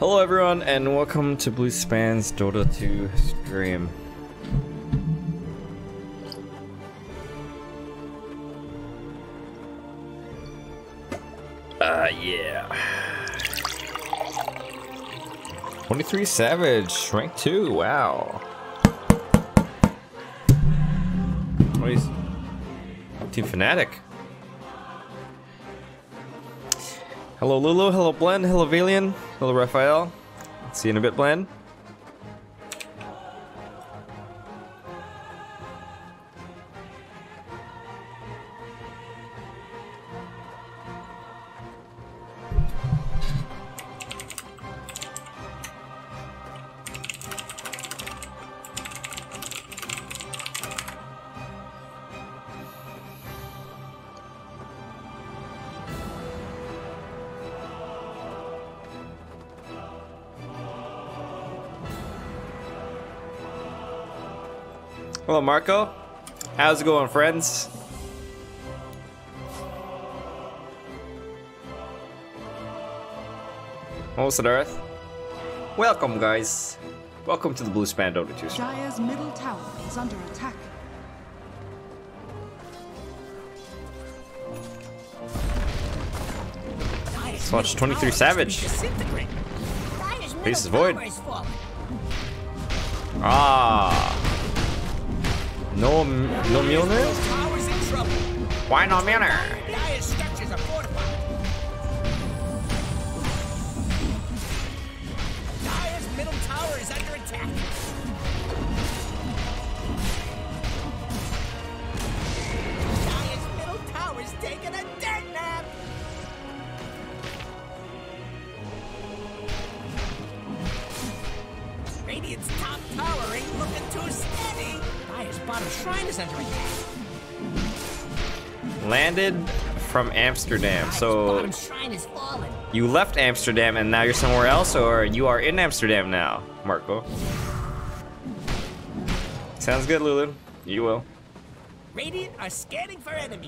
Hello everyone and welcome to Bluespan's Dota 2 stream. Uh, yeah. 23 Savage, rank 2, wow. Team Fnatic. Hello Lulu, hello Blend, hello Valian, hello Raphael. See you in a bit, Blend. Hello, Marco. How's it going, friends? Almost at Earth. Welcome, guys. Welcome to the Bluespan Dota 2 stream. Middle tower is under attack. Let's watch 23 Savage. Faceless Void. Ah. No, no Mjolnir? Why no Mjolnir? From Amsterdam. So bottom shrine is falling. you left Amsterdam and now you're somewhere else, or you are in Amsterdam now, Marco? Sounds good, Lulu. You will. Radiant are scanning for enemies.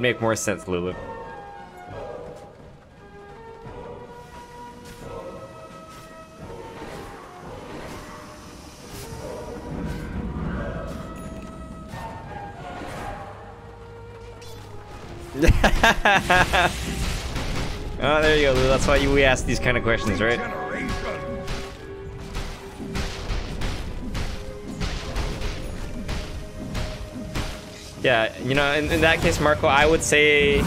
Would make more sense, Lulu. oh, there you go, Lulu. That's why you, we ask these kind of questions, right? Yeah, you know, in, in that case, Marco, I would say,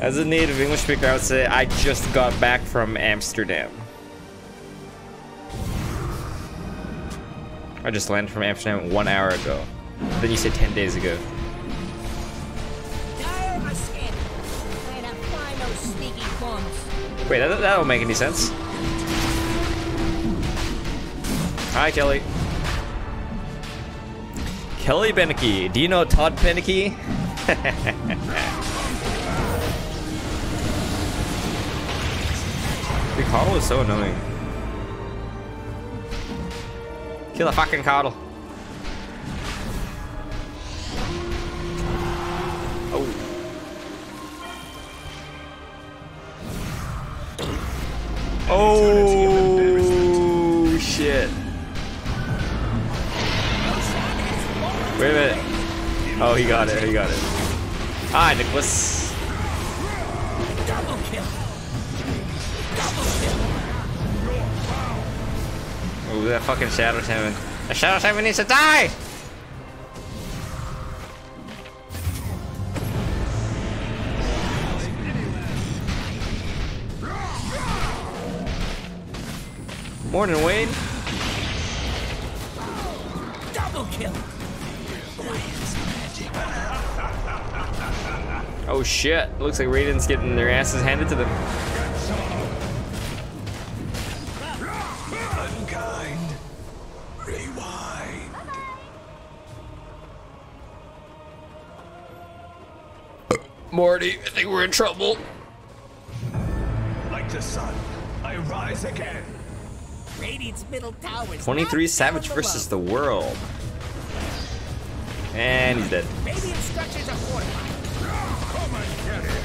as a native English speaker, I would say I just got back from Amsterdam. I just landed from Amsterdam one hour ago. Then you said 10 days ago. Wait, that, that don't make any sense. Hi, Kelly. Kelly Beneke. Do you know Todd Beneke? the coddle is so annoying. Kill the fucking coddle. Shadow Shaman. The Shadow Shaman needs to die! Morning, Wayne. Double kill. Oh shit. Looks like Radiant's getting their asses handed to them. We're in trouble. Like the sun, I rise again. Radiant's middle tower 23 Savage down versus the world. And he's dead. Radiant structures are fortified. Come and get it.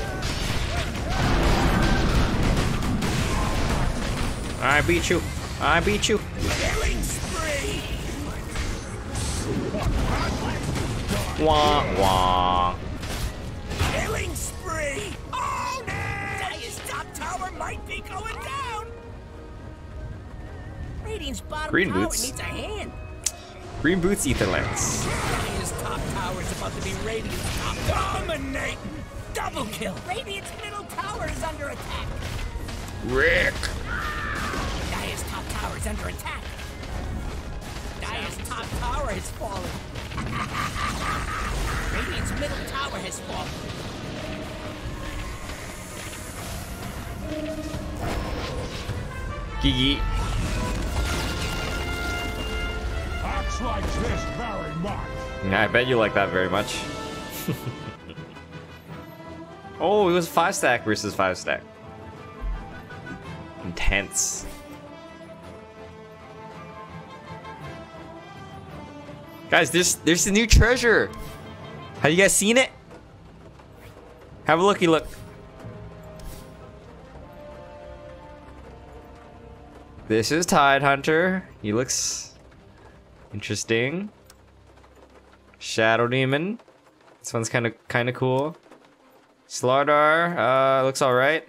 I beat you. I beat you. Killing spree. Wah wah. Green tower boots. needs a hand. Green boots, Aether Lens. Dire's top tower is about to be Radiant's top dominating. Double kill. Radiant's middle tower is under attack. Rick. Dire's top tower is under attack. Dire's top tower has fallen. Radiant's middle tower has fallen. Gigi. Axe likes this very much. Yeah, I bet you like that very much. oh, it was five stack versus five stack. Intense. Guys, there's there's a new treasure. Have you guys seen it? Have a looky look. This is Tide Hunter. He looks interesting. Shadow Demon. This one's kind of kind of cool. Slardar uh, looks all right.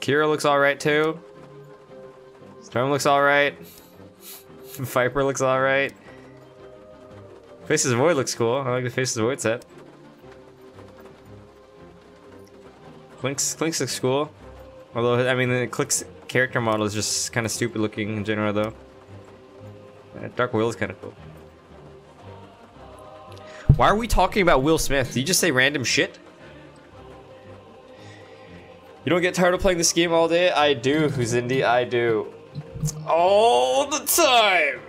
Kira looks all right too. Storm looks all right. Viper looks all right. Faceless Void looks cool. I like the Faceless Void set. Clinkz Clinkz looks cool. Although I mean the Clinkz character model is just kind of stupid looking in general though. Uh, Dark Will is kind of cool. Why are we talking about Will Smith? Did you just say random shit? You don't get tired of playing this game all day? I do, Huzindy, I do. All the time!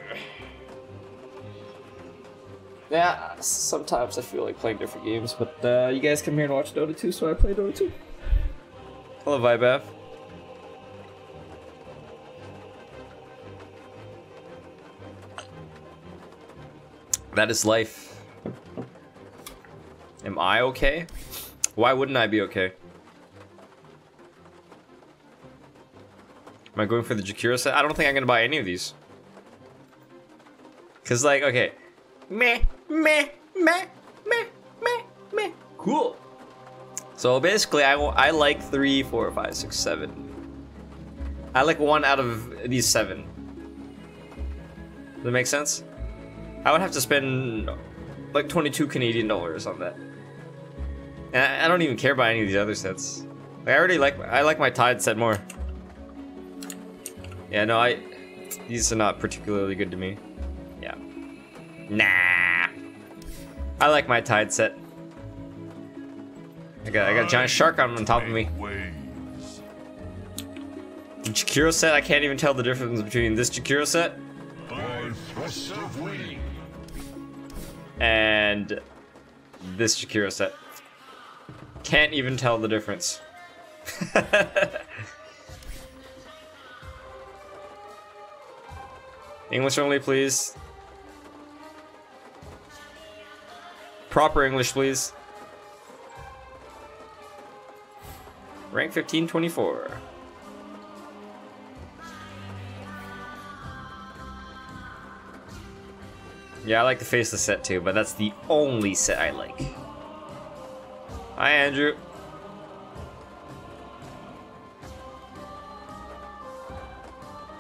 Yeah, sometimes I feel like playing different games, but uh, you guys come here and watch Dota 2, so I play Dota 2. Hello, Vibev. That is life. Am I okay? Why wouldn't I be okay? Am I going for the Jakiro set? I don't think I'm gonna buy any of these. Cause like, okay. Meh, meh, meh, meh, meh, meh. Cool. So basically, I, I like three, four, five, six, seven. I like one out of these seven. Does that make sense? I would have to spend like 22 Canadian dollars on that. And I, I don't even care about any of these other sets. Like, I already like I like my Tide set more. Yeah, no, I these are not particularly good to me. Yeah. Nah. I like my Tide set. I got I got a giant shark on, on top of me. Jakiro set, I can't even tell the difference between this Jakiro set and this Jakiro set. Can't even tell the difference. English only, please. Proper English, please. Rank 1524. Yeah, I like the faceless set too, but that's the only set I like. Hi, Andrew.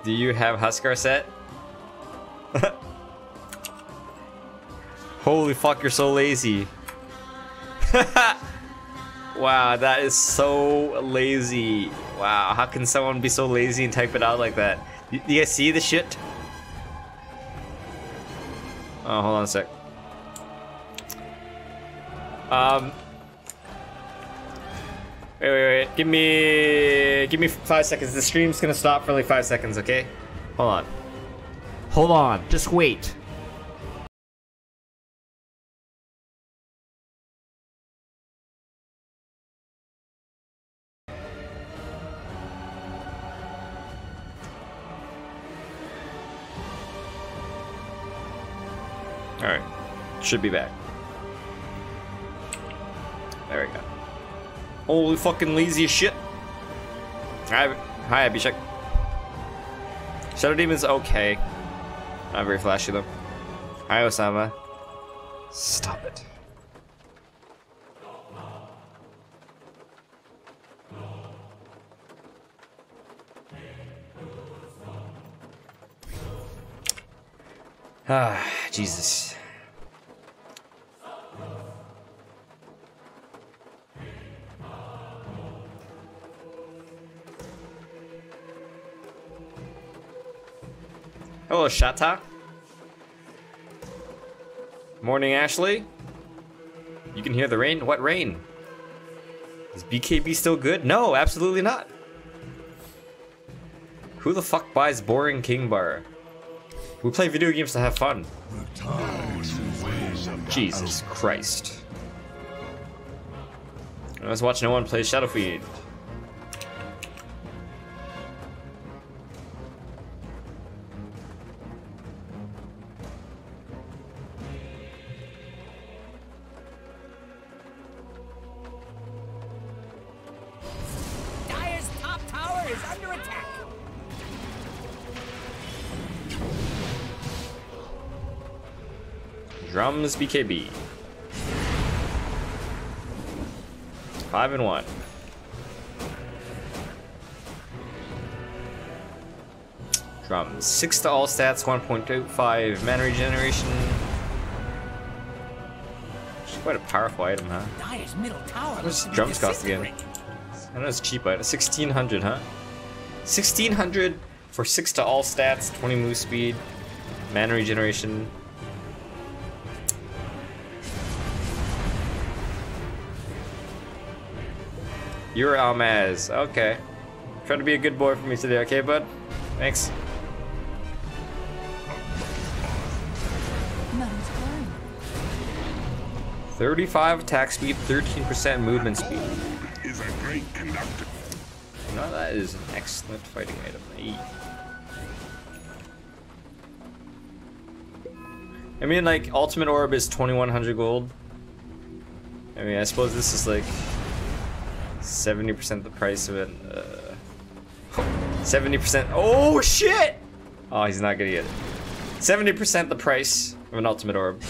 Do you have Huskar set? Holy fuck, you're so lazy. wow, that is so lazy. Wow, how can someone be so lazy and type it out like that? You, you guys see the shit? Oh, hold on a sec. Um. Wait, wait, wait. Give me, give me five seconds. The stream's gonna stop for like five seconds. Okay. Hold on. Hold on. Just wait. Should be back. There we go. Holy fucking lazy as shit. Hi, hi Abhishek. Shadow Demon's okay. Not very flashy though. Hi Osama. Stop it. Ah, Jesus. Hello, Shata. Morning, Ashley. You can hear the rain? What rain? Is BKB still good? No, absolutely not. Who the fuck buys boring King Bar? We play video games to have fun. Jesus Christ. I was watching no one play Shadow Fiend. Drums BKB. Five and one. Drums. Six to all stats, 1.25 mana regeneration. Quite a powerful item, huh? What's looks to be drums cost again? I know it's cheap, but 1600, huh? 1600 for 6 to all stats, 20 move speed, mana regeneration. You're Almaz. Okay. Try to be a good boy for me today, okay, bud? Thanks. 35 attack speed, 13% movement speed. Is a great conductor. Now that is an excellent fighting item. Hey. I mean, like, Ultimate Orb is 2100 gold. I mean, I suppose this is like 70% the price of it. Uh, 70%. Oh, shit! Oh, he's not gonna get it. 70% the price of an Ultimate Orb.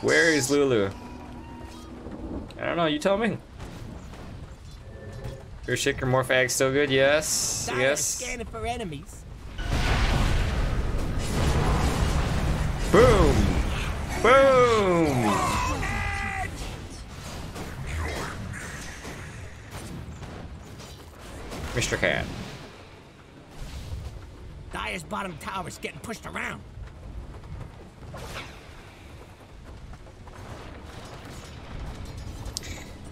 Where is Lulu? I don't know, you tell me. Your shaker morph ag still good? Yes. Yes. scanning for enemies. Boom! Boom! Mr. Cat. Dire's bottom tower is getting pushed around.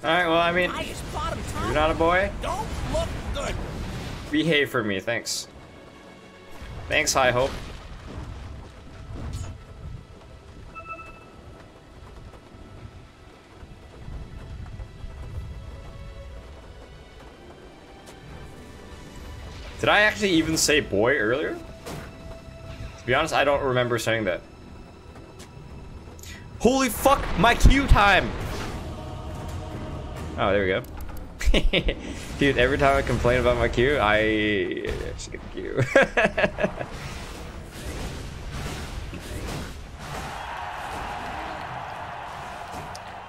Alright, well, I mean, Dire's bottom tower. you're not a boy. Don't look good. Behave for me, thanks. Thanks, High Hope. Did I actually even say boy earlier? To be honest, I don't remember saying that. Holy fuck, my Q time! Oh, there we go. Dude, every time I complain about my queue, I actually get the queue.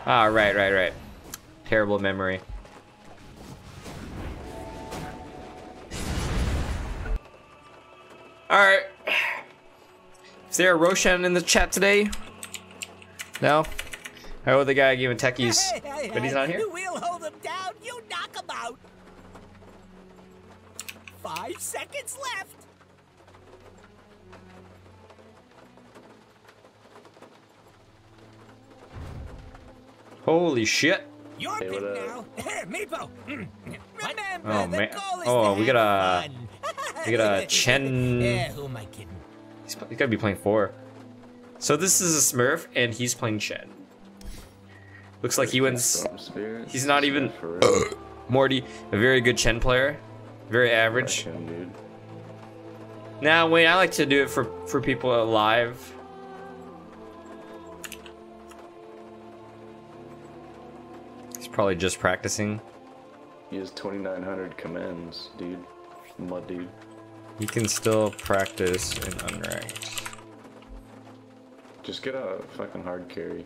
ah, right, right, right. Terrible memory. Alright. Is there a Roshan in the chat today? No? Oh, the guy giving techies, Hey, hey, but he's not here? We'll hold him down. You knock him out. Five seconds left. Holy shit. Your Hey, pick what now. Meepo. Mm. Remember, Oh, the man. goal is Oh, to we have got a- fun. We got a Chen- Yeah, who am I kidding? He's, he's gotta be playing four. So this is a Smurf, and he's playing Chen. Looks like he wins. He's not even- Morty, a very good Chen player. Very average. Fucking dude. Now, wait, I like to do it for for people alive. He's probably just practicing. He has 2,900 commands, dude. Mud dude. He can still practice in unranked. Just get a fucking hard carry.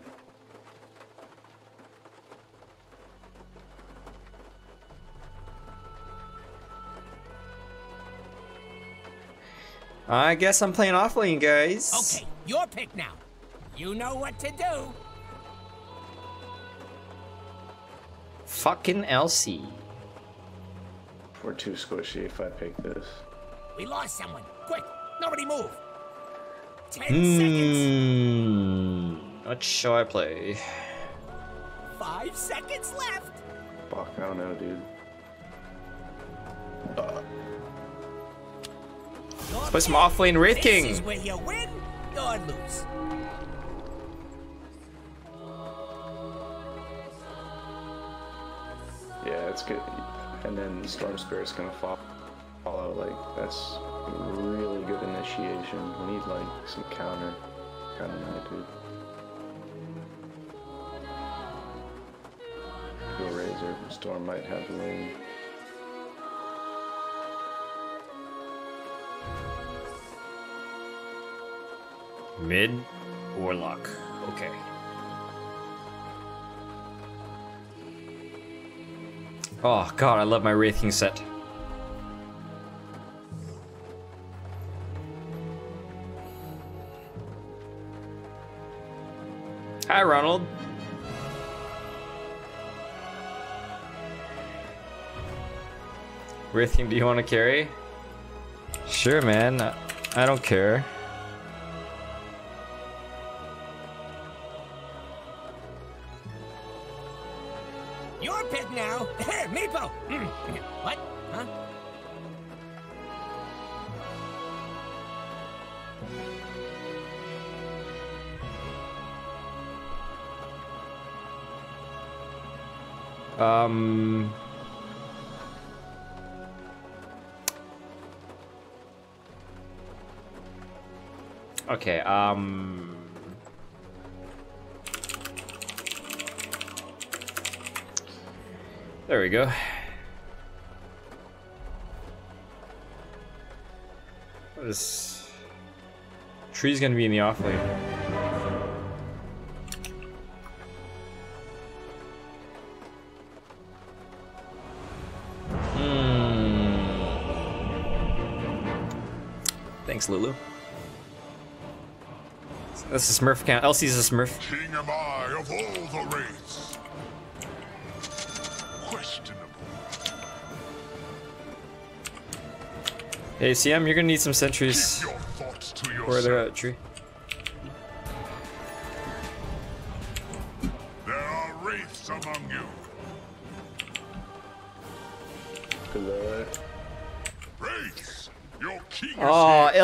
I guess I'm playing offlane, guys. Okay, your pick now. You know what to do. Fucking LC. We're too squishy if I pick this. We lost someone. Quick, nobody move. Ten seconds. Hmm. What shall I play? Five seconds left. Fuck, I don't know, dude. Your play some offlane Wraith this King. is where you win or lose. Yeah, it's good. And then Storm Spirit's gonna fo- follow. Like that's really good initiation. We need like some counter, counter knight, dude. Go Razor. Storm might have the lane. Mid Warlock. Okay. Oh god, I love my Wraith King set. Hi, Ronald. Wraith King, do you want to carry? Sure, man. I don't care. Um. Okay, um. There we go. This tree's gonna be in the off lane. Thanks, Lulu. That's a Smurf count. LC's a Smurf. King am I of all the wraiths. Questionable. Hey, CM, you're gonna need some sentries. Keep your thoughts Where they're yourself. at, tree.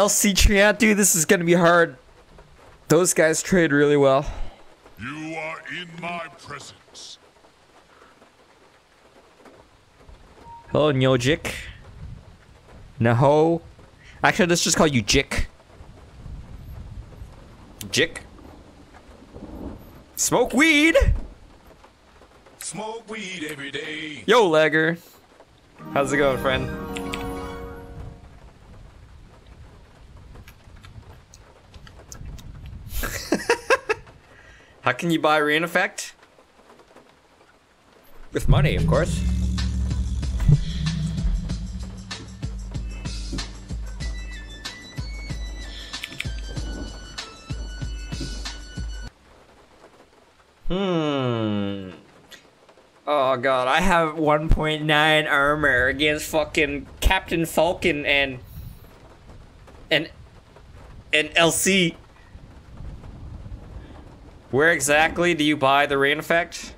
LC Treant, dude, this is gonna be hard. Those guys trade really well. You are in my presence. Hello, Nyojik. Naho. Actually, let's just call you Jik. Jik. Smoke weed! Smoke weed every day. Yo, Lagger. How's it going, friend? How can you buy Rain Effect? With money, of course. Hmm. Oh god, I have 1.9 armor against fucking Captain Falcon and and and LC. Where exactly do you buy the rain effect?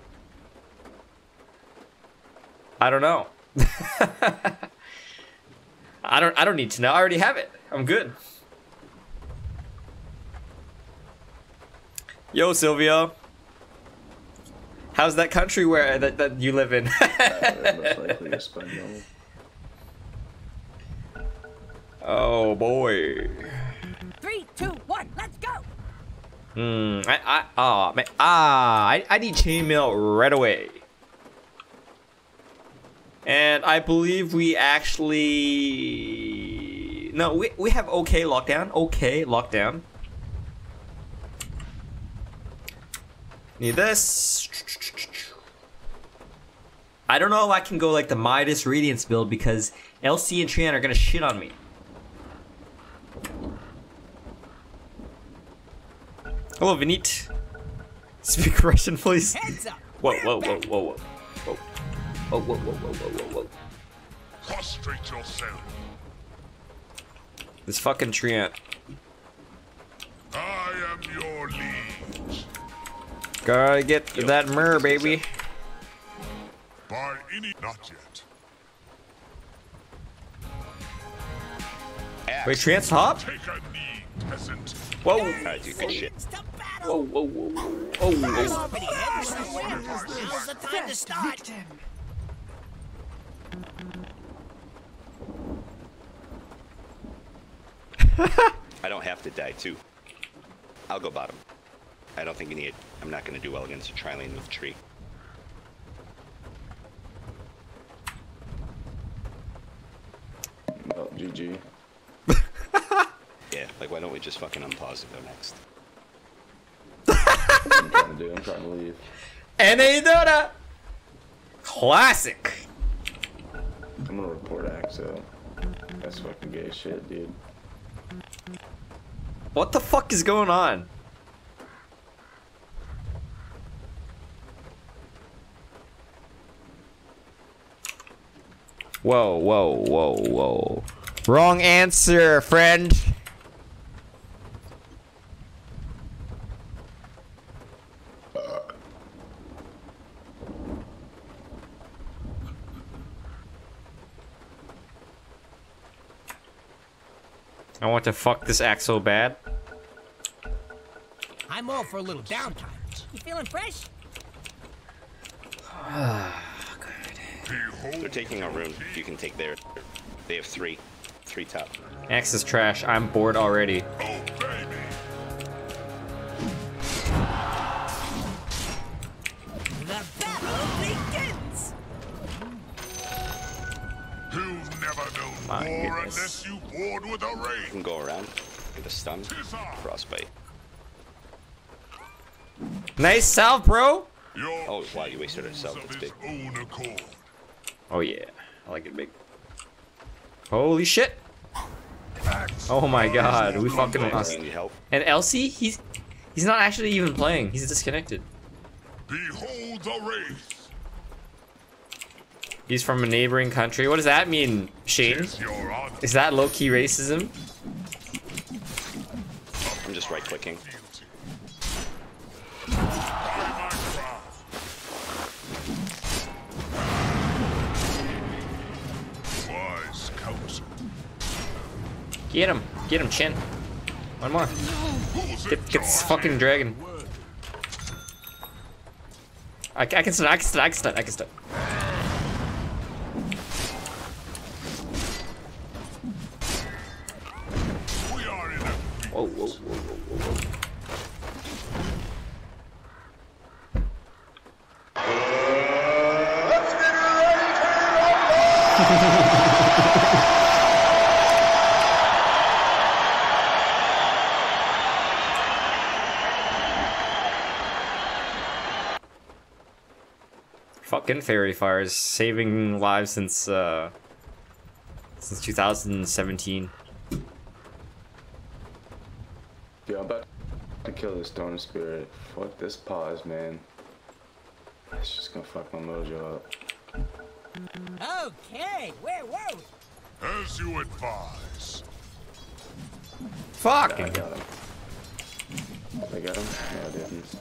I don't know. I don't I don't need to know. I already have it. I'm good. Yo, Silvio. How's that country where that, that you live in? Uh, most likely a Oh boy. Three, two, one, let's go! Hmm. I. I. Ah. man. Ah. I. I need chainmail right away. And I believe we actually. No, we we have okay lockdown. Okay lockdown. Need this. I don't know if I can go like the Midas Radiance build because LC and Treant are gonna shit on me. Hello, Vinit. Speak Russian, please. Heads up! Whoa, whoa, whoa, whoa, whoa, whoa, whoa, whoa, whoa, whoa, whoa, whoa, whoa. Prostrate yourself. This fucking Treant. I am your liege. Gotta get that myrrh, baby. By any not yet. Wait, Treant, stop? Take a knee, peasant. Whoa. Alright, dude, good shit. Whoa, whoa, whoa, whoa. Oh, whoa. Somebody head somewhere. Now's the time to start. I don't have to die too. I'll go bottom. I don't think you need. I'm not going to do well against a trilane with a tree. Oh, GG. Yeah, like why don't we just fucking unpause and go next? I'm trying to do. I'm trying to leave. And a Dota! Classic. I'm gonna report Axel. That's fucking gay shit, dude. What the fuck is going on? Whoa, whoa, whoa, whoa. Wrong answer, friend. I want to fuck this act so bad. I'm all for a little downtime. You feeling fresh? Behold They're taking our room. You can take their. They have three. Three top. Axe is trash. I'm bored already. Oh, My war goodness. unless you warred with a You can go around. Get a stun. Tis Frostbite. Nice salve, bro. your Oh, wow, you wasted a cell. of That's big. Oh yeah, I like it big. Holy shit! Oh my god, we fucking Hey, lost. need help? And LC, he's he's not actually even playing. He's disconnected. Behold the wraith. He's from a neighboring country. What does that mean, Shane? Tis your honor. Is that low-key racism? I'm just right clicking. fealty. By my crown. Wise counsel. Get him, get him, Chen. One more. Get get this fucking dragon. I, I can stun. I can stun. I can stun. I can stun. Whoa, whoa, whoa, whoa, whoa, whoa. Fucking Faerie Fires, saving lives since uh since 2017. Yo, I'm about to kill this Storm Spirit. Fuck this pause, man. It's just gonna fuck my mojo up. Okay, where were we? As you advise. Fuck. I got him. I got him? No, I didn't.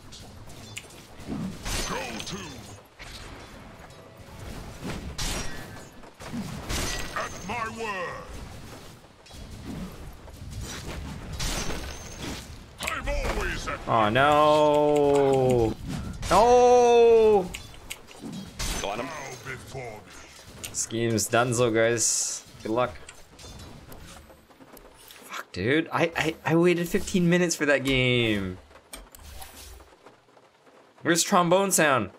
Go to. At my word. Oh no. No. Go on him. Scheme's donezo, guys. Good luck. Fuck, dude. I, I, I waited 15 minutes for that game. Where's trombone sound?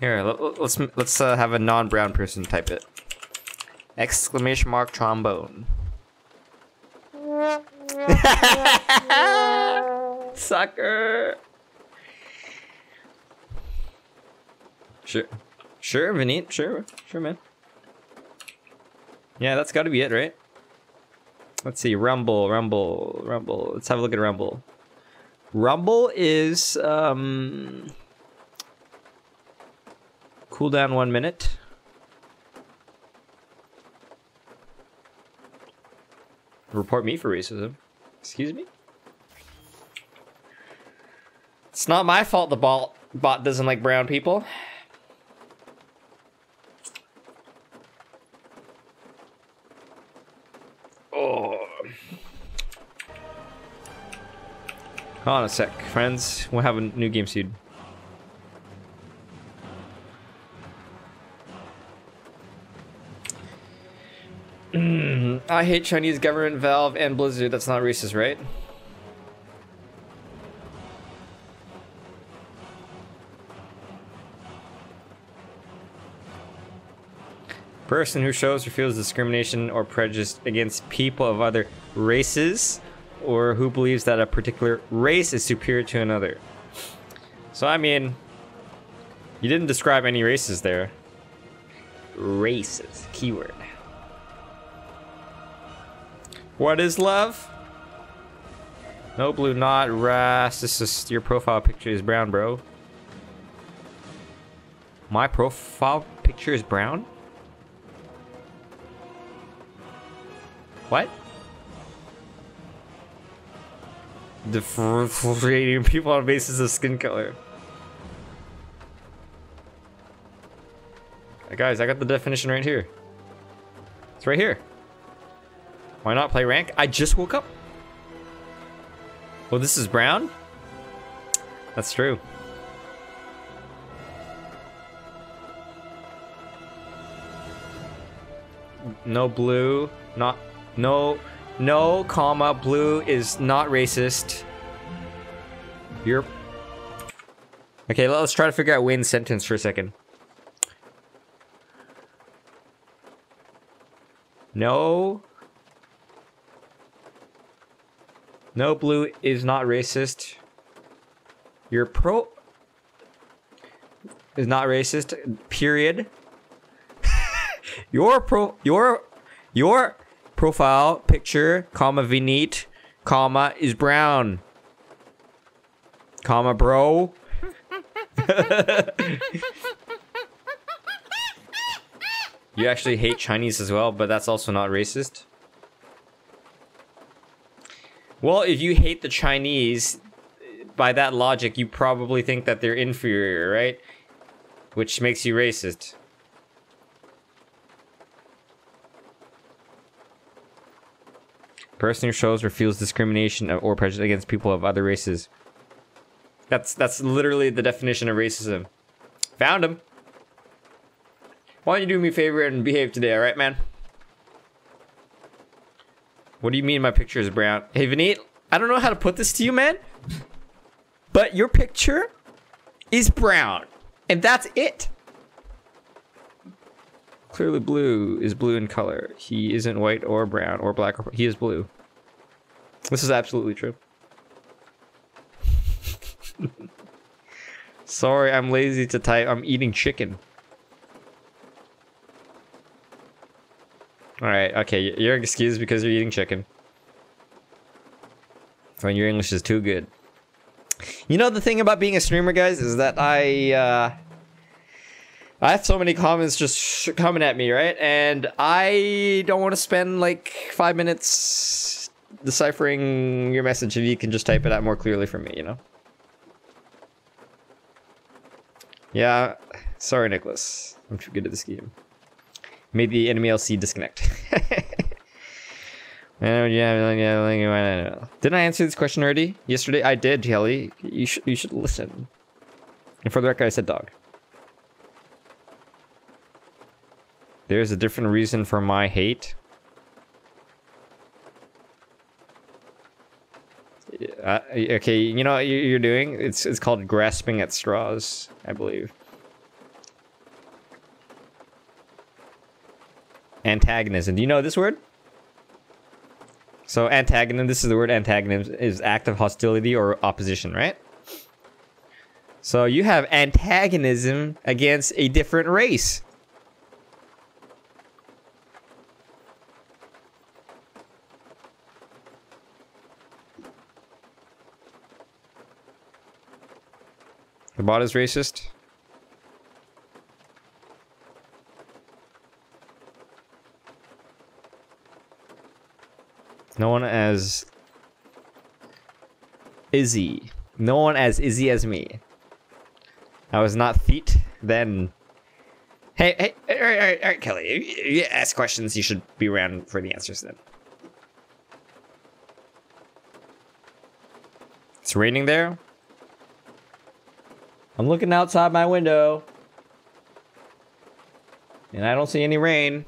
Here, let, us let's, let's uh, have a non-brown person type it. Exclamation mark trombone. Sucker. Sure. Sure, Vineet. Sure. Sure, man. Yeah, that's gotta be it, right? Let's see. Rumble, Rumble, Rumble. Let's have a look at Rumble. Rumble is, um... Cooldown one minute. Report me for racism. Excuse me? It's not my fault the bot, bot doesn't like brown people. Oh. Hold on a sec, friends. We'll have a new game soon. I hate Chinese government, Valve, and Blizzard. That's not racist, right? Person who shows or feels discrimination or prejudice against people of other races or who believes that a particular race is superior to another. So, I mean, you didn't describe any races there. Races, keyword. What is love? No blue, not ras. This is your profile picture is brown, bro. My profile picture is brown? What? Differentiating people on basis of skin color. Guys, I got the definition right here. It's right here. Why not play rank? I just woke up. Well, this is brown? That's true. No blue, not, no, no, comma, blue is not racist. You're... Okay, let's try to figure out Wayne's sentence for a second. No No, blue is not racist. Your pro is not racist. Period. your pro your your profile picture, comma Vineet, comma is brown. Comma bro. you actually hate Chinese as well, but that's also not racist. Well, if you hate the Chinese, by that logic, you probably think that they're inferior, right? Which makes you racist. Person who shows or feels discrimination or prejudice against people of other races. That's that's literally the definition of racism. Found him. Why don't you do me a favor and behave today, alright, man? What do you mean my picture is brown? Hey, Vineet, I don't know how to put this to you, man. But your picture is brown. And that's it. Clearly blue is blue in color. He isn't white or brown or black. Or, he is blue. This is absolutely true. Sorry, I'm lazy to type. I'm eating chicken. Alright, okay, you're excused because you're eating chicken. When your English is too good. You know the thing about being a streamer, guys, is that I, uh... I have so many comments just coming at me, right? And I don't want to spend like five minutes deciphering your message if you can just type it out more clearly for me, you know? Yeah, sorry, Nicholas. I'm too good at this game. Made the enemy LC disconnect. Didn't I answer this question already? Yesterday I did, Kelly. You should you should listen. And for the record, I said dog. There's a different reason for my hate. Uh, okay, you know what you're doing? It's it's called grasping at straws, I believe. Antagonism. Do you know this word? So antagonism. This is the word antagonism is act of hostility or opposition, right? So you have antagonism against a different race. The bot is racist. Known as Izzy. Known as Izzy as me. I was not feet then. Hey, hey, all right, all right, all right, Kelly. If you ask questions, you should be around for the answers then. It's raining there. I'm looking outside my window. And I don't see any rain.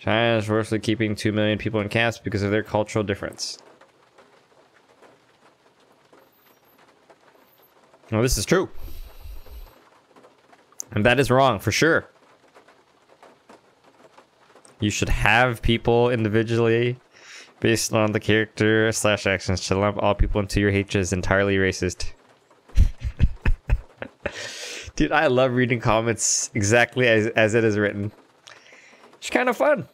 China is roughly keeping 2 million people in camps because of their cultural difference. No, this is true. And that is wrong, for sure. You should have people individually based on the character slash actions to lump all people into your hatred is entirely racist. Dude, I love reading comments exactly as, as it is written. It's kind of fun.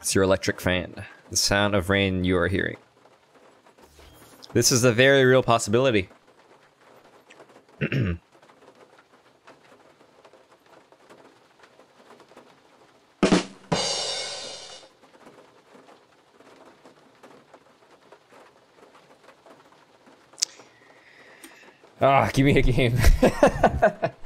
It's your electric fan. The sound of rain you are hearing. This is a very real possibility. Ah, give me a game.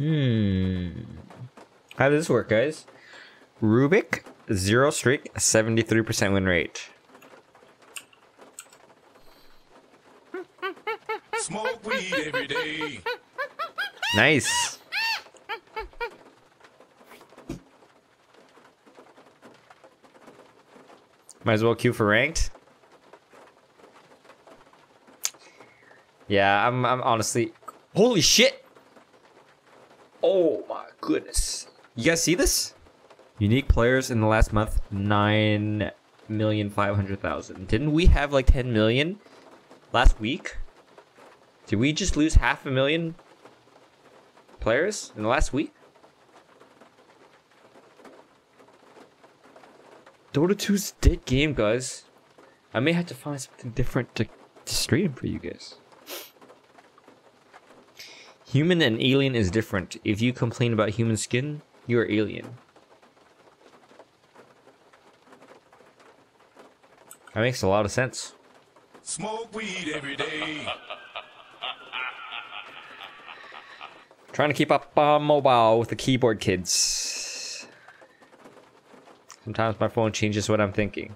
Hmm. How does this work, guys? Rubik, zero streak, 73% win rate. Smoke weed every day. Nice. Might as well queue for ranked. Yeah, I'm I'm honestly Holy shit! Oh my goodness. You guys see this? Unique players in the last month, nine million five hundred thousand. Didn't we have like ten million last week? Did we just lose half a million players in the last week? Dota 2's dead game, guys. I may have to find something different to, to stream for you guys. Human and alien is different. If you complain about human skin, you are alien. That makes a lot of sense. Smoke weed every day. Trying to keep up on mobile with the keyboard kids. Sometimes my phone changes what I'm thinking.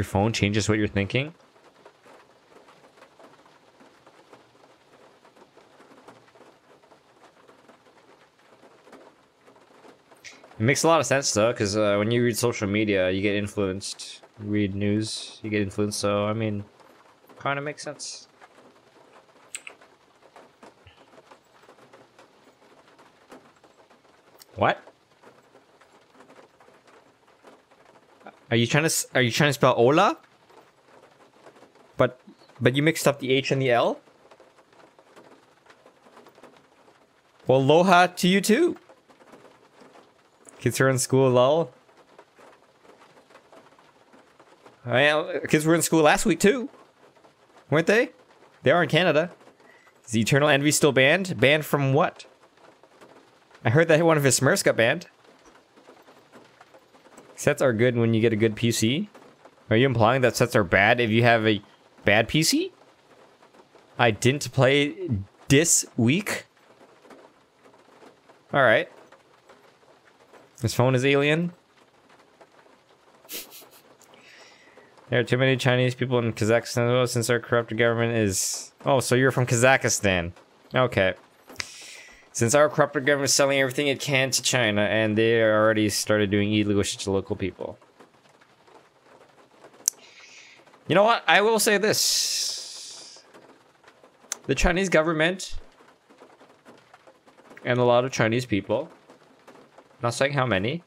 Your phone changes what you're thinking? It makes a lot of sense though, because uh, when you read social media, you get influenced. Read news, you get influenced. So I mean, kind of makes sense. What? Are you trying to are you trying to spell Ola? But but you mixed up the H and the L. Well, aloha to you too. Kids are in school, lol. Oh, well, kids were in school last week too, weren't they? They are in Canada. Is the Eternal Envy still banned? Banned from what? I heard that one of his Smurfs got banned. Sets are good when you get a good PC. Are you implying that sets are bad if you have a bad PC? I didn't play this week. All right. This phone is alien. There are too many Chinese people in Kazakhstan oh, since our corrupt government is. Oh, so you're from Kazakhstan. Okay. Since our corrupt government is selling everything it can to China, and they already started doing illegal shit to local people. You know what? I will say this. The Chinese government and a lot of Chinese people, not saying how many,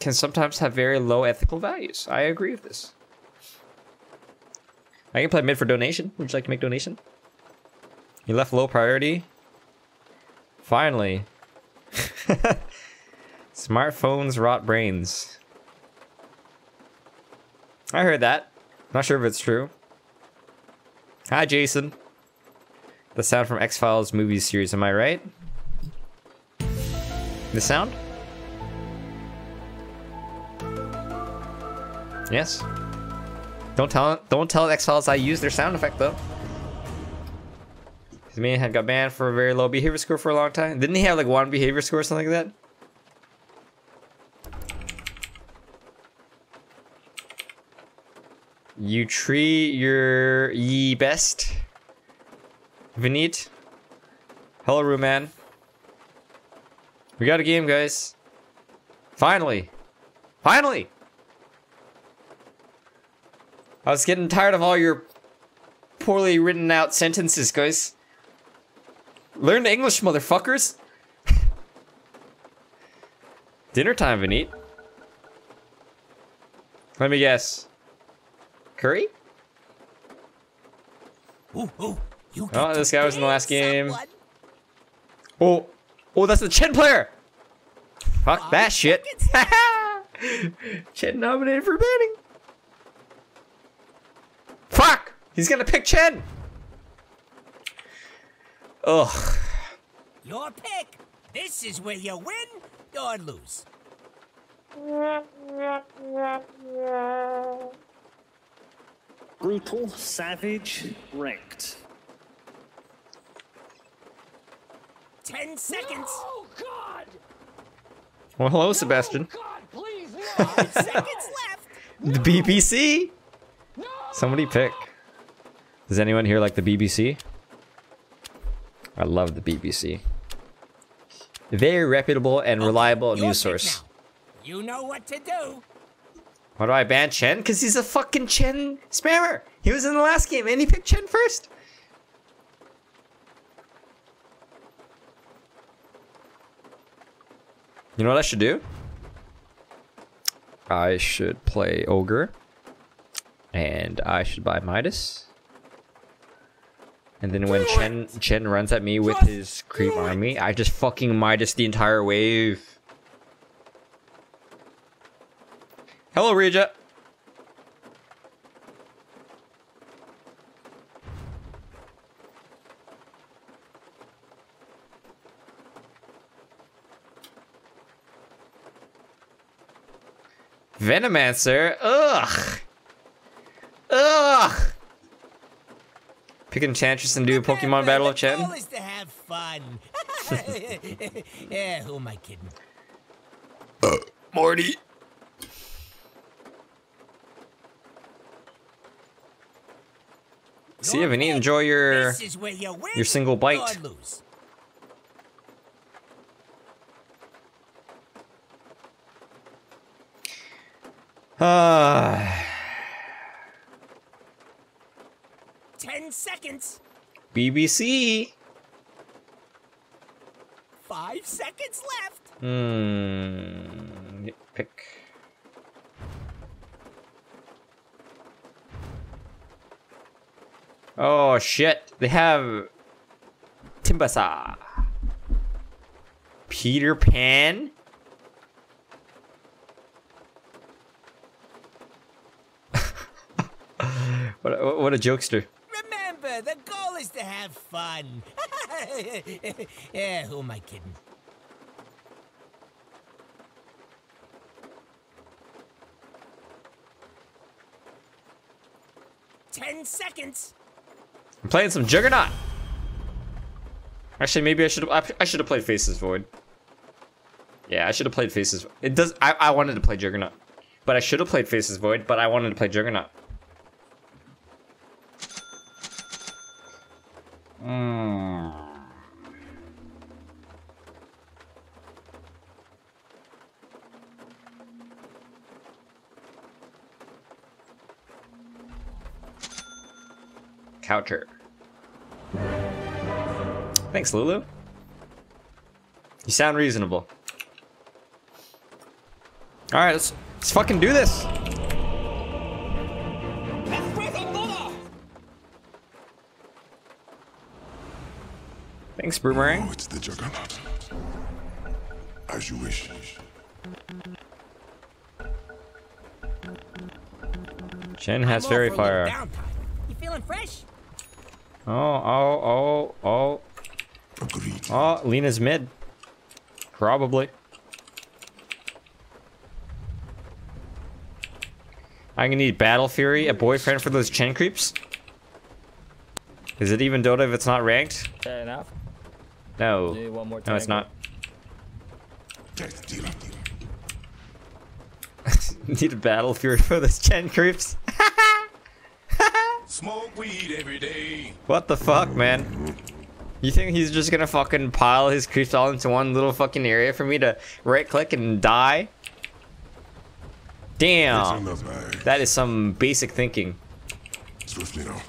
can sometimes have very low ethical values. I agree with this. I can play mid for donation. Would you like to make donation? You left low priority. Finally. Smartphones rot brains. I heard that. Not sure if it's true. Hi, Jason. The sound from X Files movie series, am I right? The sound? Yes. Don't tell don't tell X Files I use their sound effect though. His man had got banned for a very low behavior score for a long time. Didn't he have like one behavior score or something like that? You treat your ye best. Vinit. Hello, room man. We got a game, guys. Finally. Finally! I was getting tired of all your poorly written out sentences, guys. Learn English, motherfuckers! Dinner time, Vinit. Let me guess. Curry? Ooh, ooh, Oh, this guy was in the last game. someone. Oh, oh, that's the Chen player. Fuck that shit. Chen nominated for banning. Fuck! He's gonna pick Chen. Ugh. Your pick. This is where you win or lose. Brutal, savage, wrecked. Ten seconds. Oh, God! Well, hello, Sebastian. Oh, God, please, no! Seconds left. The BBC. Somebody pick. Does anyone here like the BBC? I love the BBC. Very reputable and reliable Your news source. You know what to do. Why do I ban Chen? Because he's a fucking Chen spammer. He was in the last game and he picked Chen first. You know what I should do? I should play Ogre. And I should buy Midas. And then when Chen Chen runs at me with his creep army, I just fucking Midas the entire wave. Hello, Regia. Venomancer? Ugh. Ugh. Pick Enchantress and do a Pokemon Remember, Battle of the goal Chen? is to have fun. yeah, who am I kidding? Morty. See, if any, enjoy your This is where you win your single bite. lose. Ah, Ten seconds. BBC. Five seconds left. Hmm. Pick. Oh shit! They have Timbersaw. Peter Pan. what a, what a jokester. Remember, the goal is to have fun. yeah, who am I kidding? Ten seconds. I'm playing some Juggernaut. Actually, maybe I should I should have played Faceless Void. Yeah, I should have played Faces. It does. I I wanted to play Juggernaut, but I should have played Faceless Void. But I wanted to play Juggernaut. Hmm. Coucher. Thanks, Lulu. You sound reasonable. All right, let's let's fucking do this. Thanks, Boomerang. Oh, it's the Juggernaut. As you wish. Chen has fairy for a little fire. downtime. You feeling fresh? Oh, oh, oh, oh. Agreed. Oh, Lina's mid. Probably. I'm gonna need Battle Fury, a boyfriend for those Chen creeps. Is it even Dota if it's not ranked? Fair enough. No. Do one more No, it's not. Death dealer. need a Battle Fury for those Chen creeps. Smoke weed every day. What the fuck, man? You think he's just gonna fucking pile his creeps all into one little fucking area for me to right click and die? Damn. in the bag. That is some basic thinking. Swiftly now.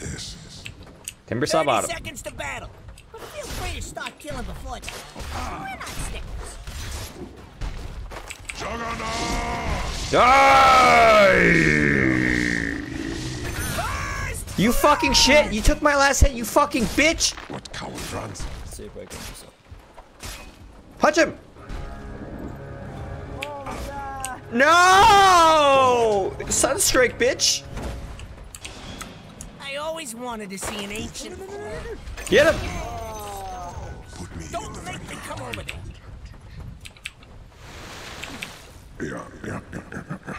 Yes. Timbersaw bottom. seconds to battle. But feel free to start killing before that. We're not stickers. Juggernaut! You fucking shit! You took my last hit, you fucking bitch! What coward runs? See if I can do. Punch him! Oh, no! Sunstrike, bitch! I always wanted to see an ancient. Get him! Put me in Don't the make me come over there. Yeah, yeah, yeah, yeah, yeah, yeah.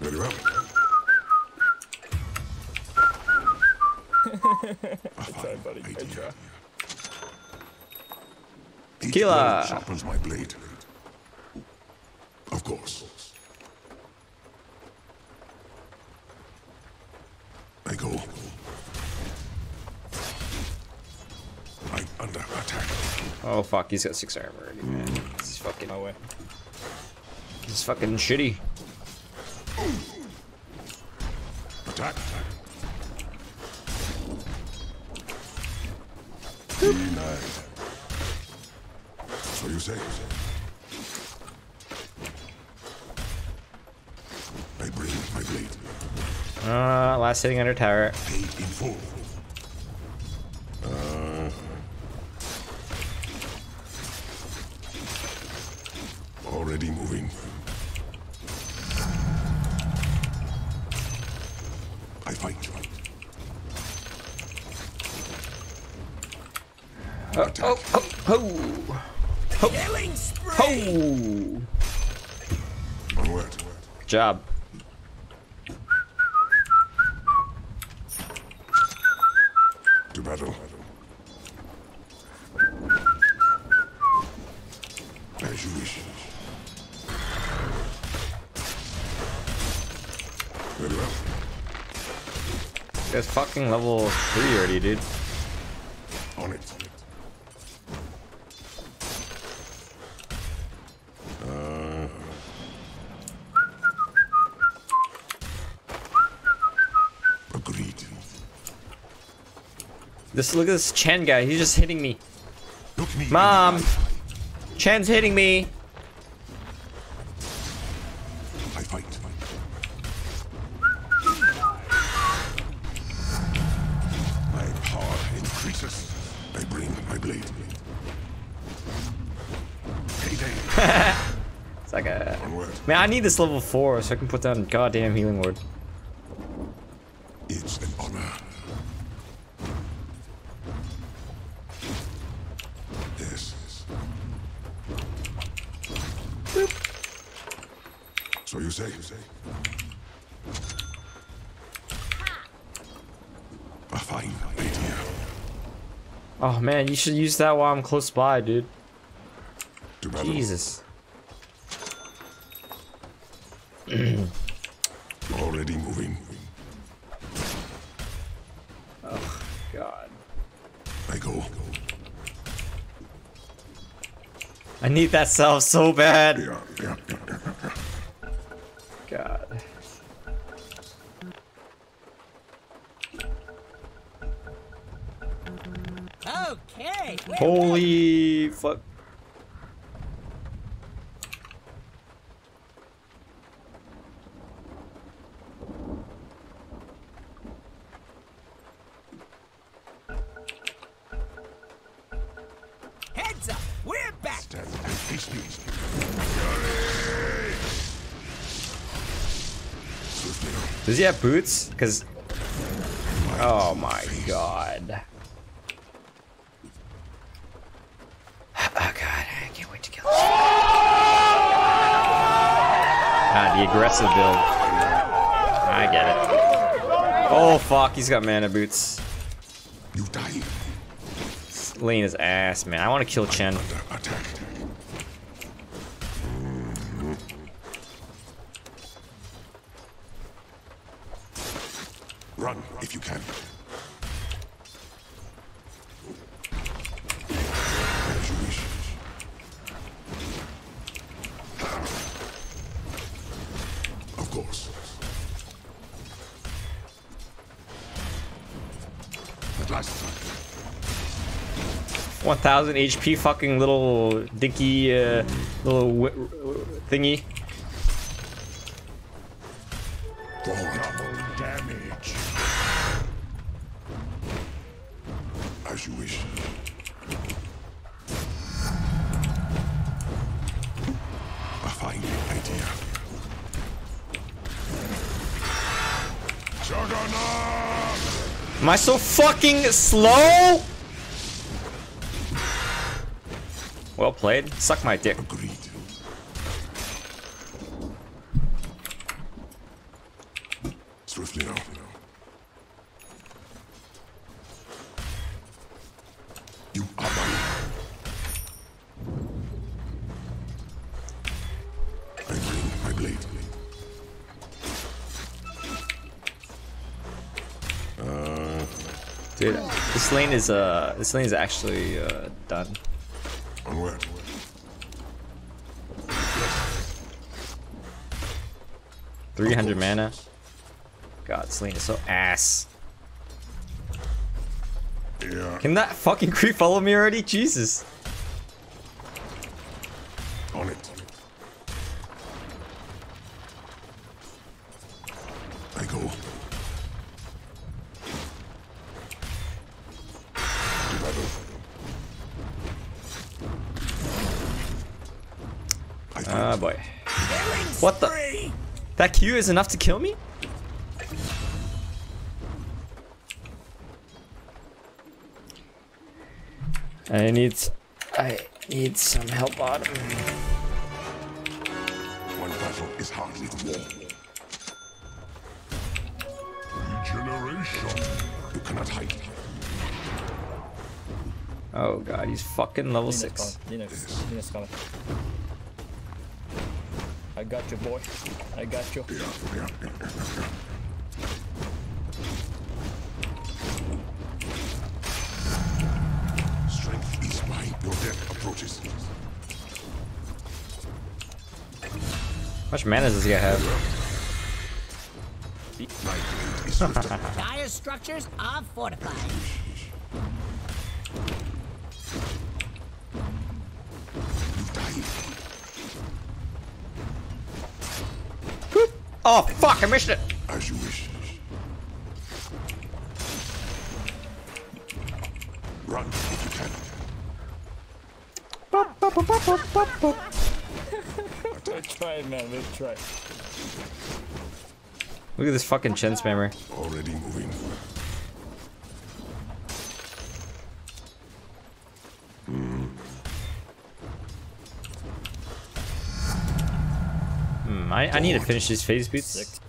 Very well. Sorry, buddy. Good try. Tequila. sharpens my blade. Of course. I go. I'm under attack. Oh fuck, he's got six armor already, man. This is fucking. My way. This is fucking shitty. Attack. Denied. So you say? I bring my blade. Uh, last hitting under tower. Paid in full. Uh, already moving. I fight. Oh, oh, oh, ho! Killing spree. Ho! Onward. Good job. To battle. As you wish. Very well. Guy's fucking level 3 already, dude. This look at this Chen guy. He's just hitting me. Me Mom. Chen's hitting me. I fight. My power increases. I bring my blade. It's like a. Man, I need this level 4 so I can put down goddamn healing ward. It's an honor. Yes. you say? A fine idea. Oh man, you should use that while I'm close by, dude. Jesus. Already moving. Oh, God. I go. I need that self so bad. Yeah, yeah, yeah. Holy fuck. Heads up. We're back. Stand and face me. Does he have boots? Cause. Oh my god. Oh god, I can't wait to kill this. Ah, the aggressive build. I get it. Oh fuck, he's got mana boots. You die. Laying his ass, man. I want to kill Chen. 1000 HP fucking little dinky uh, little w thingy. Double damage. As you wish. A fine idea. Juggernaut! Am I so fucking slow? Well played. Suck my dick. Agreed. Swiftly now. You are mine. I bring my blade. Uh. Dude, this lane is uh this lane is actually uh done. Onward. 300 mana. God, this lane is so ass. Yeah. Can that fucking creep follow me already? Jesus. That Q is enough to kill me? I need I need some help bottom. One battle is hardly war. Regeneration. You cannot hide. Oh god, he's fucking level 6. Linux, Linux coming. I got you, boy. I got you. Strength is mine. Your death approaches. How much mana does he have? My blade. Dire structures are fortified. Oh fuck, I missed it! As you wish. Run if you can. Let's try it, man. Let's try. it. Look at this fucking Chen spammer. Already moving. I, I need to finish these Phase Boots. Six.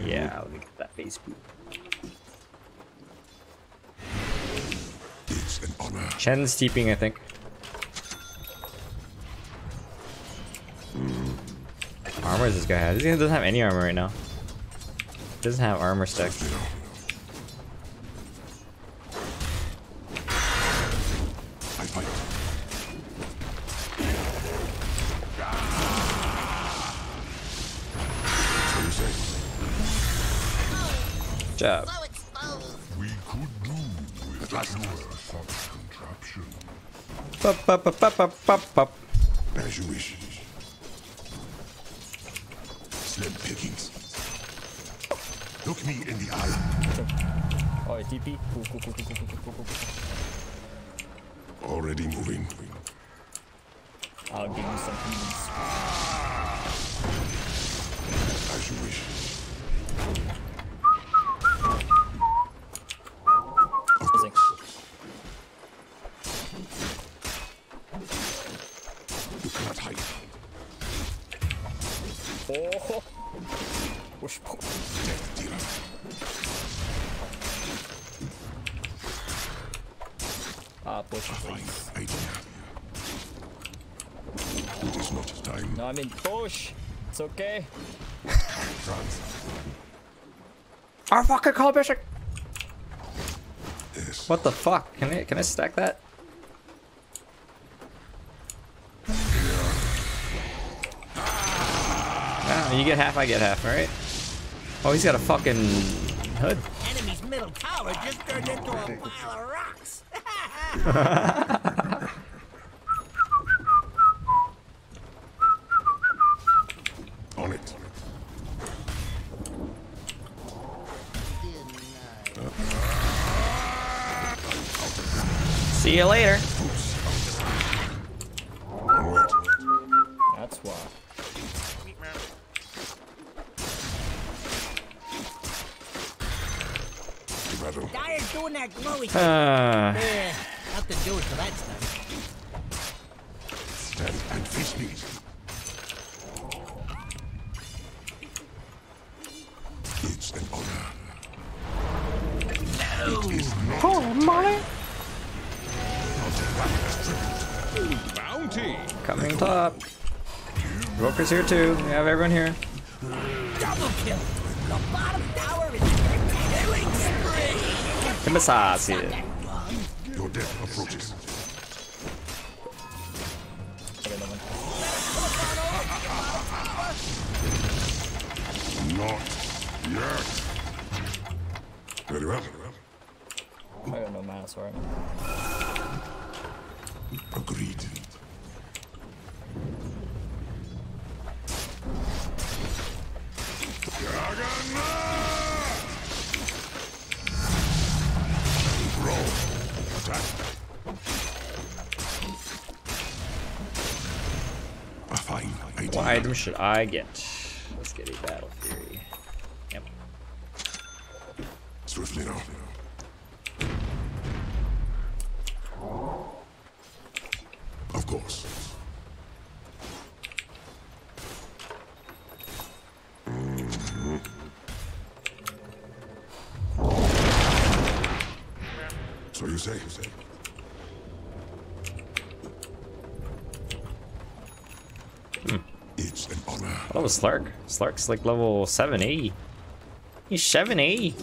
Yeah, let me get that Phase Boot. It's an honor. Chen's steeping, I think. Armor does this guy have? This guy doesn't have any armor right now. Doesn't have armor stack. pa, pa, Our fucking call bishop. Yes. What the fuck? Can I can I stack that? Ah, you get half, I get half, alright? Oh, he's got a fucking hood. Enemy's middle tower just turned into a pile of rocks. See you later. Roker's here too. We have everyone here. Double kill. The bottom tower is killing spree. Timbersaw's here. Should I get? Slark. Slark's like level 7A. He's 7A.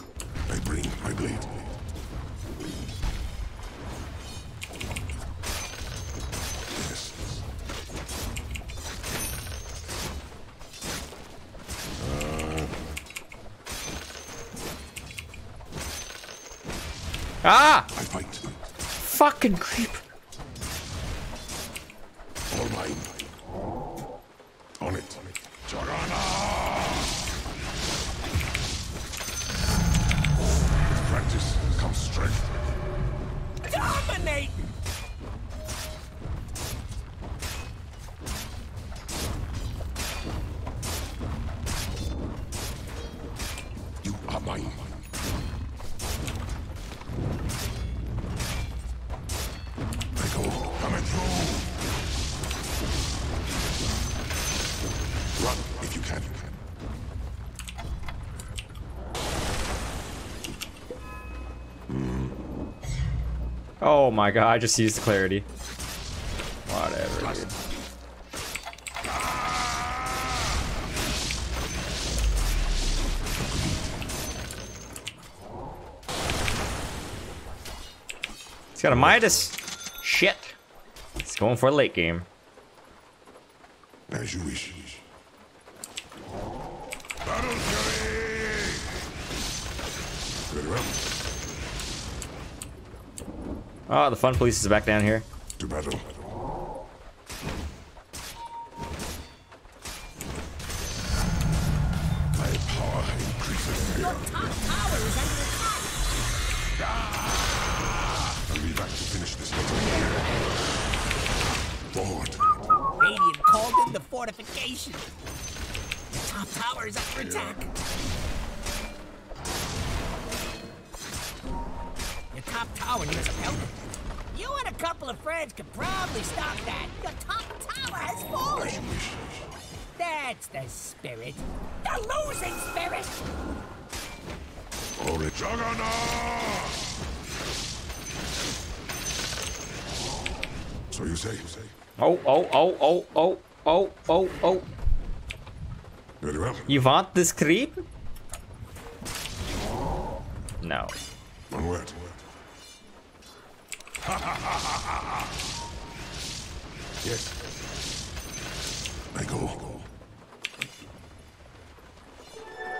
My god, I just used clarity. Whatever, dude. He's got a Midas. Shit. He's going for a late game. As you wish. Battle Fury! Very well. The fun police is back down here. Battle. Oh, oh, oh, oh, oh, oh. Very well. You want this creep? No. One word. yes. I go.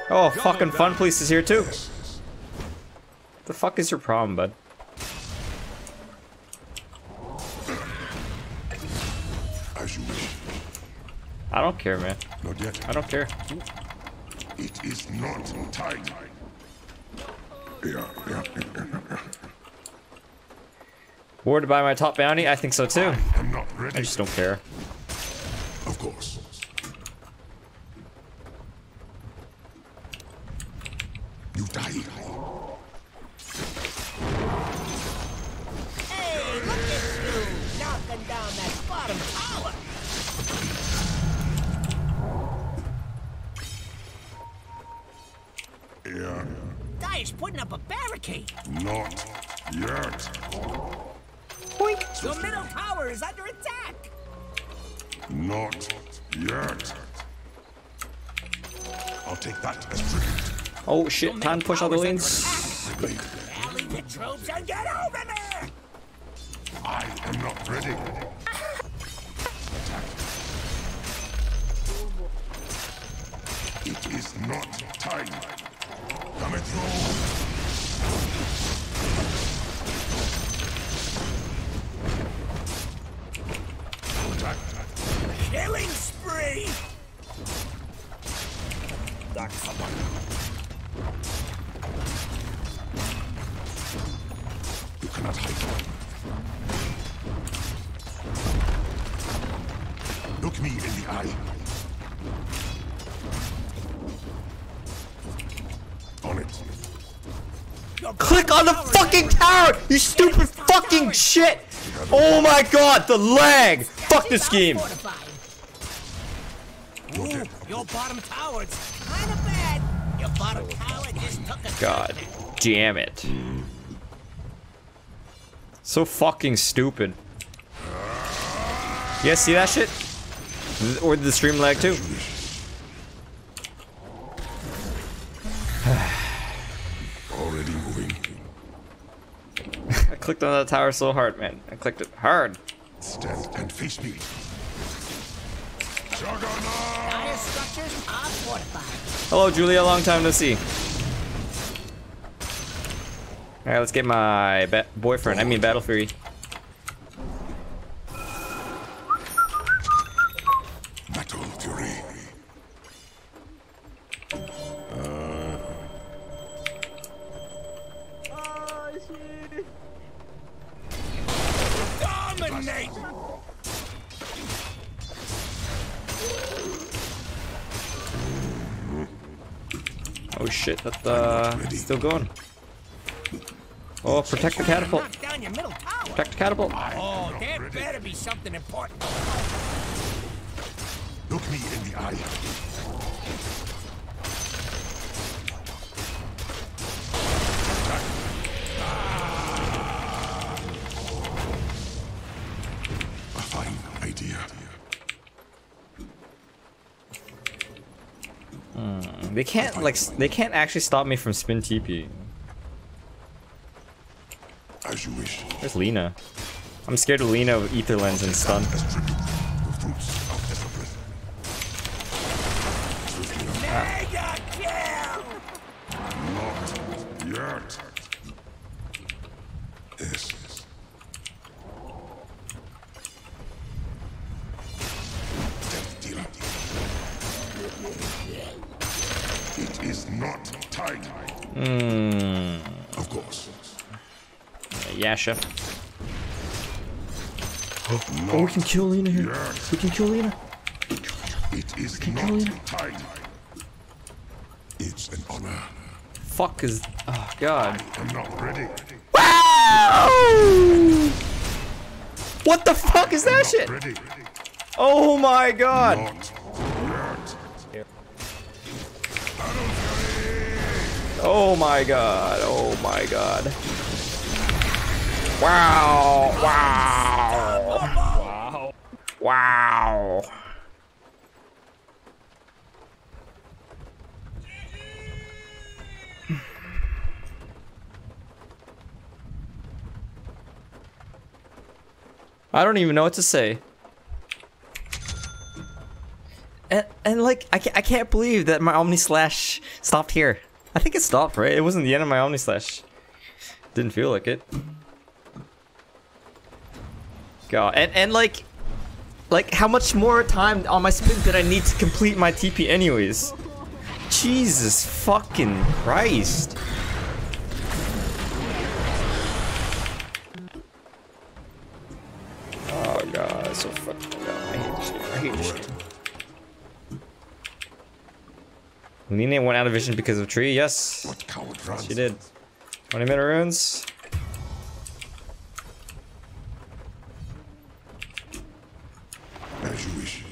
Oh, fucking fun police is here too. The fuck is your problem, bud? I don't care, man. Not yet. I don't care. It is not time. Yeah, yeah, yeah, yeah, yeah. Warded by my top bounty? I think so too. I'm not ready. I just don't care. Of course. Shit, time to push all the lanes. Shit! Oh my god, the lag! Fuck this game! Ooh, your bottom tower's kind of bad. Your bottom tower just took a God damn it. So fucking stupid. You guys see that shit? Or did the stream lag too? Clicked on that tower so hard, man. I clicked it hard. Stand and face me. Juggernaut! Dire structures are fortified. Hello, Julia. Long time no see. All right, let's get my boyfriend. I mean, Battle Fury. That's uh, still going. Oh, protect the catapult. Knock down your middle tower. Protect the catapult. Oh, there better be something important. Look me in the eye. They can't like they can't actually stop me from spin TP. As you wish. Where's Lina? I'm scared of Lina with Aether Lens and stun. As tribute, the fruits of Ethelbreath. Mega kill! Not yet. Yes. Death dealer. It is not time. Hmm. Of course. Yasha. Oh, we can kill Lina here. Yet. We can kill Lina. It is kill not him. time. It's an honor. Fuck is. Oh god. I'm not ready. What the fuck is that shit? Ready. Oh my god. Not yet. Oh my god. Oh my god. Wow. Wow. Wow. Wow. I don't even know what to say. And, and like, I can't, I can't believe that my Omni Slash stopped here. I think it stopped, right? It wasn't the end of my Omni Slash. Didn't feel like it. God, and, and like, like how much more time on my spin did I need to complete my TP anyways? Jesus fucking Christ. Oh god, so fucking god. I hate this game. I hate this game. Lina went out of vision because of tree, yes. What coward runs? She did. 20 minute runes. As you wish.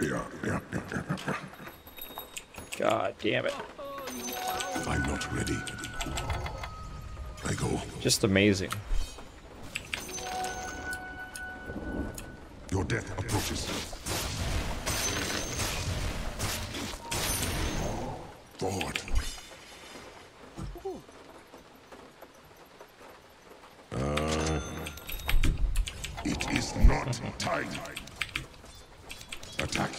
Yeah, yeah. God damn it. I'm not ready. I go. Just amazing. Your death approaches. Forward. Uh, it is not time. Attack.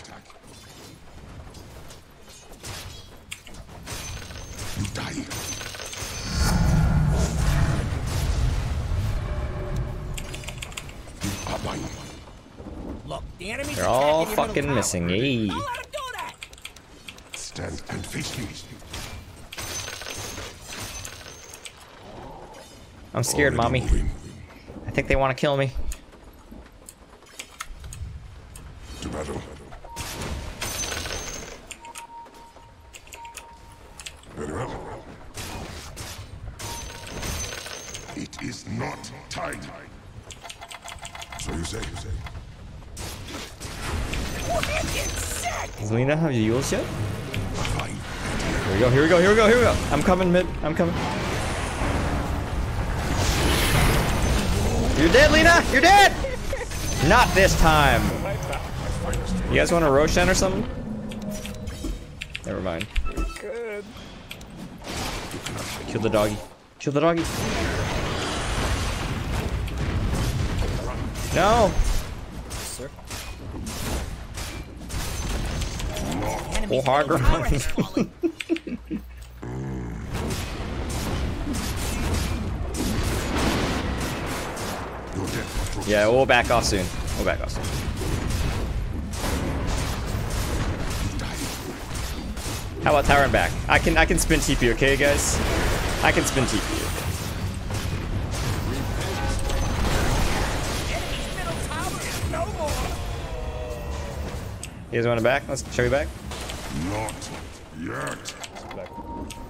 You die. You are mine. Look, the enemy's They're all attacking your middle fucking missing. Hey. Don't let 'em do that! Stand and face me. I'm scared, mommy. I think they want to kill me. To battle. Very well. It is not time. So you say, you say. Wicked sick! Does Lina have Euls yet? Here we go, here we go, here we go, here we go. I'm coming mid. I'm coming. You're dead, Lina! You're dead! Not this time! You guys want a Roshan or something? Never mind. Good. Kill the doggy. Kill the doggy. No! Sir. Oh, hard Tower run. has fallen. Your death approaches. Yeah, we'll back off soon. We'll back off soon. How about tower and back? I can I can spin TP, okay guys? I can spin TP. Enemy's middle tower is! You guys want to back? Let's show you back. Not yet.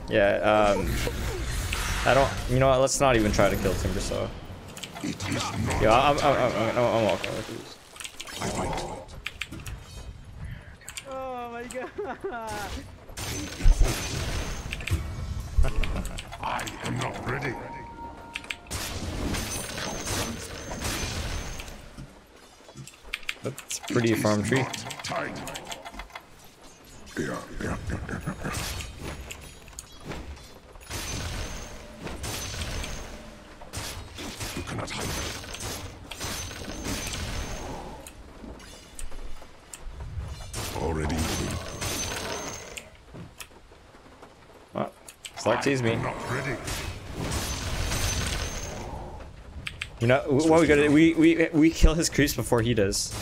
Yeah, um I don't you know what, let's not even try to kill Timbersaw. It is not. Yeah, I'm, I'm, I'm, I'm, I'm walking with these. I fight. Oh my god. I am not ready. That's pretty It is farm tree. not. Yeah, yeah, yeah, yeah, yeah, yeah. You cannot hide. Already moving. Oh, Slark teased me. I'm not ready. You know what we gotta we we we kill his creeps before he does.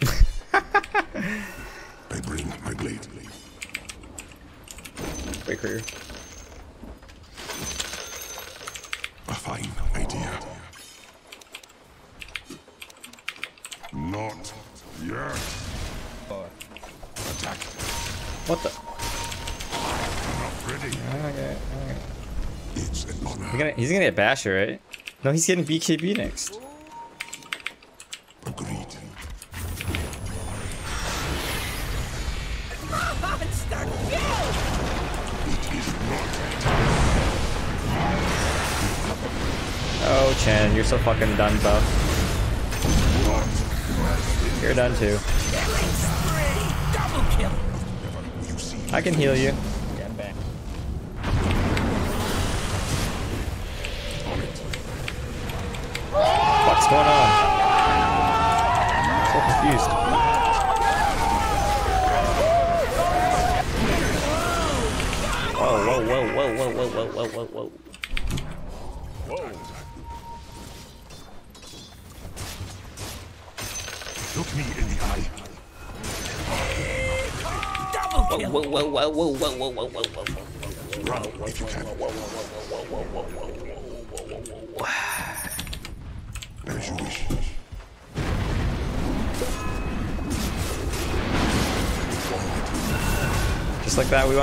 I bring my blade. Wait, career. A fine idea. Not yet. Attack. What the? Not. Okay. It's an honor. He's gonna he's gonna get Basher, right? No, he's getting BKB next. Oh, Chen, you're so fucking done, buff. You're done too. I can heal you.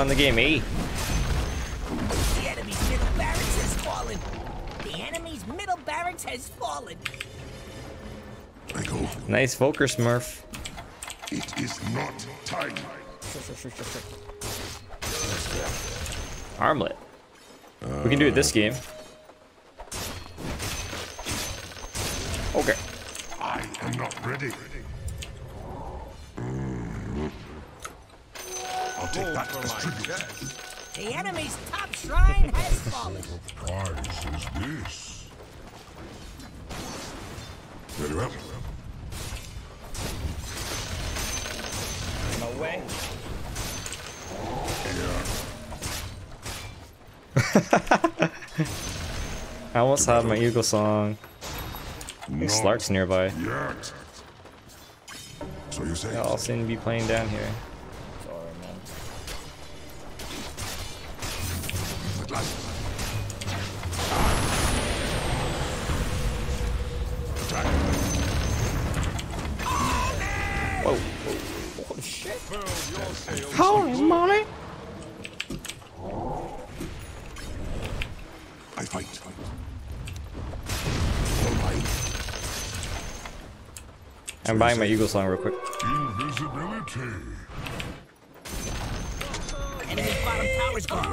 Just like that, we won the game, eh? The enemy's middle barracks has fallen! The enemy's middle barracks has fallen! I go. Nice Volker Smurf. It is not time. Sure, sure, sure, sure, sure. Armlet. We can do it this game. I have my Eaglesong. Slark's nearby. Yet. So you say. They all seem be playing down here. Buying my Eaglesong real quick. Invisibility. Enemy's bottom tower's gone!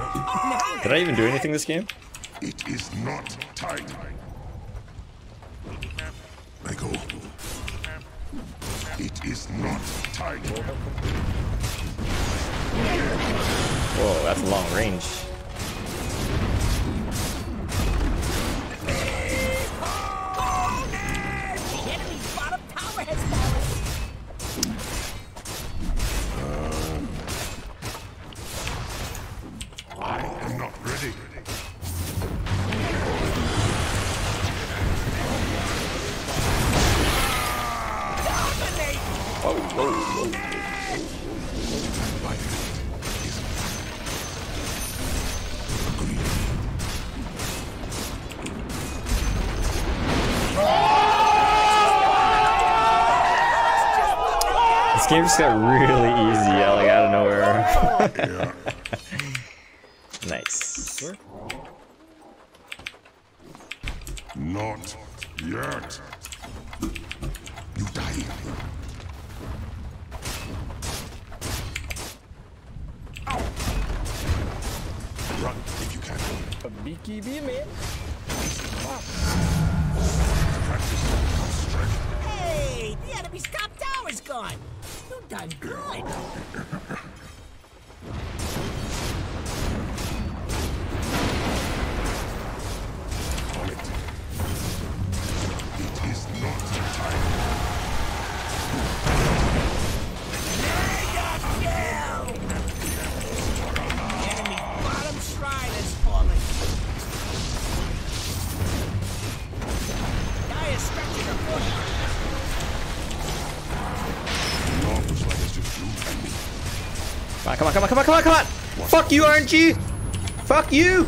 Nice! Did I even do anything this game? It is not time. I go. It is not time. Whoa, that's long range. that on, come on, come on, come on, come on, come on! Fuck you, RNG! Fuck you!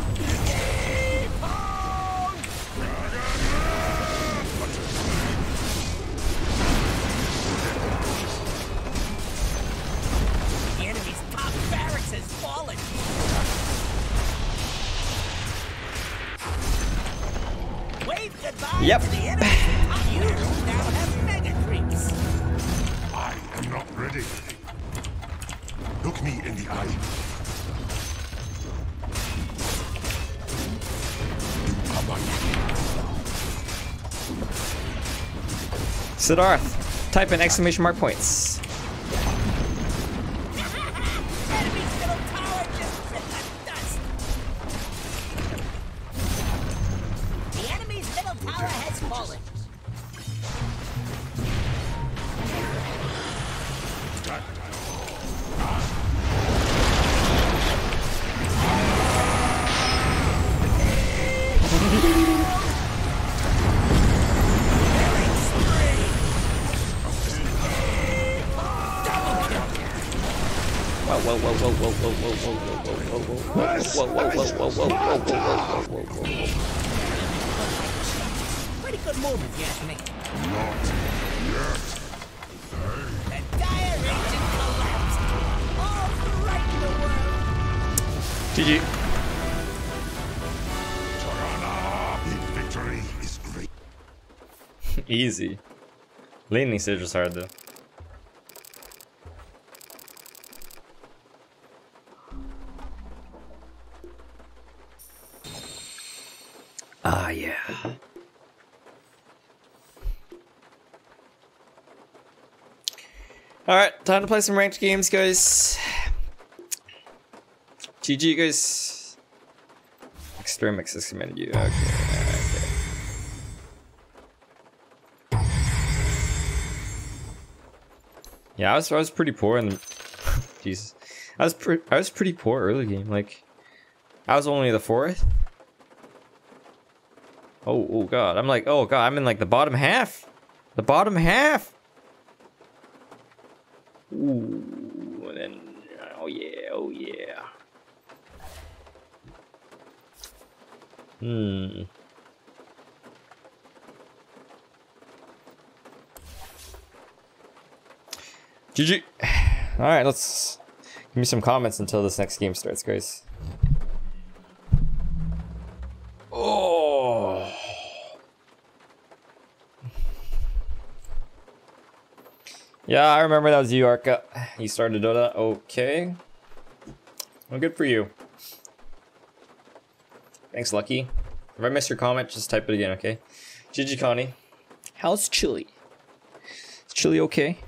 Siddharth, type in exclamation mark points. Easy. Laning hard though. Ah, yeah. Alright, time to play some ranked games, guys. GG, guys. Extremix has commended you. Okay. Yeah, I was I was pretty poor in Jesus. I was pretty I was pretty poor early game. Like I was only the fourth. Oh oh god. I'm like, oh god, I'm in like the bottom half. The bottom half. Ooh, and then oh yeah, oh yeah. Hmm. GG. All right, let's give me some comments until this next game starts, guys. Oh. Yeah, I remember that was you, Arca. You started Dota. Okay. Well, good for you. Thanks, Lucky. If I missed your comment, just type it again, okay? GG Connie. How's Chili? Is Chili okay?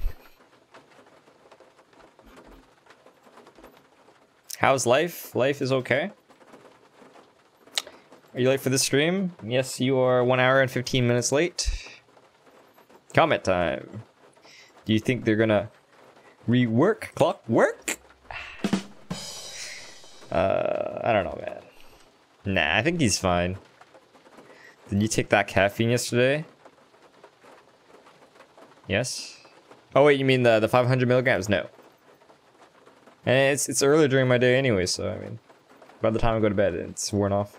How's life? Life is okay. Are you late for this stream? Yes, you are one hour and 15 minutes late. Comment time. Do you think they're gonna rework clockwork? Uh, I don't know, man. Nah, I think he's fine. Did you take that caffeine yesterday? Yes. Oh wait, you mean the the 500 milligrams? No. And it's it's early during my day anyway, so I mean, by the time I go to bed, it's worn off.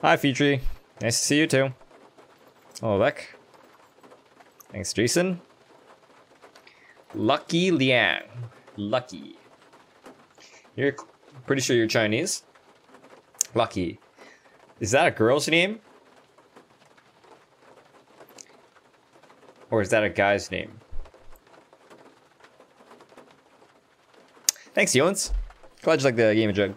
Hi, Featree. Nice to see you too. Oh, Beck. Thanks, Jason. Lucky Liang. Lucky. You're pretty sure you're Chinese. Lucky. Is that a girl's name? Or is that a guy's name? Thanks, Yons. Glad you like the game of jug.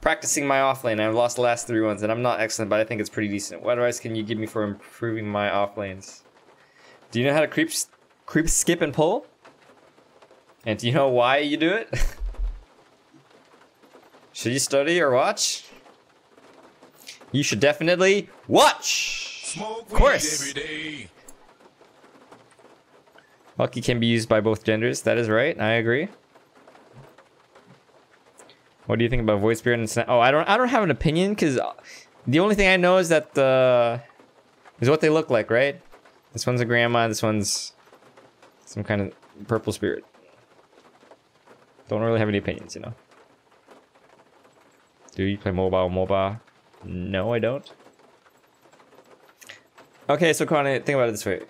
Practicing my offlane. I've lost the last three ones, and I'm not excellent, but I think it's pretty decent. What advice can you give me for improving my offlanes? Do you know how to creep, creep, skip, and pull? And do you know why you do it? should you study or watch? You should definitely watch. Smoke of course. Lucky can be used by both genders. That is right. I agree. What do you think about Void Spirit and Sna- Oh, I don't. I don't have an opinion because uh, the only thing I know is that the is what they look like, right? This one's a grandma. This one's some kind of purple spirit. Don't really have any opinions, you know. Do you play mobile mobile? No, I don't. Okay, so Connie, think about it this way.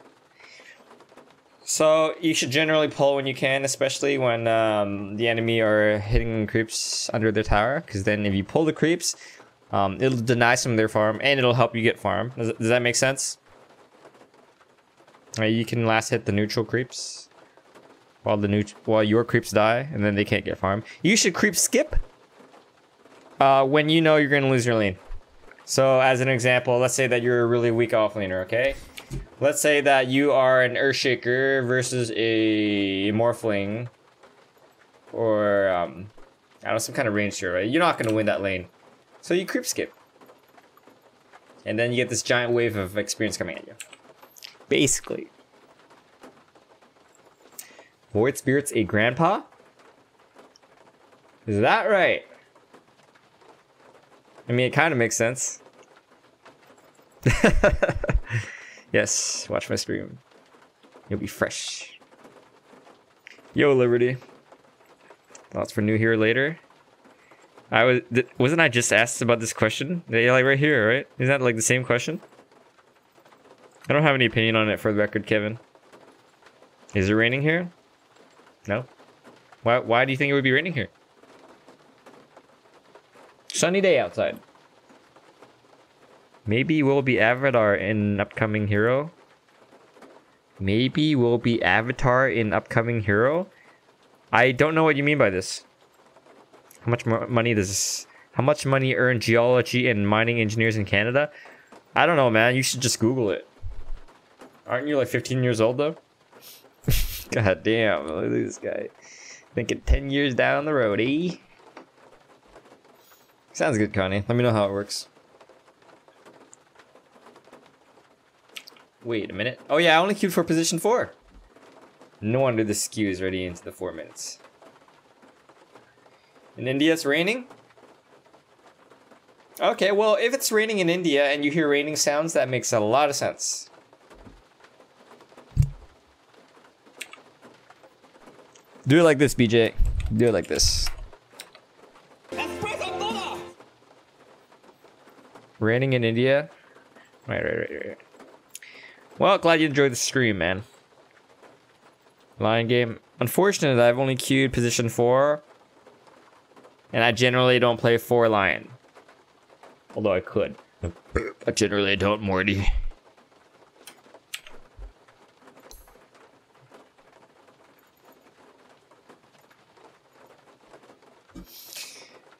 So you should generally pull when you can, especially when um, the enemy are hitting creeps under their tower, because then if you pull the creeps, um, it'll deny some of their farm, and it'll help you get farm. Does, does that make sense? Right, you can last hit the neutral creeps while the neut while your creeps die, and then they can't get farm. You should creep skip uh, when you know you're going to lose your lane. So as an example, let's say that you're a really weak offlaner, okay? Let's say that you are an Earthshaker versus a Morphling. Or, um, I don't know, some kind of range here, right? You're not going to win that lane. So you creep skip. And then you get this giant wave of experience coming at you. Basically. Void Spirit's a grandpa? Is that right? I mean, it kind of makes sense. yes, watch my stream. You'll be fresh. Yo, Liberty. Thoughts for new here later. I was wasn't I just asked about this question? Yeah, like right here, right? Is that like the same question? I don't have any opinion on it for the record, Kevin. Is it raining here? No. Why? Why do you think it would be raining here? Sunny day outside. Maybe we'll be Avatar in upcoming hero. Maybe we'll be Avatar in upcoming hero. I don't know what you mean by this. How much mo- money does this? How much money earn geology and mining engineers in Canada? I don't know, man. You should just Google it. Aren't you like 15 years old though? God damn, look at this guy. Thinking 10 years down the road, eh? Sounds good, Connie. Let me know how it works. Wait a minute. Oh yeah, I only queued for position 4. No wonder the skew is already into the 4 minutes. In India it's raining? Okay, well, if it's raining in India and you hear raining sounds, that makes a lot of sense. Do it like this, BJ. Do it like this. Raining in India? Right, right, right, right. Well, glad you enjoyed the stream, man. Lion game. Unfortunate, I've only queued position 4. And I generally don't play 4 Lion. Although I could. I generally don't, Morty.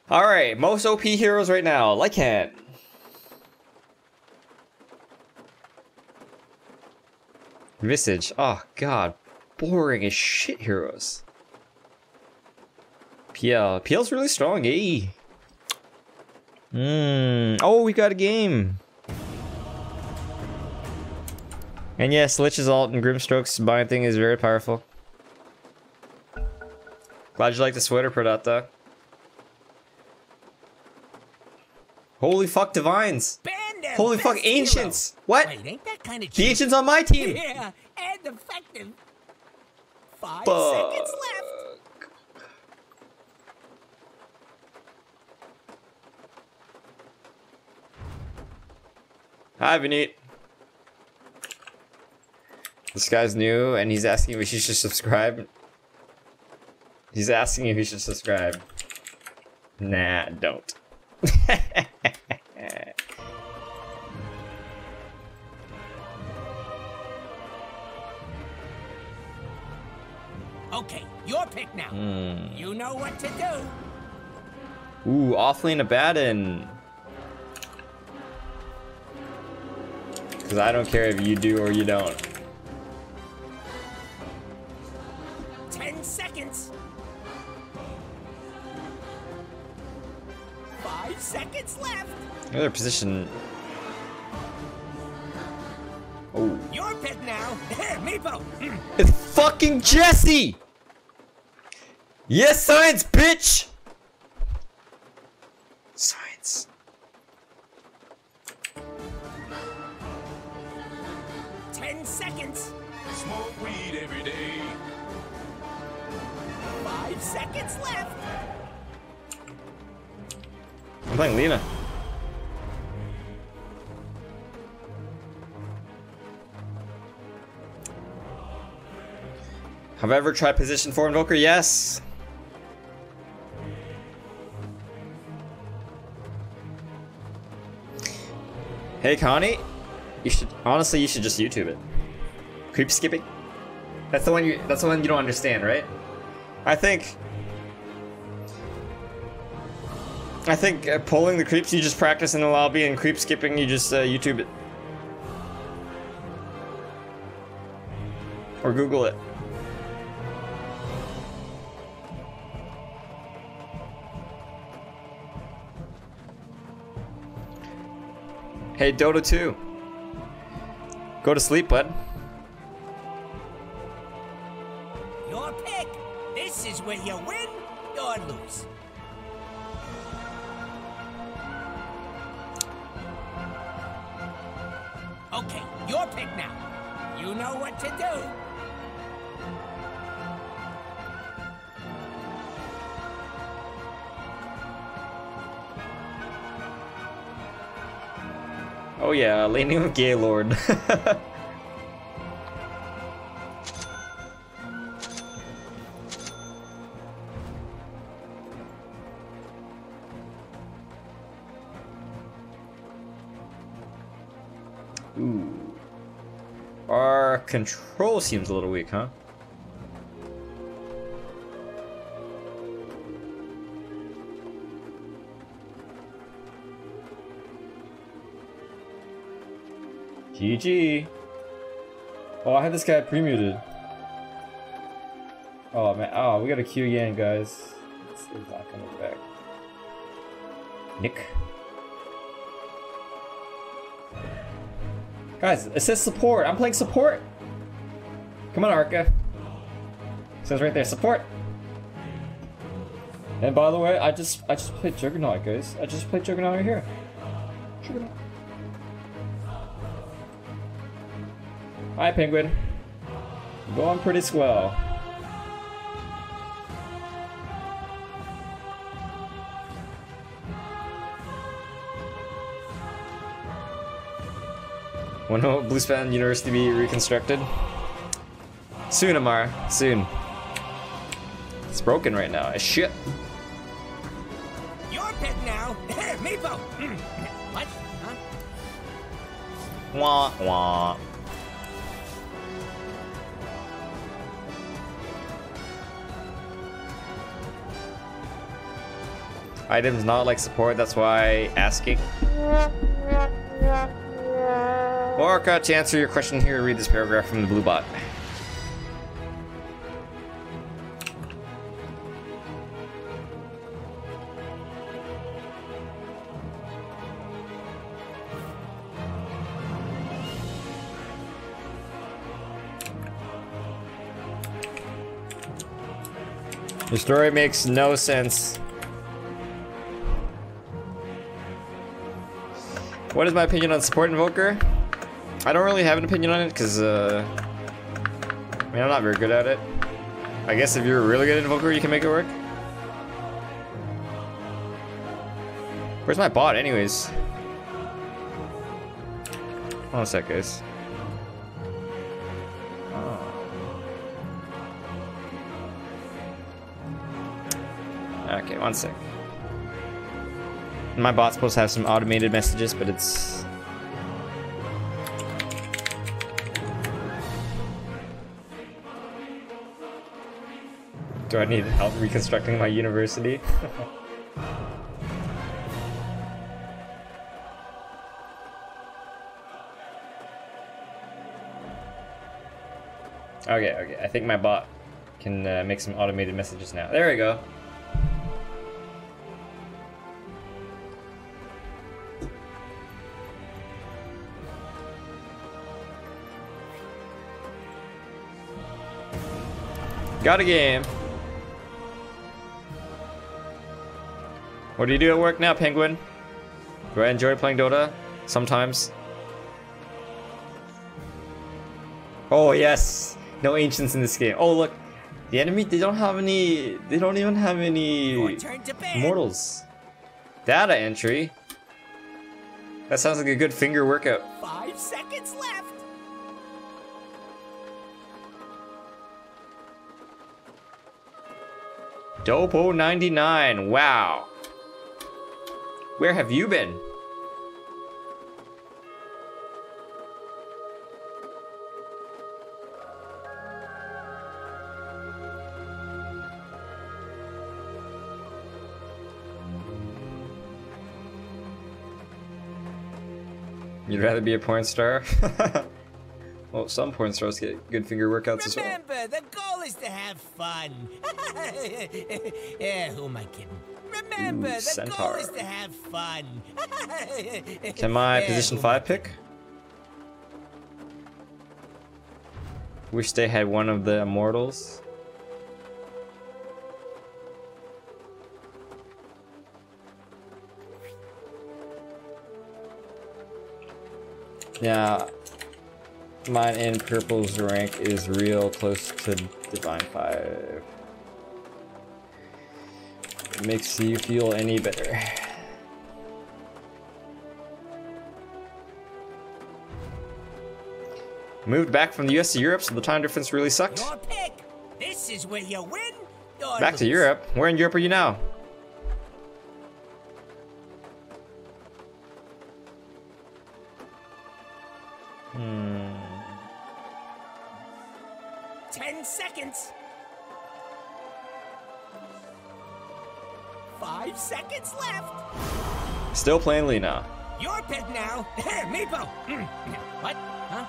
Alright, most OP heroes right now. Lycan. Visage. Oh god. Boring as shit heroes. PL. PL's really strong, eh? Mmm. Oh, we got a game. And yes, Lich's alt and Grimstroke's bind thing is very powerful. Glad you like the sweater, Pradata. Holy fuck, Divines! Them, Holy fuck, best hero. Ancients! What? Wait, ain't that kind of The Ancients on my team! Yeah, and effective. Five Fuck. seconds left. Hi, Vineet. This guy's new and he's asking if he should subscribe. He's asking if he should subscribe. Nah, don't. Okay, your pick now. Hmm. You know what to do. Ooh, offlane Abaddon. Because I don't care if you do or you don't. Ten seconds. Five seconds left. Another position. Oh. Your pick now. Meepo. Hmm. It's fucking Jesse! Yes, science, bitch! Science. Ten seconds. Smoke weed every day. Five seconds left. I'm playing Lina. Have I ever tried position 4 Invoker? Yes. Hey Connie, you should honestly you should just YouTube it. Creep skipping. That's the one you that's the one you don't understand, right? I think I think uh, pulling the creeps you just practice in the lobby and creep skipping you just uh, YouTube it. Or Google it. Hey Dota 2. Go to sleep, bud. Your pick. This is where you win or lose. Okay, your pick now. You know what to do. Oh yeah, Laning with Gaylord. Ooh. Our control seems a little weak, huh? GG. Oh, I had this guy pre-muted. Oh man, oh, we got a Q again, guys. This is not coming back. Nick. Guys, it says support. I'm playing support. Come on, Arca. It says right there, support. And by the way, I just I just played Juggernaut, guys. I just played Juggernaut right here. Juggernaut. Hi, Penguin. Going pretty swell. When will Bluespan University be reconstructed? Soon, Amar. Soon. It's broken right now. As shit. Your pick now. Here, Meepo. What? Huh? Wah wah. Items not like support, that's why asking. Orca, to answer your question here, read this paragraph from the blue bot. Your story makes no sense. What is my opinion on support invoker? I don't really have an opinion on it because, uh, I mean, I'm not very good at it. I guess if you're really good at invoker, you can make it work. Where's my bot, anyways? Hold on a sec, guys. Okay, one sec. My bot's supposed to have some automated messages, but it's Do I need help reconstructing my university? okay, okay. I think my bot can uh, make some automated messages now. There we go. Got a game. What do you do at work now, Penguin? Do I enjoy playing Dota? Sometimes. Oh yes! No ancients in this game. Oh look! The enemy, they don't have any... They don't even have any... Mortals. Data entry? That sounds like a good finger workout. Five seconds Dopo99, wow. Where have you been? You'd rather be a porn star? well, some porn stars get good finger workouts as well. Remember, the goal is to have fun. yeah, who am I kidding? Remember, Ooh, the centaur. goal is to have fun. Can my Yeah, position who am I 5 pick? Wish they had one of the immortals. Yeah, mine in purple's rank is real close to divine 5. It Makes you feel any better. Moved back from the US to Europe, so the time difference really sucked. Your pick. This is where you win. Back to. Europe. Where in Europe are you now? Still playing Lina. Your pick now. Meepo. Mm. what? Huh?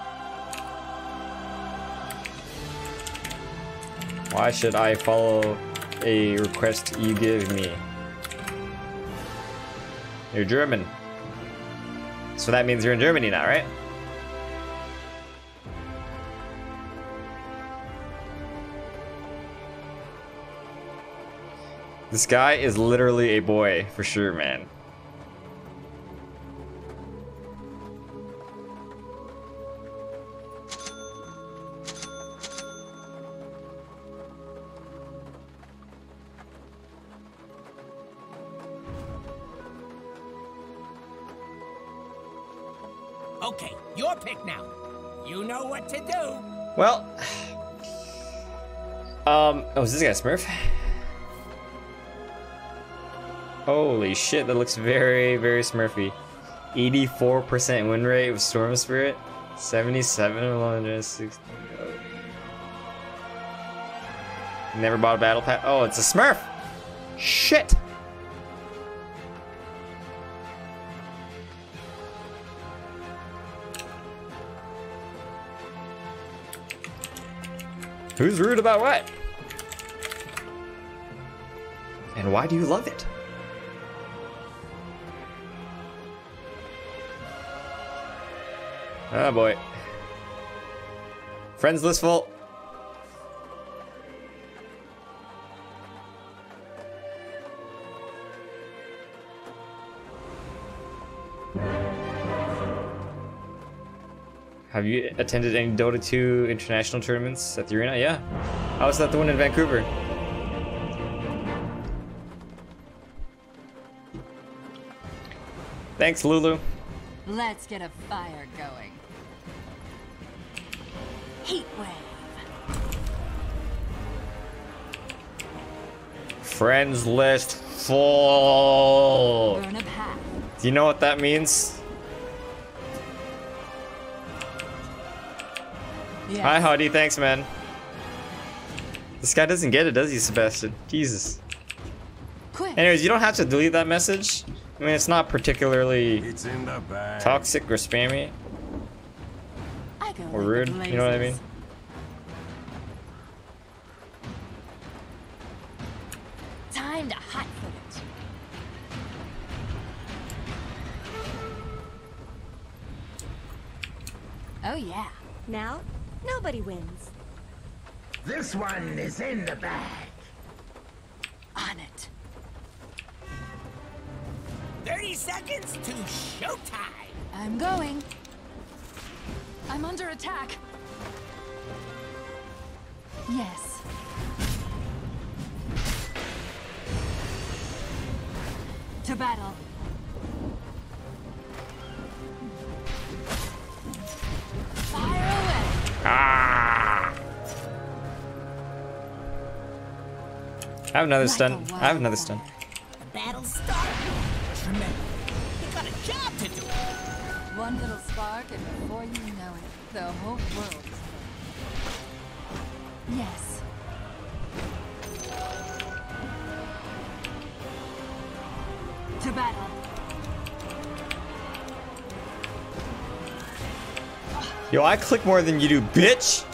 Why should I follow a request you give me? You're German. So that means you're in Germany now, right? This guy is literally a boy, for sure, man. Oh, is this guy Smurf? Holy shit, that looks very, very Smurfy. 84% win rate with Storm Spirit, 77 of 160. Never bought a battle pass. Oh, it's a Smurf! Shit! Who's rude about what? And why do you love it? Oh boy. Friends list full. Have you attended any Dota 2 international tournaments at the arena? Yeah. I was at the one in Vancouver. Thanks, Lulu. Let's get a fire going. Heat wave. Friends list full. Burn a path. Do you know what that means? Yes. Hi, Huddy. Thanks, man. This guy doesn't get it, does he, Sebastian? Jesus. Quick. Anyways, you don't have to delete that message. I mean, it's not particularly It's in the bag. toxic or spammy I go or rude. You know what I mean? I have another stun. I have another stun. Battle start. Tremendous. You got a job to do. One little spark, and before you know it, the whole world. Yes. To battle. Yo, I click more than you do, bitch!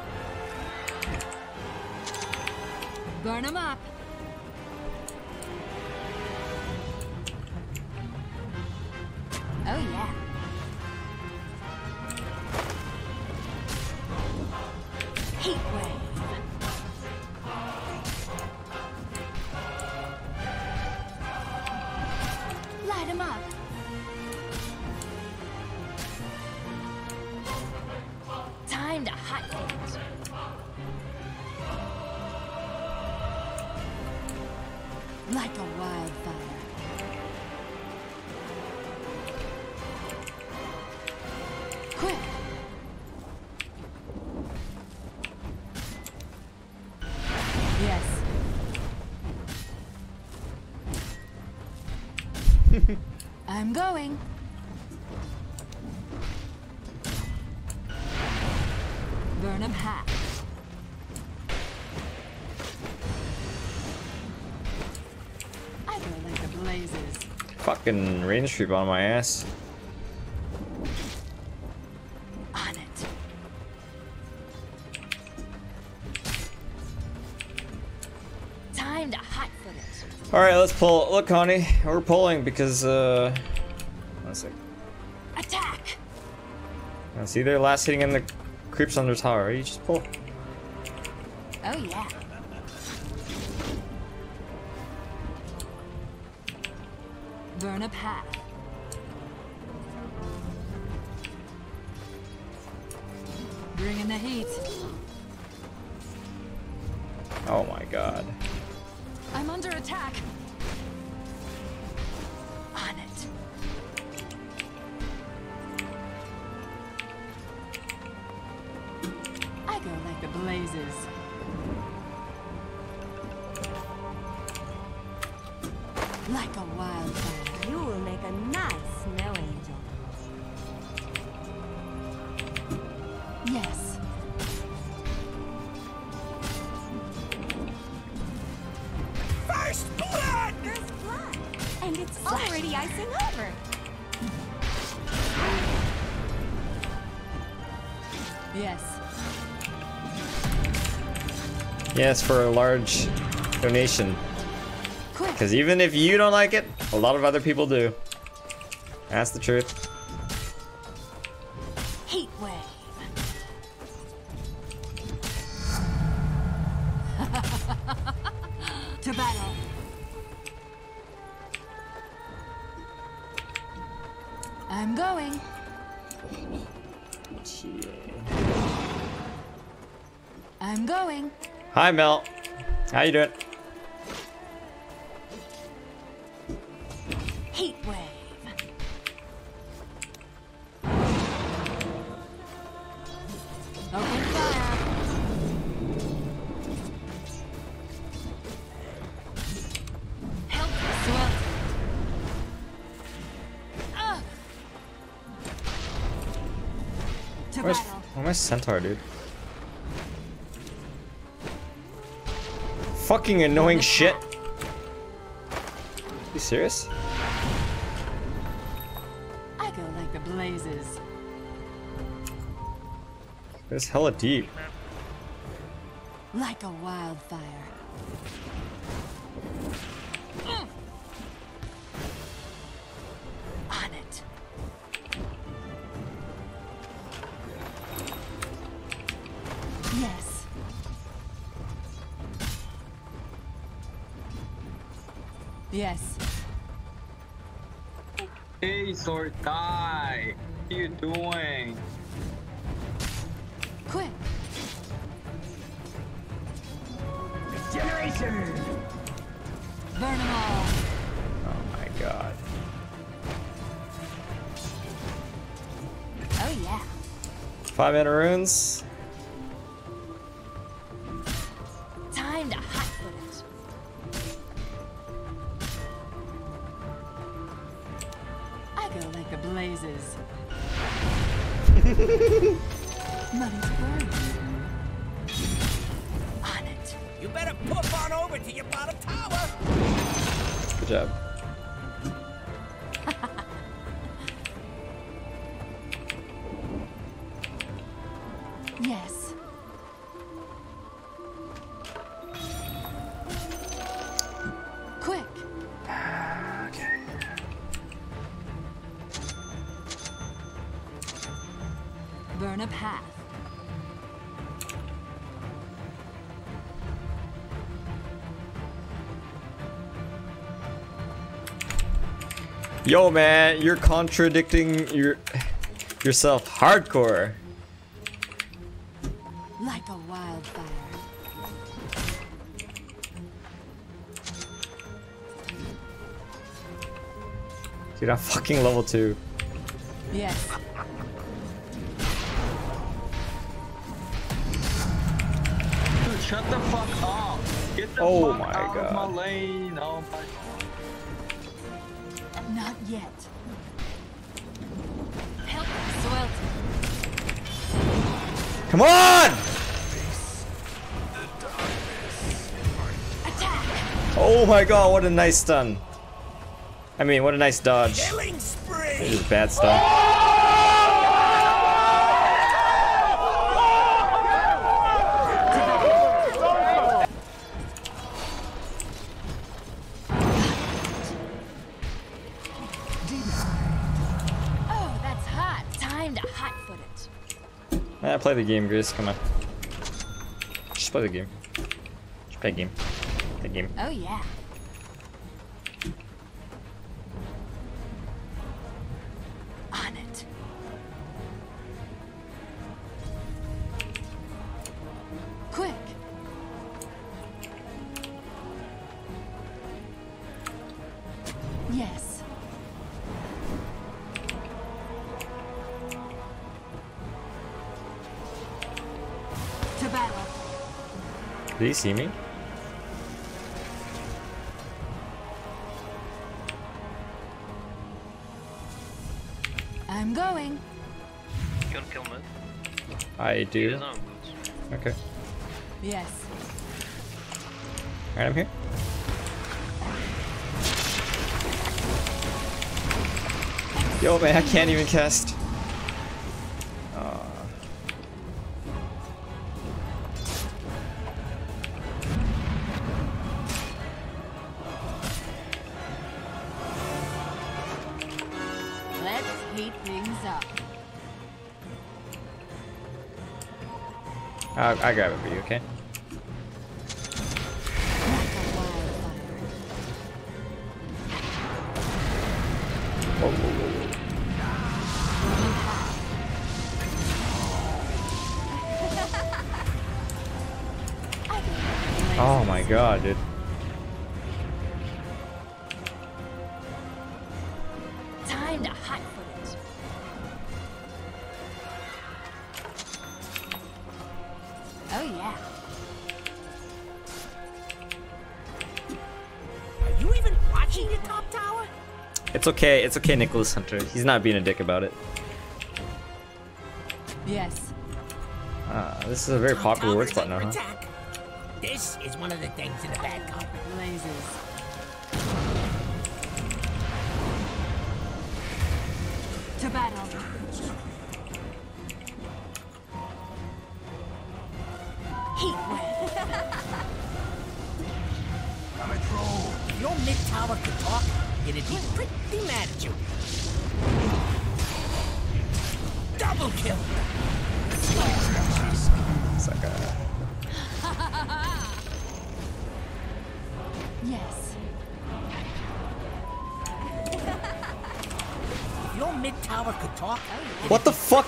Creep on my ass. On it. Time to hot foot it. Alright, let's pull. Look, Connie, we're pulling because, uh. One sec. Attack! Now, see, they're last hitting in the creeps on their tower. You just pull. Yes, for a large donation. Because even if you don't like it, a lot of other people do. That's the truth. How you doing? Heat wave. Open fire. Help us well. Where's, my Centaur, dude? Fucking annoying shit. You serious? I go like the blazes. It's hella deep. Like a wildfire. Hey, sword guy, what are you doing? Quick. Generation! Burn them all. Oh my god. Oh yeah. Five mana runes. Yo, man, you're contradicting your yourself hardcore. Like a wildfire. Dude, I'm fucking level two. Yes. Dude, shut the fuck up. Get the Oh fuck my out of my God. lane. Oh my Come on! Oh my god, what a nice stun. I mean, what a nice dodge. This is bad stuff. The game, Grace. Come on. Just play the game. Just play the game. Play the game. Oh yeah. He see me? I'm going. You gonna kill him. I do. His own boots. Okay. Yes. Alright, I'm here. Yo, man, I can't even cast. I'll grab it for you, okay? Okay, it's okay, Nicholas Hunter. He's not being a dick about it. Yes. Ah, this is a very popular ward spot now, huh? Attack. This is one of the things in the bad copy. Blazes.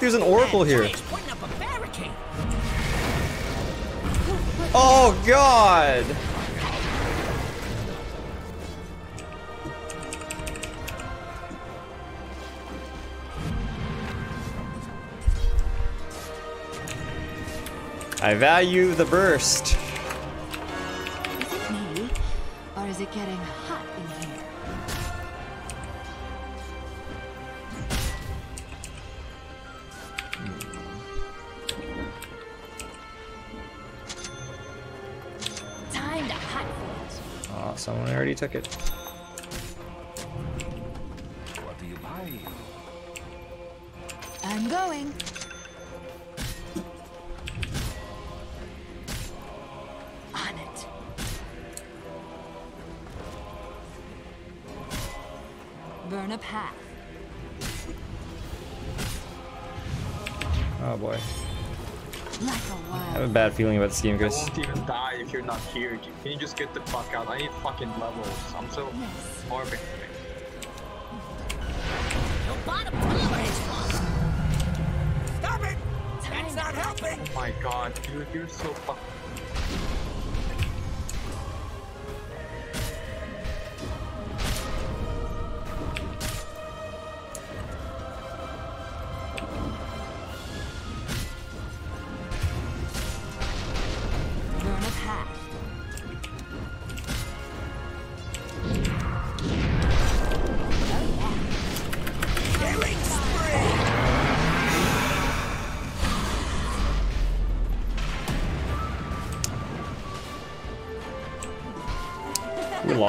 There's an oracle here. Giants putting up a barricade. Oh god! I value the burst. Took it. What do you buy? I'm going. On it. Burn a path. Oh boy. Like a I have a bad feeling about this game, I guys. Won't even die if you're not here. Can you just get the fuck out? I need fucking levels. I'm so Yes. morbid. Your bottom tower is lost. Stop it! That's not helping. Oh my god, dude, you're so fucking.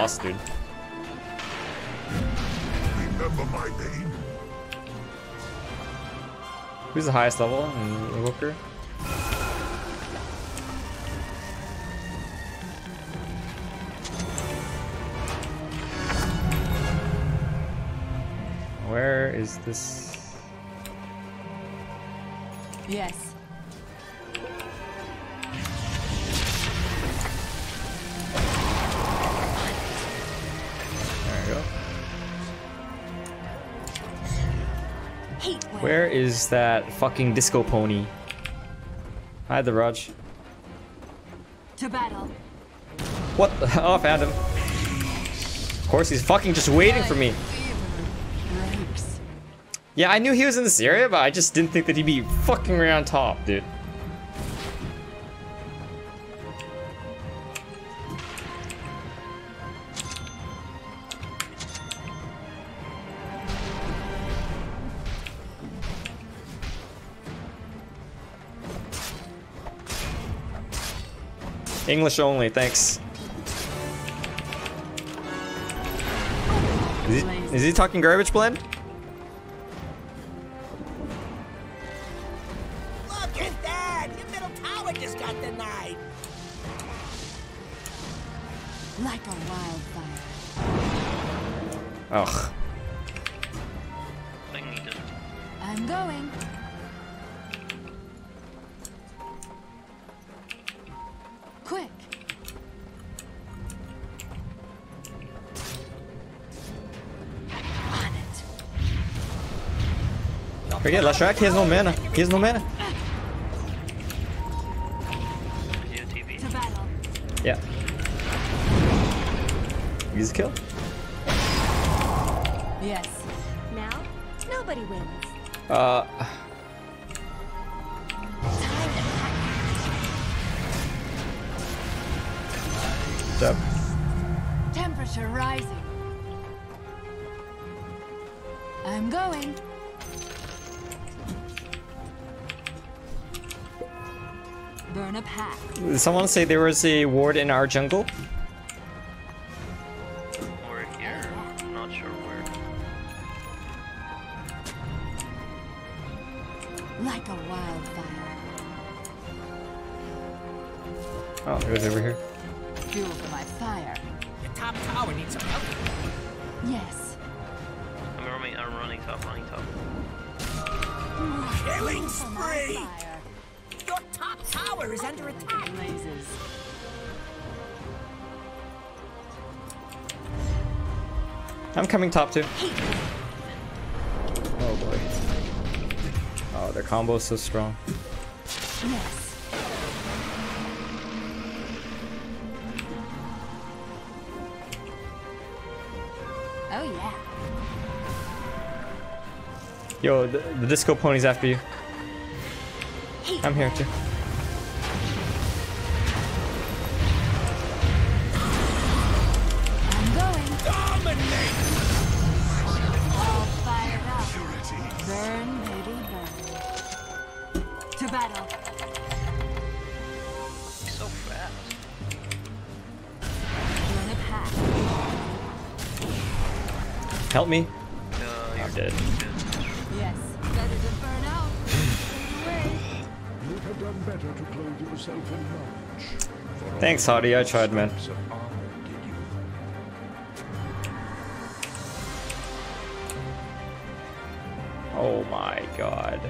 We lost, dude. Remember my name? Who's the highest level in Invoker? Where is this? Yes. That fucking disco pony? Hi, the Raj. To battle. What? the- Oh, I found him. Of course, he's fucking just waiting for me. Yeah, I knew he was in this area, but I just didn't think that he'd be fucking around top, dude. English only, thanks. Is he, is he talking garbage blend? Leshrac, he has no mana. He has no mana. Here, TV. To battle. Yeah. Use a kill. Yes. Now, nobody wins. Uh, Step. Temperature rising. I'm going. Someone say there was a ward in our jungle? Top two. Oh boy. Oh, their combo's so strong. Yes. Oh yeah. Yo, the, the disco pony's after you. I'm here too. Hottie. I tried, man. steps of armor did you. Oh my god.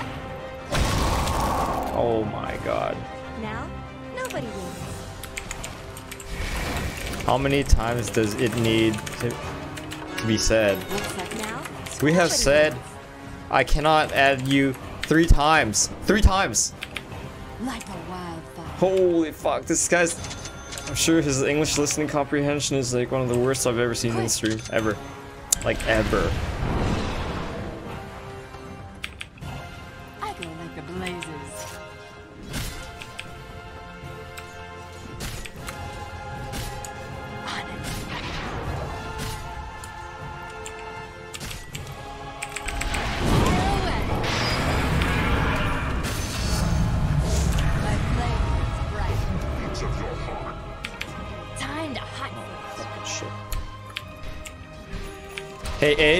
Oh my god. Now, nobody wins. How many times does it need to, to be said? Looks like now. We have said. I cannot add you three times. Three times. Like a wildfire. Holy fuck, this guy's. I'm sure his English listening comprehension is like one of the worst I've ever seen in the stream. Ever. Like, ever.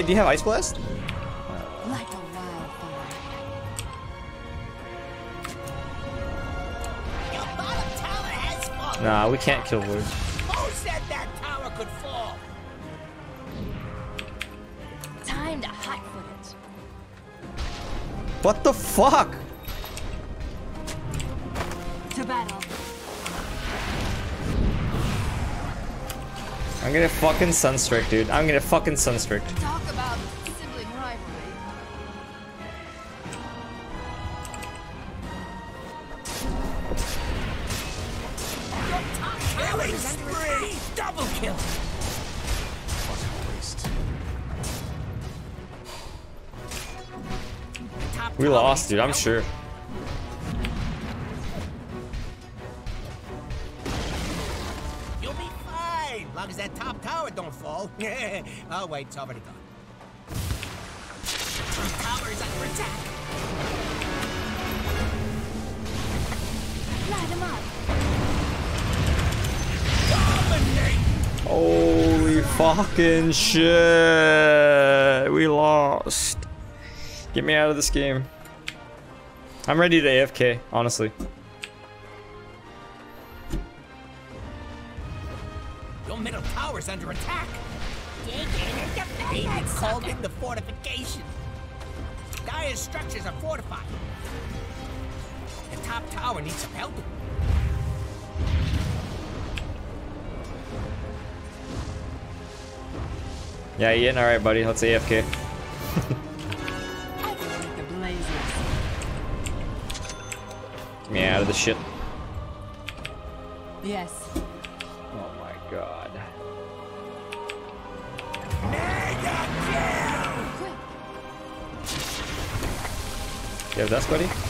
Do you have Ice Blast? like a wildfire. Your tower has. Nah, we can't kill Wood. Who said that tower could fall? Time to hot foot it. What the fuck? To battle. I'm gonna fucking Sunstrike, dude. I'm gonna fucking Sunstrike. Top lost, dude, I'm sure. You'll be fine, long as that top tower don't fall. oh wait, it's already gone. Top tower is under attack. Light him up. Dominate! Holy fucking shit. We lost. Get me out of this game. I'm ready to AFK, honestly. Your middle tower's under attack. Dig in and defend that called in the fortification. Dire's structures are fortified. The top tower needs some help. Yeah, you are Ian, alright, buddy. Let's AFK. Buddy?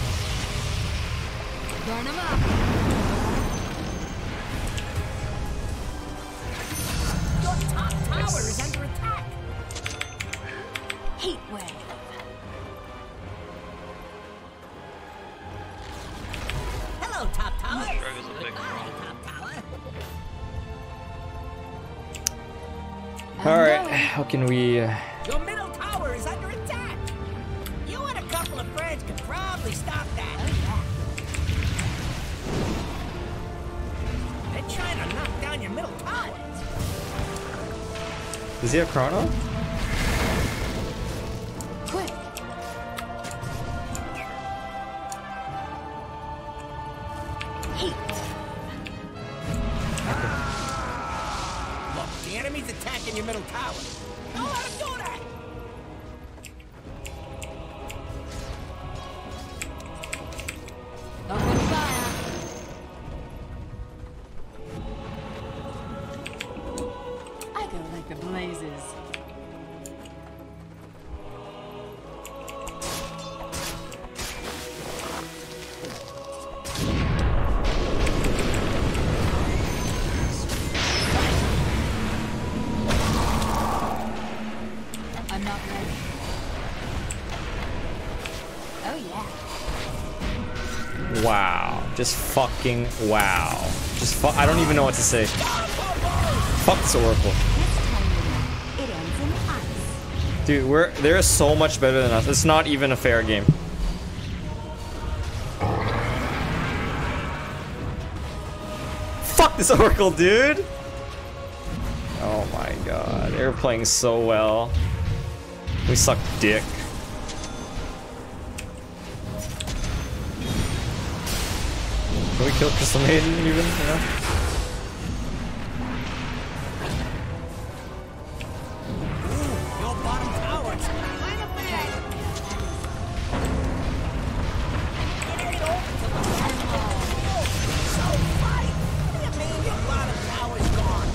Fucking wow. Just fu- I don't even know what to say. Fuck this Oracle. Dude, we're they're so much better than us. It's not even a fair game. Fuck this Oracle, dude! Oh my god. They're playing so well. We suck dick. Tower's gone?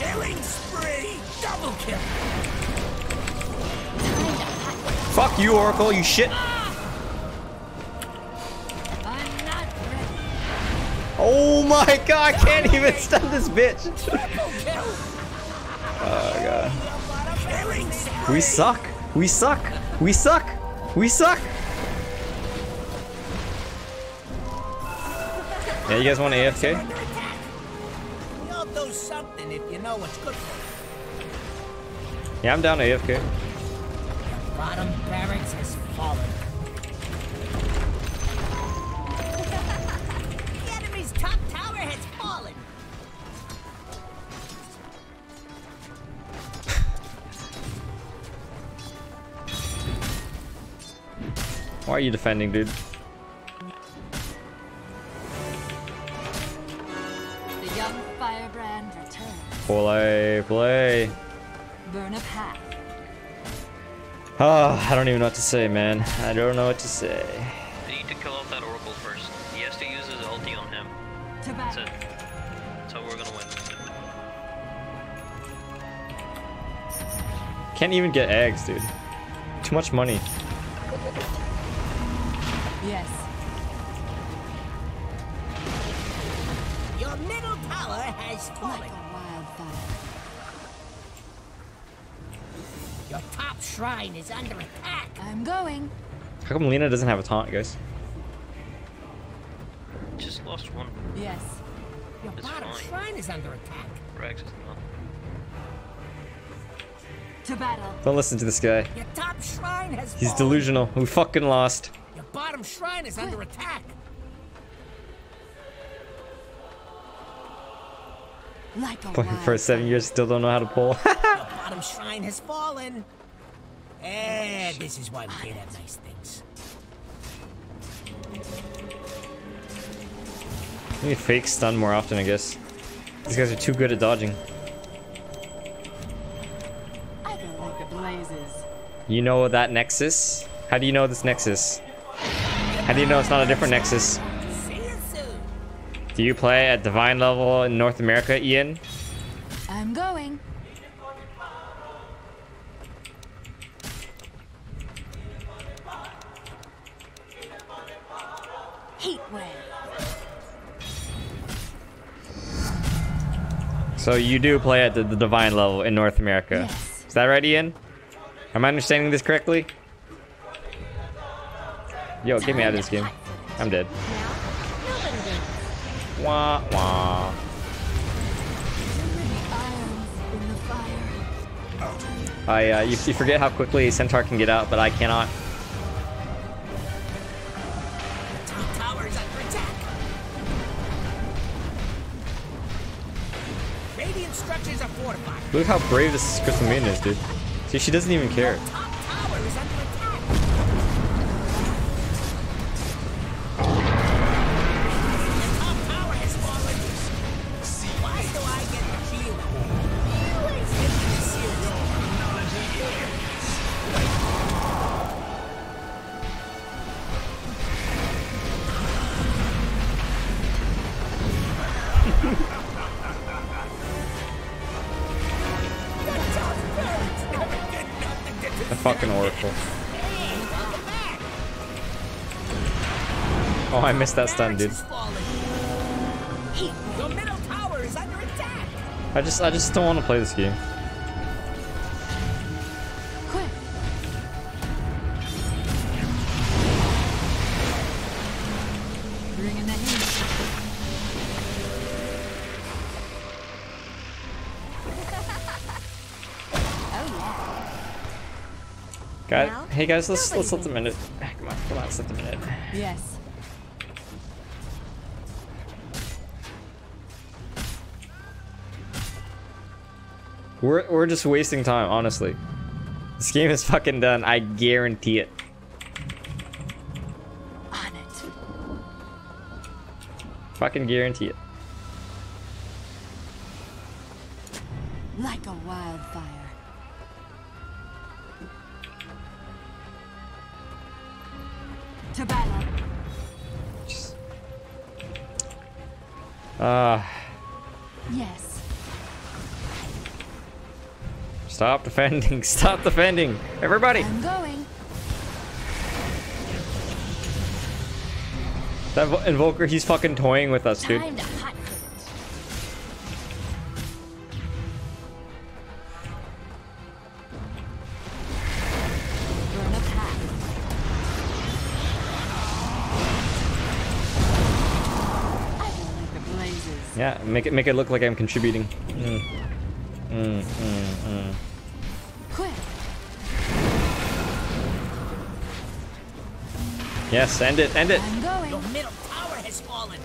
Killing spree. Double kill. Fuck you, Oracle, you shit. My god, I can't even stun this bitch. Oh god. We suck. We suck. We suck. We suck. Yeah, you guys want AFK? Under attack. You'll do something if you know what's good for you. Yeah, I'm down to AFK. Why you defending, dude? The young firebrand returns. Play, play. Burn a path. Oh, I don't even know what to say, man. I don't know what to say. They need to kill off that Oracle first. He has to use his ulti on him. To That's it. That's how we're gonna win. Can't even get eggs, dude. Too much money. Going. How come Lina doesn't have a taunt, guys? Just lost one. Yes. Your It's bottom fine. shrine is under attack. Rags is not. To battle. Don't listen to this guy. Your top shrine has He's fallen. delusional. We fucking lost. Your bottom shrine is under attack. Like a Playing for seven years, still don't know how to pull. Your bottom shrine has fallen. Eh, this is why we can't have nice things. We need fake stun more often, I guess. These guys are too good at dodging. I go like the blazes. You know that Nexus? How do you know this Nexus? How do you know it's not a different Nexus? See you soon. Do you play at Divine level in North America, Ian? I'm going. So you do play at the, the Divine level in North America. Yes. Is that right, Ian? Am I understanding this correctly? Yo, get me out of this game. I'm dead. Wah wah. Too many irons in the I uh, you, you forget how quickly Centaur can get out, but I cannot. Look how brave this Crystal Maiden is, dude. See, she doesn't even care. Missed that stun, dude. Your middle tower is under attack. I just, I just don't want to play this game. Quick. Bringing the heat. Oh Guys, hey guys, let's let's let nobody the minute. Come on, come on, let's let the minute. Yes. We're we're just wasting time, honestly. This game is fucking done. I guarantee it. On it. Fucking guarantee it. Stop defending. Stop defending. Everybody. I'm going. That Invoker, he's fucking toying with us, dude. Time to hot foot Burn a path. I go like the blazes. Yeah, make it make it look like I'm contributing. Mm, Yes, end it, end it. I'm going. Your middle tower has fallen.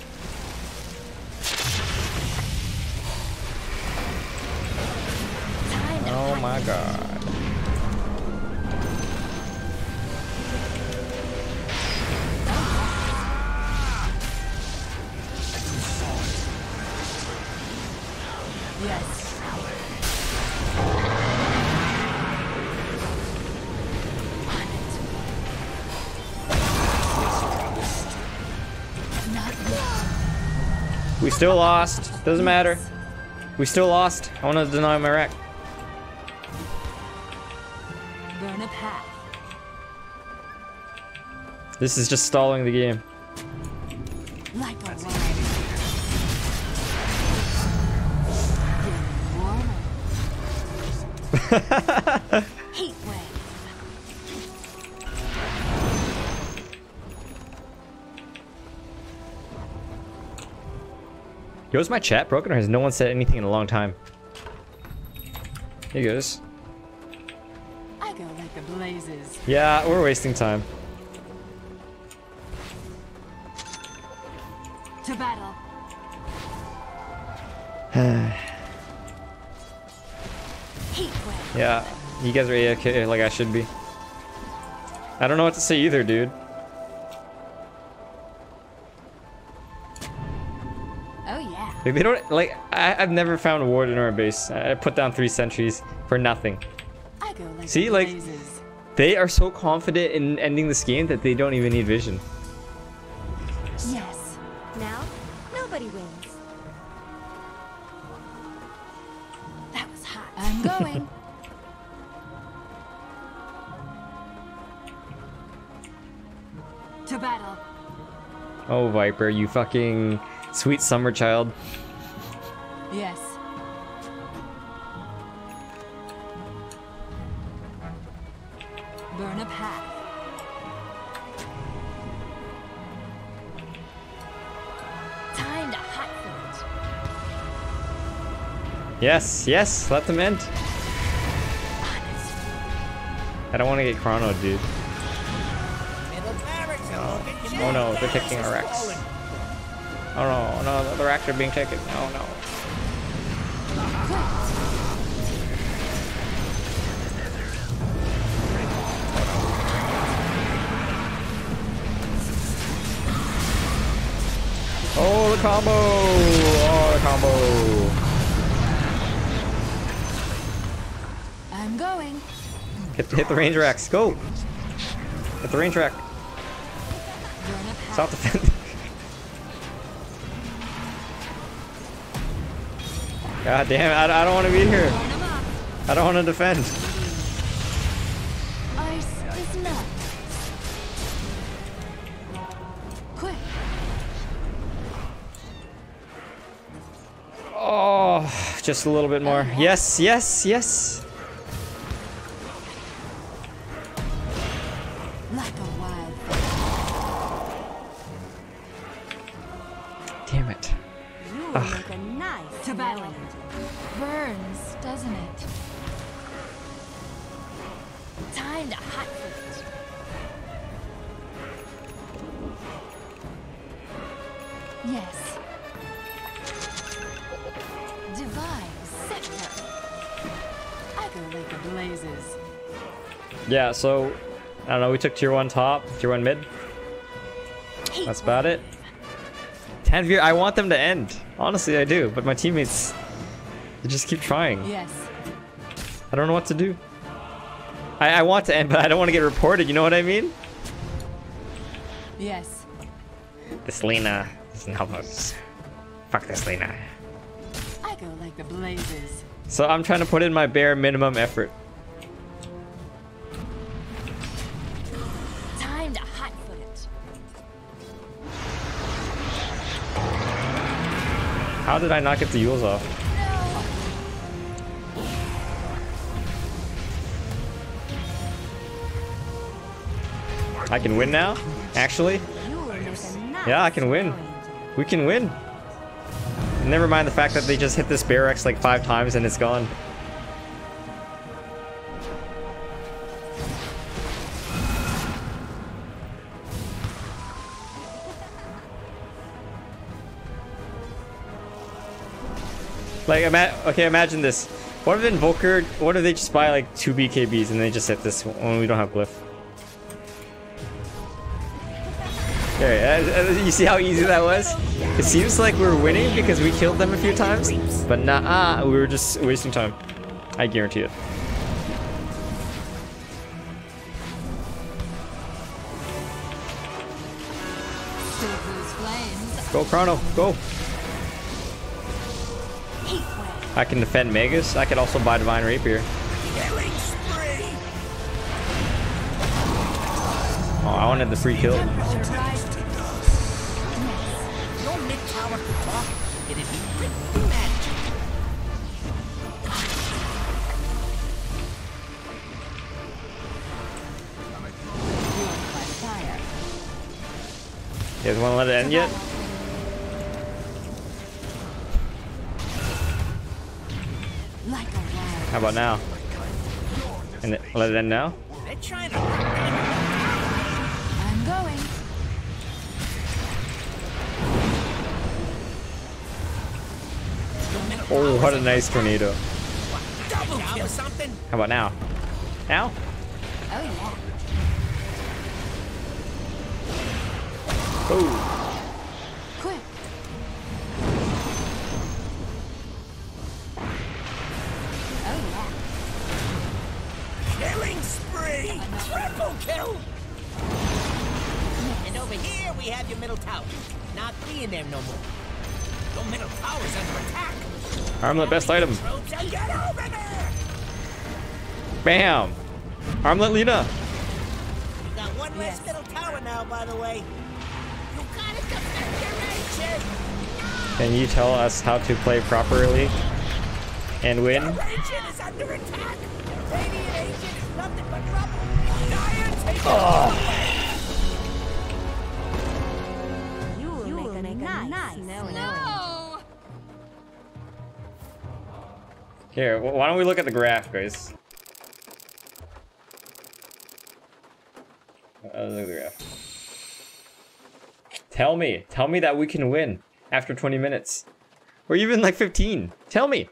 Oh my god. Still lost. Doesn't matter. We still lost. I want to deny my rack. Burn a path. This is just stalling the game. Yo, is my chat broken or has no one said anything in a long time? Here goes. I go like the blazes. Yeah, we're wasting time. To battle. Yeah, you guys are AFK like I should be. I don't know what to say either, dude. Like, they don't like. I, I've never found a ward in our base. I I put down three sentries for nothing. I go like See, like- blazes. They are so confident in ending this game that they don't even need vision. Yes. Now, nobody wins. That was hot. I'm going. to battle. Oh, Viper, you fucking sweet summer child. Yes. Burn a path. Time to hot foot. Yes, yes, let them end. I don't want to get chrono, dude. Middle barracks are looking Oh no, they're shaky. taking our Rex. Oh no, no, the Rex are being taken. Oh no. Oh, the combo! Oh, the combo! I'm going. Hit, hit the range racks. Go! Hit the range rack. Stop defending. God damn it, I, I don't want to be here. I don't want to defend. Ice is not. Quick. Oh, just a little bit more. Yes, yes, yes. So, I don't know, we took tier 1 top, tier 1 mid. That's about it. 10 view, I want them to end. Honestly, I do, but my teammates, they just keep trying. Yes. I don't know what to do. I, I want to end, but I don't want to get reported, you know what I mean? Yes. This Lina doesn't help us. Fuck this Lina. I go like the blazes. So I'm trying to put in my bare minimum effort. How did I not get the Euls off? I can win now? Actually? Yeah, I can win. We can win. Never mind the fact that they just hit this barracks like five times and it's gone. Like, ima okay, imagine this. What if Invoker, what if they just buy like two BKBs and they just hit this when we don't have Glyph? Okay, uh, uh, you see how easy that was? It seems like we're winning because we killed them a few times, but nah, we were just wasting time. I guarantee it. Stoke those flames. Go Chrono, go! I can defend Magus. I could also buy Divine Rapier. Oh, I wanted the free kill. You guys want to let it end yet? How about now? And let it end now? They're trying to. I'm going. Oh, what a nice tornado. Double kill something. How about now? Now? Oh yeah. Oh. Armlet best item. Troops, and get over there. Bam! Armlet Lina! We got one less middle tower now, by the way. You gotta defend your ancient. Can you tell us how to play properly and win? Your ancient is under attack. Radiant ancient is nothing but trouble. Dire take You Here, why don't we look at the graph, guys? Uh, look at the graph. Tell me. Tell me that we can win after 20 minutes. Or even like 15. Tell me.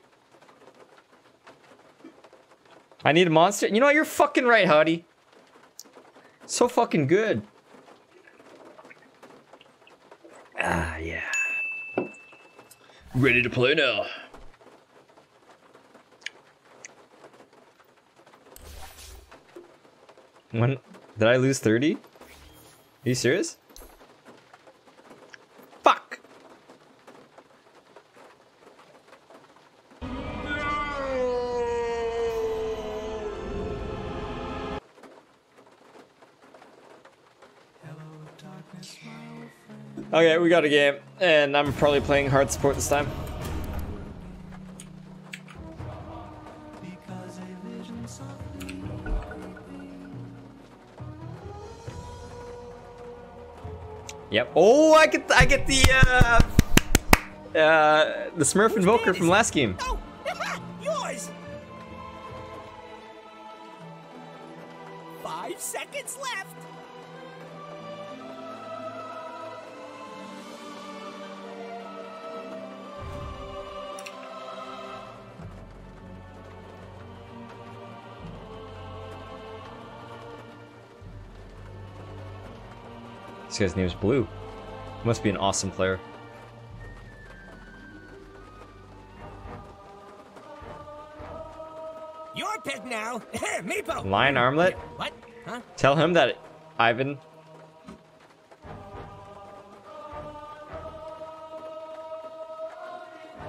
I need a monster. You know what? You're fucking right, Howdy. So fucking good. Ah, yeah. Ready to play now. When did I lose 30? Are you serious? Fuck! Okay, we got a game, and I'm probably playing hard support this time. Yep. Oh, I get I get the uh, uh, the Smurf Invoker from last game. Yours! Five seconds left! This guy's name is Blue. Must be an awesome player. Your pick now! Meepo! Lion Armlet? What? Huh? Tell him that Ivan.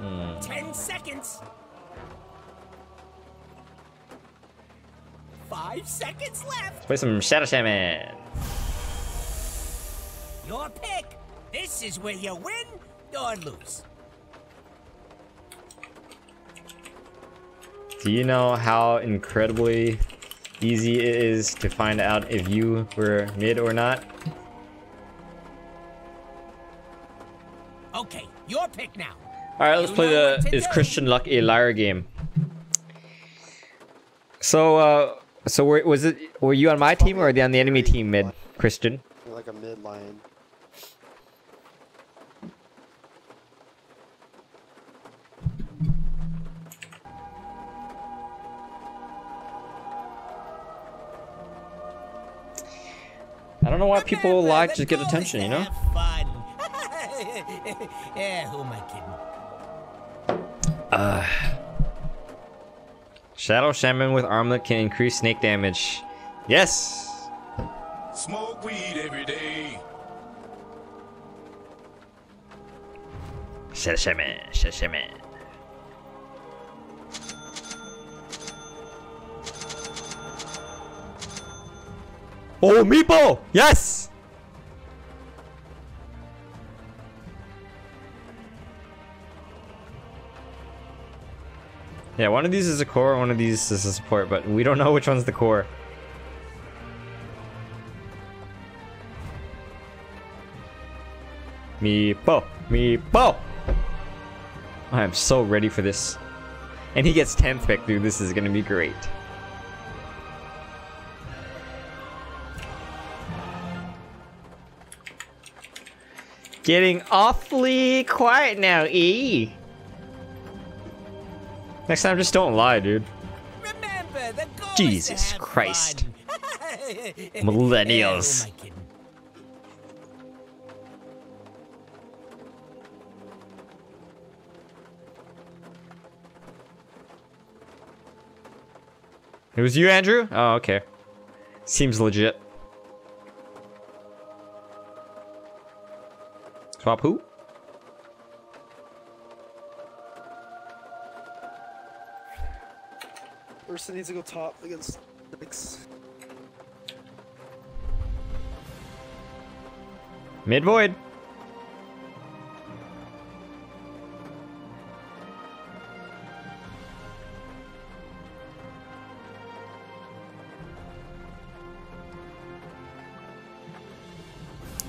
Hmm. Ten seconds! Five seconds left! Let's play some Shadow Shaman. Is where you win or lose. Do you know how incredibly easy it is to find out if you were mid or not? Okay, your pick now. Alright, let's play the Is Christian Luck a Liar game. So, uh, so were, was it, were you on my team or on the enemy team mid, Christian? Like a mid lion. Don't know why people like to get attention, you know? Fun. yeah, who am I kidding? Uh, Shadow Shaman with armlet can increase snake damage. Yes! Smoke weed every day. Shadow Shaman, Shadow Shaman. Oh, Meepo! Yes! Yeah, one of these is a core, one of these is a support, but we don't know which one's the core. Meepo! Meepo! I am so ready for this. And he gets 10th pick, dude. This is gonna be great. Getting awfully quiet now, E. Next time, just don't lie, dude. Remember, Jesus Christ. Millennials. Yeah, who am I kidding? It was you, Andrew? Oh, okay. Seems legit. Swap who? Ursa needs to go top against. Mid void.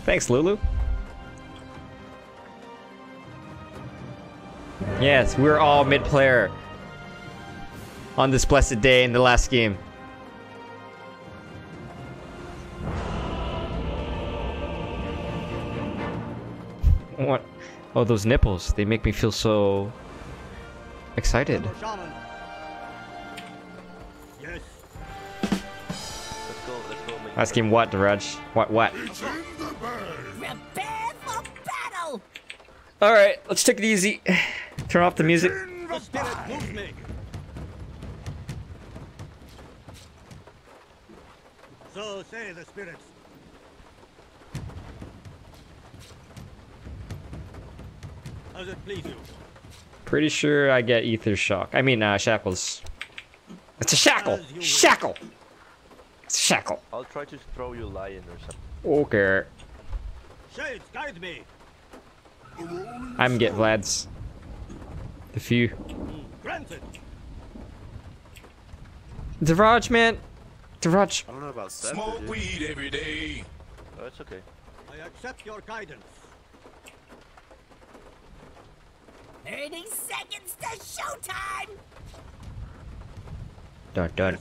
Thanks, Lulu. Yes, we're all mid-player on this blessed day in the last game. What? Oh, those nipples. They make me feel so excited. Yes. Ask him what, Raj? What, what? Alright, let's take it easy. Turn off the music. The spirit moves me. So say the spirits. Does it please you? Pretty sure I get ether shock. I mean, uh, shackles. It's a shackle! Shackle! It's a shackle. I'll try to throw you lion or something. Okay. Shades, guide me. I'm get Vlad's. The few. Granted. Devraj, man! Devraj. I don't know about seven. Smoke dude. weed every day. Oh, it's okay. I accept your guidance. 30 seconds to showtime! Dun dun.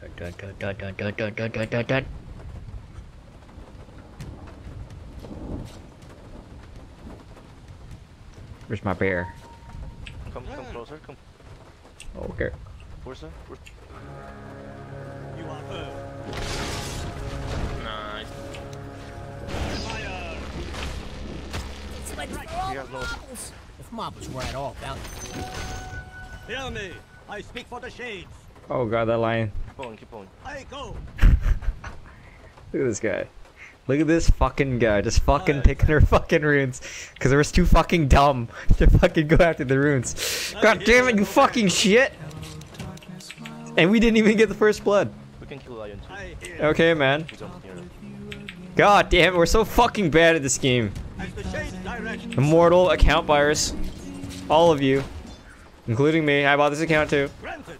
Dun dun dun dun dun dun dun dun dun dun. Where's my bear? Come, come closer, come. Oh, okay. Where's that? Where's... You are heard. Nice. Fire. It's like for all You have no- marbles. If marbles were at all valuable. Hear me. I speak for the shades. Oh god, that lion. Keep going, keep going. I go. Look at this guy. Look at this fucking guy, just fucking taking her fucking runes. Cause they was too fucking dumb to fucking go after the runes. God damn it, you fucking shit! And we didn't even get the first blood. We can kill lion too. Okay, man. We don't hear him. God damn it, we're so fucking bad at this game. As the shades direct. Immortal account buyers. All of you. Including me. I bought this account too. Granted.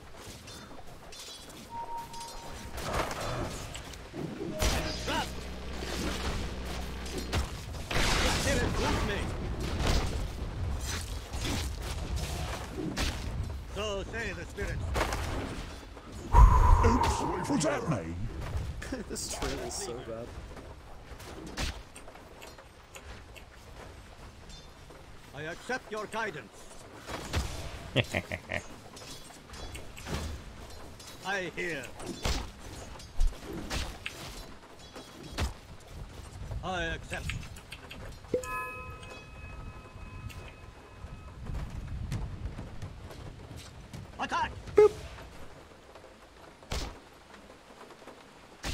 Oops, that me? this train is so bad. I accept your guidance. I hear. I accept. Attack!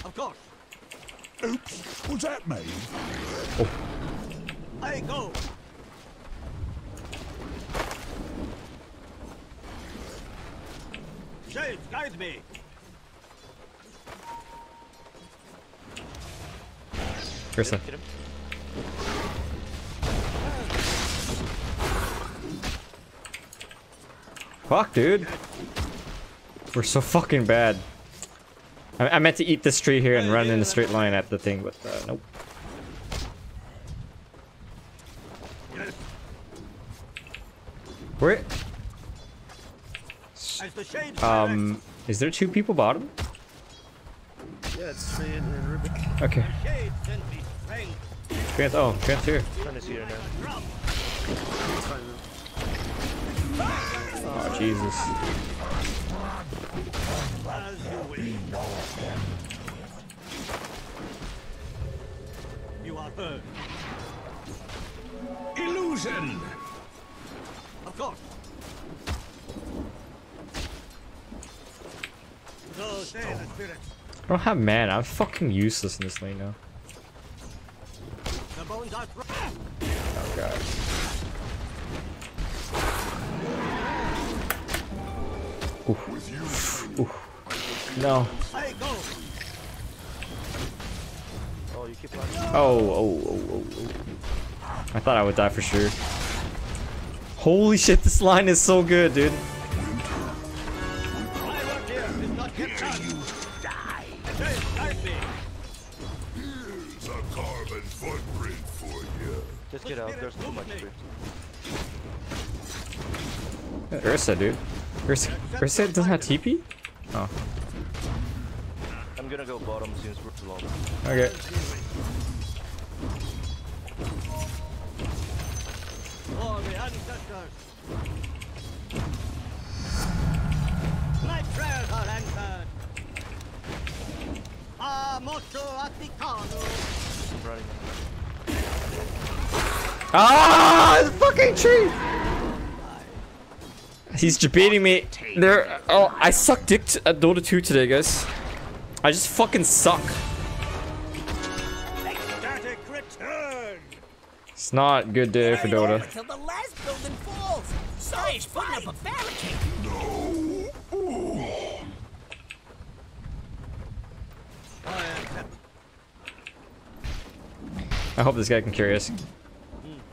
Of course. Oops, was that me? I oh. go. Shades, guide me. Ursa. Get. Fuck, dude. We're so fucking bad. I, I meant to eat this tree here and run in a straight line at the thing, but uh, nope. Where? Um, is there two people bottom? Yeah, it's and. Okay. Grant, oh, Grant's here. Trying to Illusion! Of course. So say the spirits. I don't have mana. I'm fucking useless in this lane now. The bones are thrown. Oh, God. Oof. Oof. No. Oh, you keep running. Oh, oh, oh, oh, oh. I thought I would die for sure. Holy shit, this line is so good, dude. My work here is not yet done. Die. Shades, guide me. Here's a carbon footprint for you. Just get out. There's too much drift. Ursa, dude. Ursa, Ursa doesn't have TP? Oh, I'm gonna go bottom since we're too long. okay. My prayers are answered. Ah, Aticano. Running. Ah, this fucking tree. He's debating me. There. Oh, I suck dick at Dota 2 today, guys. I just fucking suck. It's not good day for Dota. Until the last building falls. Sorry, putting up a barricade. I hope this guy can carry us.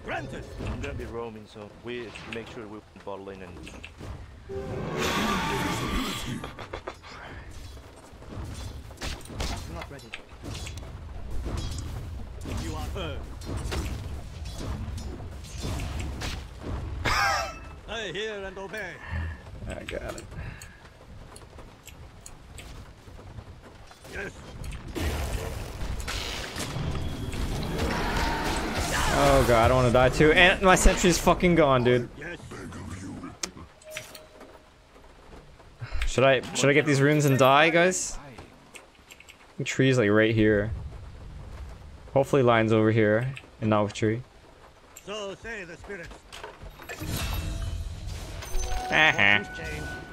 Granted. I'm gonna be roaming, so we make sure we bottle in and Not ready. You are heard. I hear and obey. I got it. Yes. Oh god, I don't want to die too. And my sentry's fucking gone, dude. Yes. Should I should I get these runes and die, guys? The tree's like right here. Hopefully lines over here and not with tree. So say the spirits. Uh-huh. Fortunes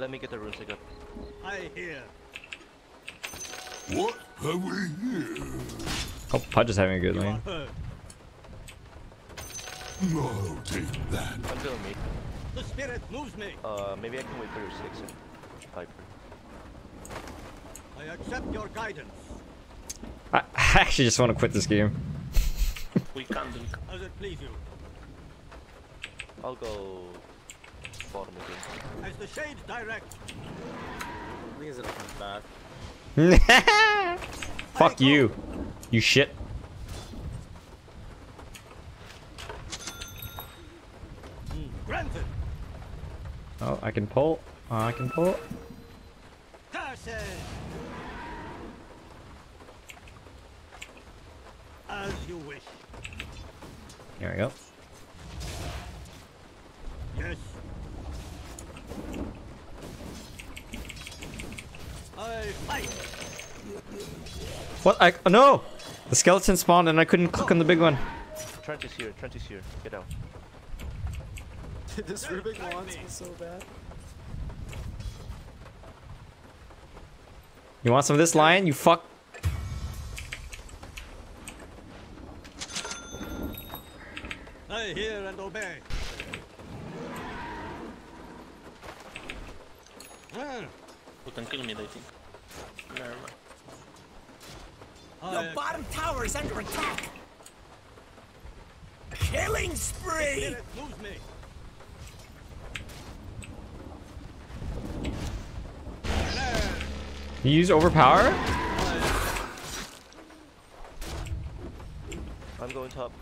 let me get the runes I got. I hear. What have we here? Oh, Pudge is having a good You lane. heard. No, take that. I'm feeling me. The spirit moves me. Uh, maybe I can wait for your six and Viper. I accept your guidance. I, I actually just want to quit this game. We can't do As it please you. I'll go bottom again. As the shades direct. Leans it comes back. Fuck you. You shit. Granted. Oh, I can pull. Oh, I can pull. Curses. As you wish. There we go. Yes. I fight. What? I oh, no. The skeleton spawned and I couldn't click on the big one. Treant is here, Treant is here. Get out. this Rubik wants me so bad. You want some of this lion? You fuck. I hear and obey. You can kill me, I think. Never mind. Your bottom tower is under attack. Killing spree. Spirit moves me. You use overpower? I'm going top.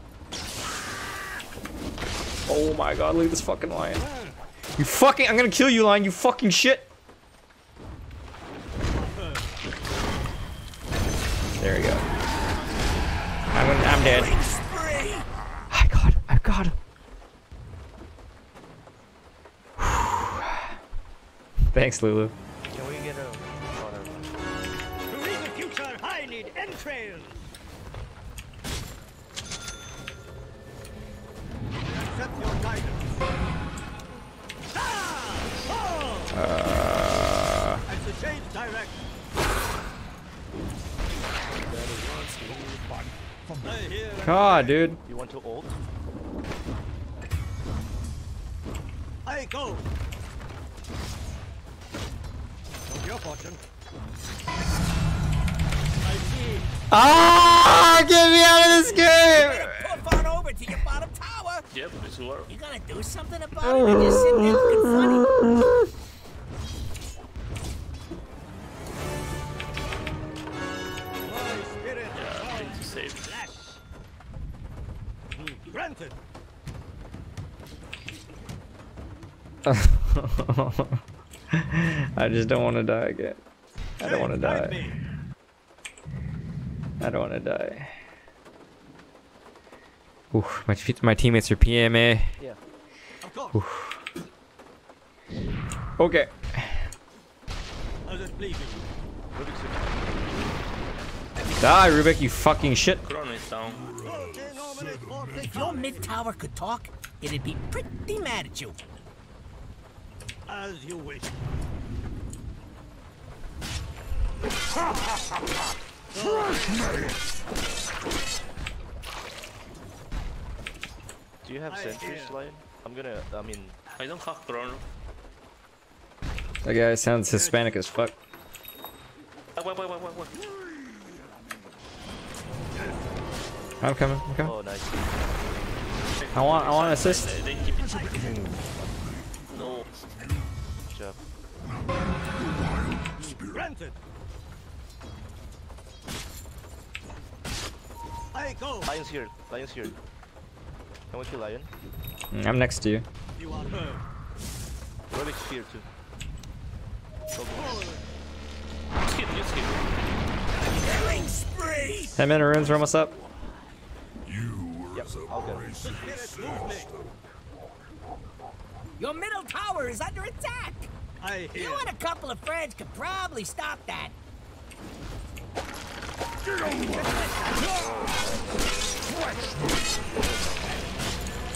Oh my god, look at this fucking lion. You fucking- I'm gonna kill you, lion, you fucking shit! There we go. I'm, I'm dead. I got I got him. Thanks, Lulu. God, dude. You want to ult? I go. Of your fortune. I see. Ah! Get me out of this game! Pop on over to your bottom tower. Yep, this will. You gonna do something about it? Or just sitting there looking funny? Granted. I just don't want to die again. I don't want to die. I don't want to die. Oof, my my teammates are PMA. Yeah. Oof. Okay. How's it please you? Die, Rubik, you fucking shit. Chrono is down. If your mid tower could talk, it'd be pretty mad at you. As you wish. Do you have I sentries, am. Lion? I'm gonna. I mean. I don't have chrono. That guy sounds Hispanic as fuck. Ah, wait, wait, wait, wait, wait. I'm coming. I'm coming. Oh, nice. I want. I want assist. They, they keep it. No. Good job. Granted. I go. Lion's here. Lion's here. Can we kill Lion? Mm, I'm next to you. You are heard. Rolik's here too. Go, go. Skip, you skip. Killing spree! Ten minute runes are almost up. Yep, I'll get it. Your middle tower is under attack. I hear. You and a couple of friends could probably stop that.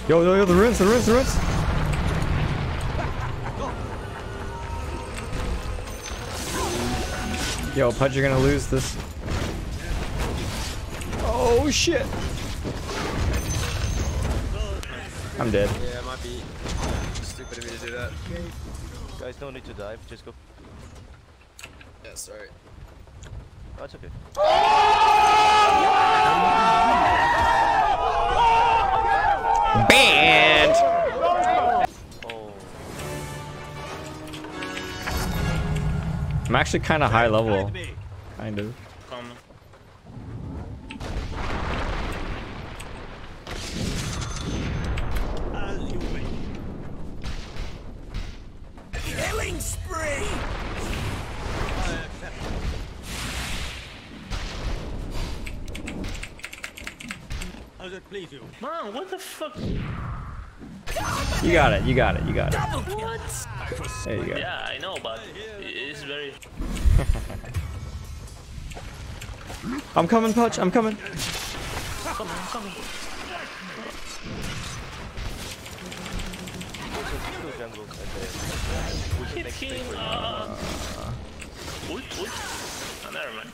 Yo, yo, yo, the runes, the runes, the runes. Yo, Pudge, you're gonna lose this. Oh shit. I'm dead. Yeah, it might be stupid of me to do that. Guys, no need to dive. Just go. Yeah, sorry. Oh, it's okay. Banned. Oh. I'm actually kind of high level. Kind of. How's it please you? Man, what the fuck? You got it. You got it. You got it. What? There you go. Yeah, I know, but it's very. I'm coming, Pudge. I'm coming. Come on, come on. Kill jungle and then we can Hit him. phase for you. Uh, ult, ult. Oh, never mind.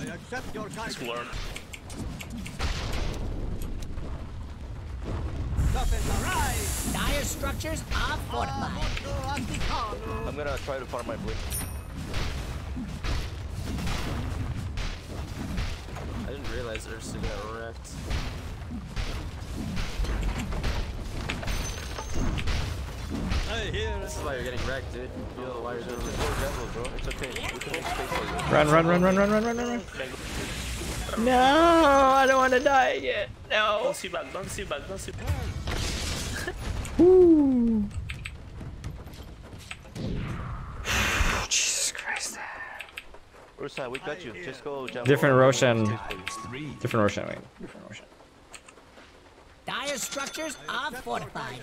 I accept your It's guidance. Dire structures are fortified. I'm gonna try to farm my blink. I didn't realize Ursa got wrecked. This is why you're getting wrecked, dude. You know the wires are over. bro. It's okay. We can space for you. Run, run, run, run, run, run, run, run. No, I don't want to die yet. No. Don't see back. Don't see back. Don't see back. Woo. Jesus Christ. Ursa, we got you. Just go jungle. Different and Roshan. hold space for you. Different Roshan, wait. Different Roshan. Dire structures are fortified.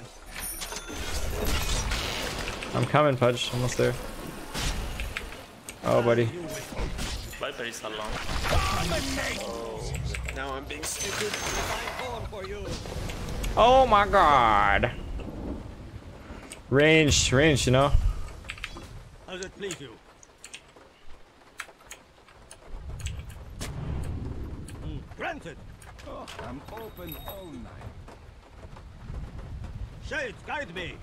I'm coming, Pudge. Almost there. Oh, buddy. Viper is alone. Now I'm being stupid. Oh my god. Range, range, you know? How's it please you? Hmm, Granted. I'm open all night. Shades, guide me.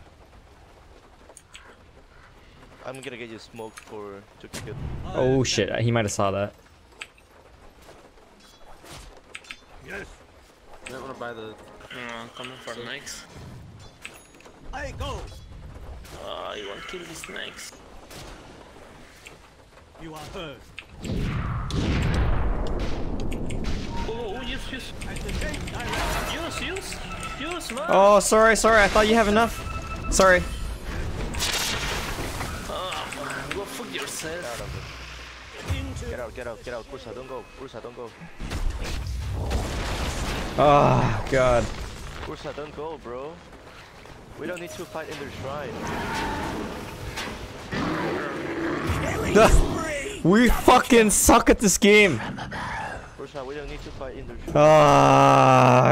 I'm gonna get you smoked for to kill. Oh shit, he might have saw that. Yes. You might want to buy the. Uh, coming for the next. I go. Uh, you want to kill these snakes. You are heard. Oh, oh, use, use. At the same. Use, use. Use, man. Oh, sorry, sorry. I thought you have enough. Sorry. Oh, man. Go fuck yourself. Out of it. Get out, get out, get out. Ursa, don't go. Ursa, don't go. Oh god. Ursa, don't go, bro. We don't need to fight in their shrine. we fucking suck at this game. Ursa, we don't need to fight in their shrine. Ah.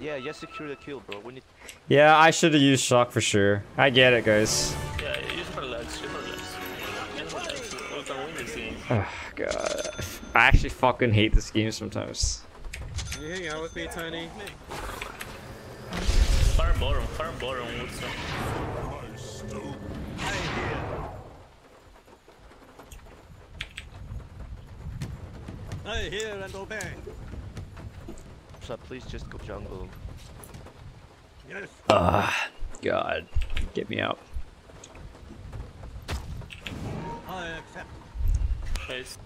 Yeah, just secure the kill, bro. We need. yeah, I should have used shock for sure. I get it, guys. Yeah, you should relax, you should relax. Relax. We can win this game. Oh god. I actually fucking hate this game sometimes. Can you hang out with me, Tiny? Far bottom, far bottom, Ursa. I hear and obey. Ursa, please just go jungle. Yes. Ah, god. Get me out. I accept. Nice.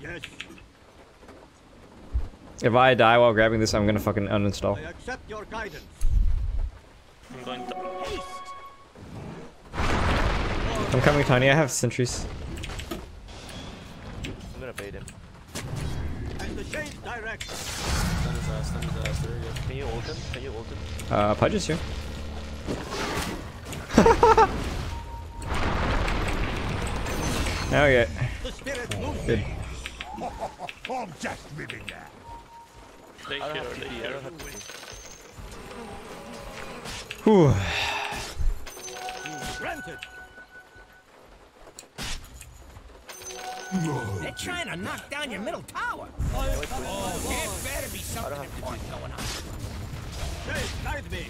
Yes. If I die while grabbing this, I'm gonna fucking uninstall. I accept your guidance. I'm going to. I'm coming, Tiny. I have sentries. I'm gonna bait him. And the shade direct. Stun his ass, stun his ass. There we go. Can you ult him? Can you ult him? Uh, Pudge is here. okay. The spirit moves Good. me. I'm just living there. They I don't here, have to they be. I here. don't have to be. Whew. Granted. They're trying to knock down your middle tower. Oh, there better be something important going on. Shade, guide me.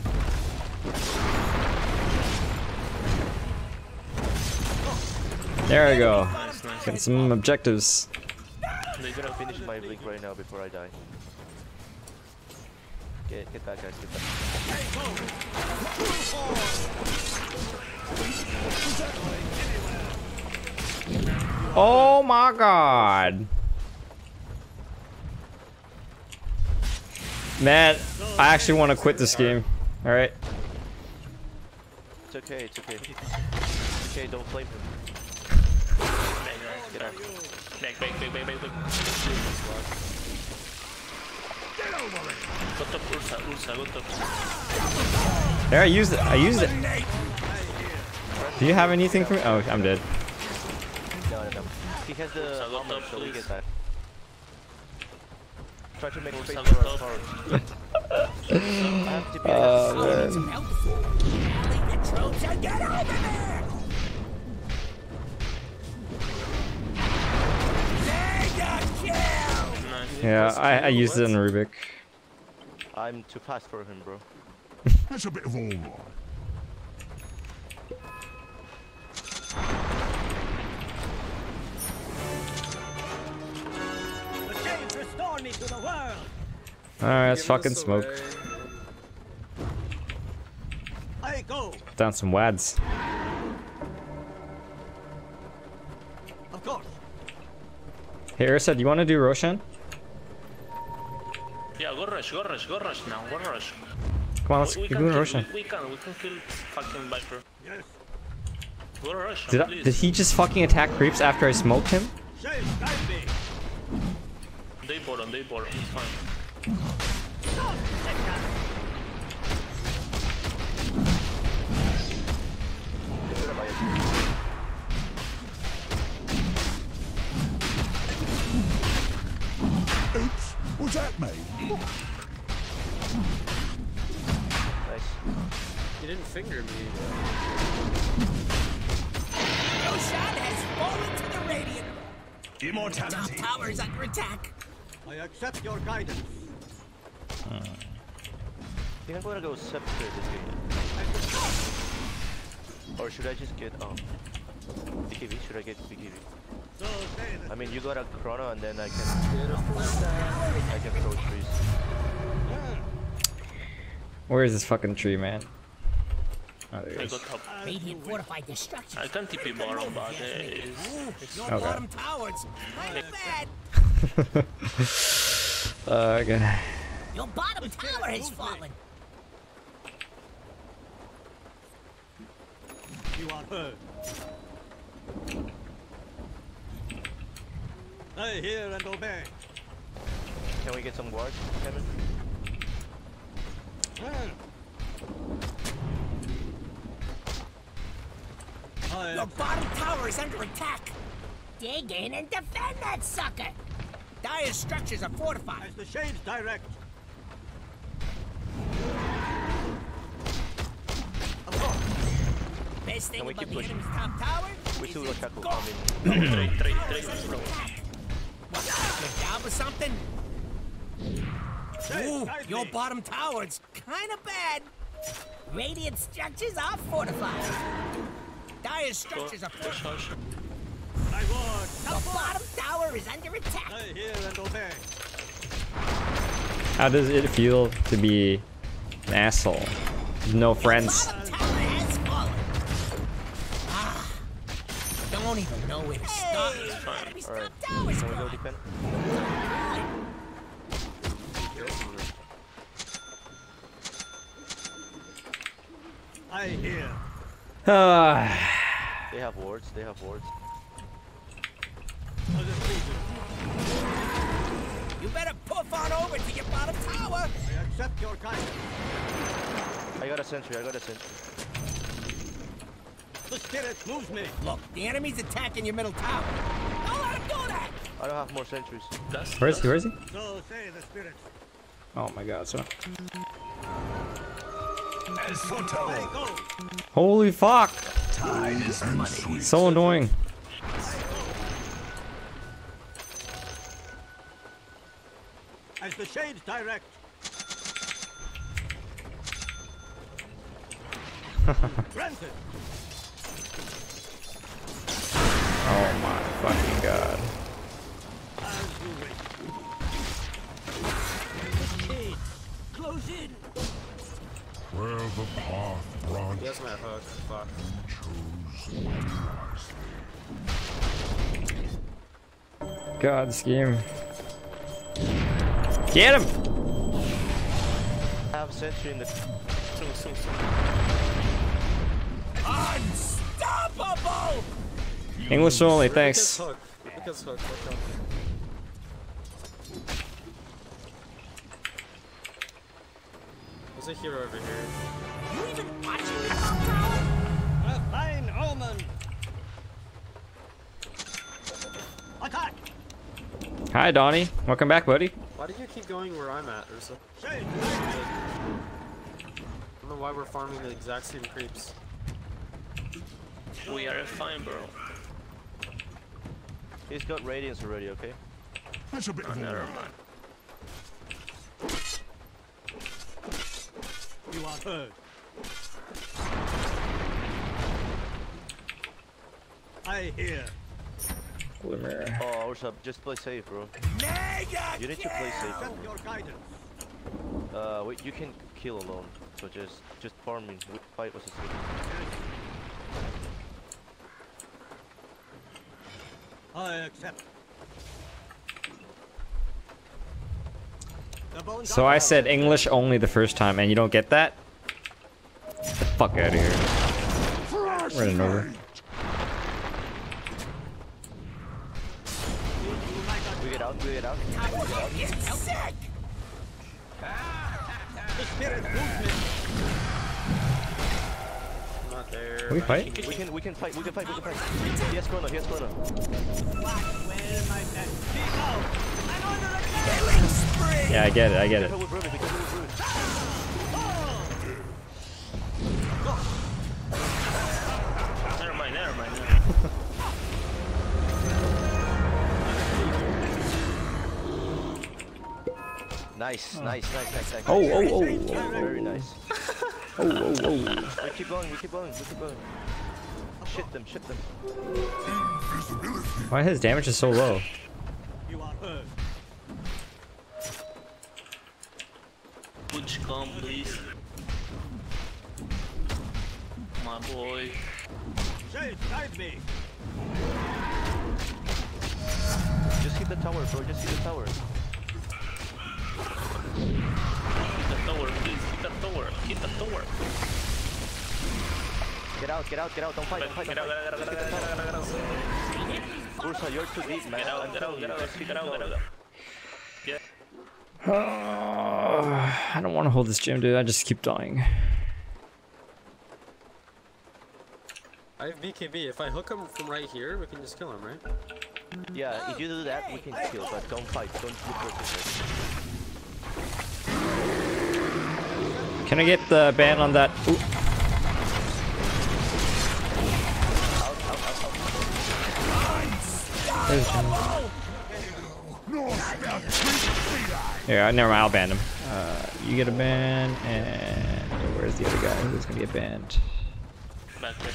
There we go. Nice, nice. Get some objectives. They're gonna finish my blink right now before I die. Get, get back, guys. Get back. Oh my god. Man, I actually want to quit this game. Alright. It's okay. It's okay. It's okay. Don't flame him. Get out. Back, back, back, back, back, back. Got up, Ursa, Ursa, got up. There, I used it. I used it. Do you have anything for me? Oh, I'm dead. No, no, no. He has the armor, so we get that. Try to make space for our up. sword. I have to be Oh, like- man. Rally Yeah, I, I used it in Rubik. I'm too fast for him, bro. That's a bit of all right. The shades restore me to the world. Alright, let's fucking smoke. away. I go. Down some wads. Of course. Hey, Ursa, do you want to do Roshan? Yeah, go rush, go rush, go rush now, go rush. Come on, let's we, we keep can doing kill, We, we can, we can kill fucking Viper. Yes. Go rush, Did, I, did he just fucking attack creeps after I smoked him? Shade, guide me. They bottom, they bottom, it's fine. Oops, was that me? Nice. You didn't finger me. Roshan has fallen to the radiant. Immortality. tower is under attack. I accept your guidance. I think I'm gonna go scepter this game. Or should I just get um BKB? Should I get BKB? So say the I mean, you got a chrono and then I can I can throw trees. Where is this fucking tree, man? Oh, there he is. Radiant fortified destruction. I can TP bottom, but uh, it's, it's Your Okay. bottom tower's kind of bad. Uh, okay. Your bottom tower has fallen. you are heard. I hear and obey. Can we get some guards, Kevin? Your bottom tower is under attack. Dig in and defend that sucker. Dire structures are fortified. As the shades direct. Best thing Can we about keep the pushing? enemy's top tower We is two its Lukaku guard. coming. Trade, trade, trade, bro. What, good job or something? Ooh, your bottom tower, it's kind of bad. Radiant structures are fortified. Dire structures are fortified. My lord, The bottom tower is under attack. I hear and obey. How does it feel to be an asshole? No friends. Don't even know where to start. Enemy's Alright. top tower's Can we go gone. defend? I hear. Ah, They have wards. They have wards. As it pleases. You better puff on over to your bottom tower. I accept your guidance. I got a sentry. I got a sentry. The spirit moves me. Look, the enemy's attacking your middle tower. Don't let him do that. I don't have more sentries. That's, where is he? Where is he? So say the spirit. Oh my god, so. As foretold, I go. Holy fuck! time is money. So annoying. As the shades direct. Granted. Oh my fucking god. As you wish. Shades, close in. Where the path He branches my hook. Fuck. God, this game. Get him! I have a sentry in the. English only, Look at his thanks. hook. Look at his hook. Look. There's a hero over here. You even watching the top tower? A fine omen. Attack. Hi, Donnie. Welcome back, buddy. Why do you keep going where I'm at, Ursa? Shades. I don't know why we're farming the exact same creeps. We are a fine, bro. He's got radiance already. Okay. That's a bit Oh, of a never mind. You are heard. I hear. Glimmer. Oh, Ursa, just play safe, bro. Mega You need to play safe. Your guidance. Uh, wait, you can kill alone. So just, just farm me. We- Fight was a I accept. So I said English only the first time, and you don't get that? Get the fuck out of here. Running over. We get out. We get out. It's sick! The Can we fight? We can, we can fight. We can fight. We can fight. He has chrono. He has chrono. Well, my men. Speak out. I'm under attack. Killing spree! Yeah, I get it, I get it. Careful with Ruby. Be careful with Ruby. Never mind, never mind. Nice, nice, nice, nice, nice. Oh, oh, oh, oh, Very nice. oh, oh, oh. We keep going. We keep going. We keep going. Shit them. Shit them. Why his damage is so low? You are heard. Butch, come, please. My boy. Shades, guide me. Just hit the tower, bro. Just hit the tower. Hit the tower, please. Hit the tower. Hit the tower. Get out. Get out. Get out. Don't fight. Don't fight. Get Don't out, fight. get out, Just get hit out, the get out, tower. get out, get out. Ursa, you're too deep, man. Get out, I'm get out, telling get you, out, just keep get out, get going. out. Get. I don't want to hold this gem, dude. I just keep dying. I have BKB. If I hook him from right here, we can just kill him, right? Yeah, if you do that, we can kill, but don't fight. Don't look for scissors. Can I get the ban on that? Ooh. Yeah, never mind. I'll ban him. Uh, you get a ban, and where's the other guy who's gonna get banned? Back there.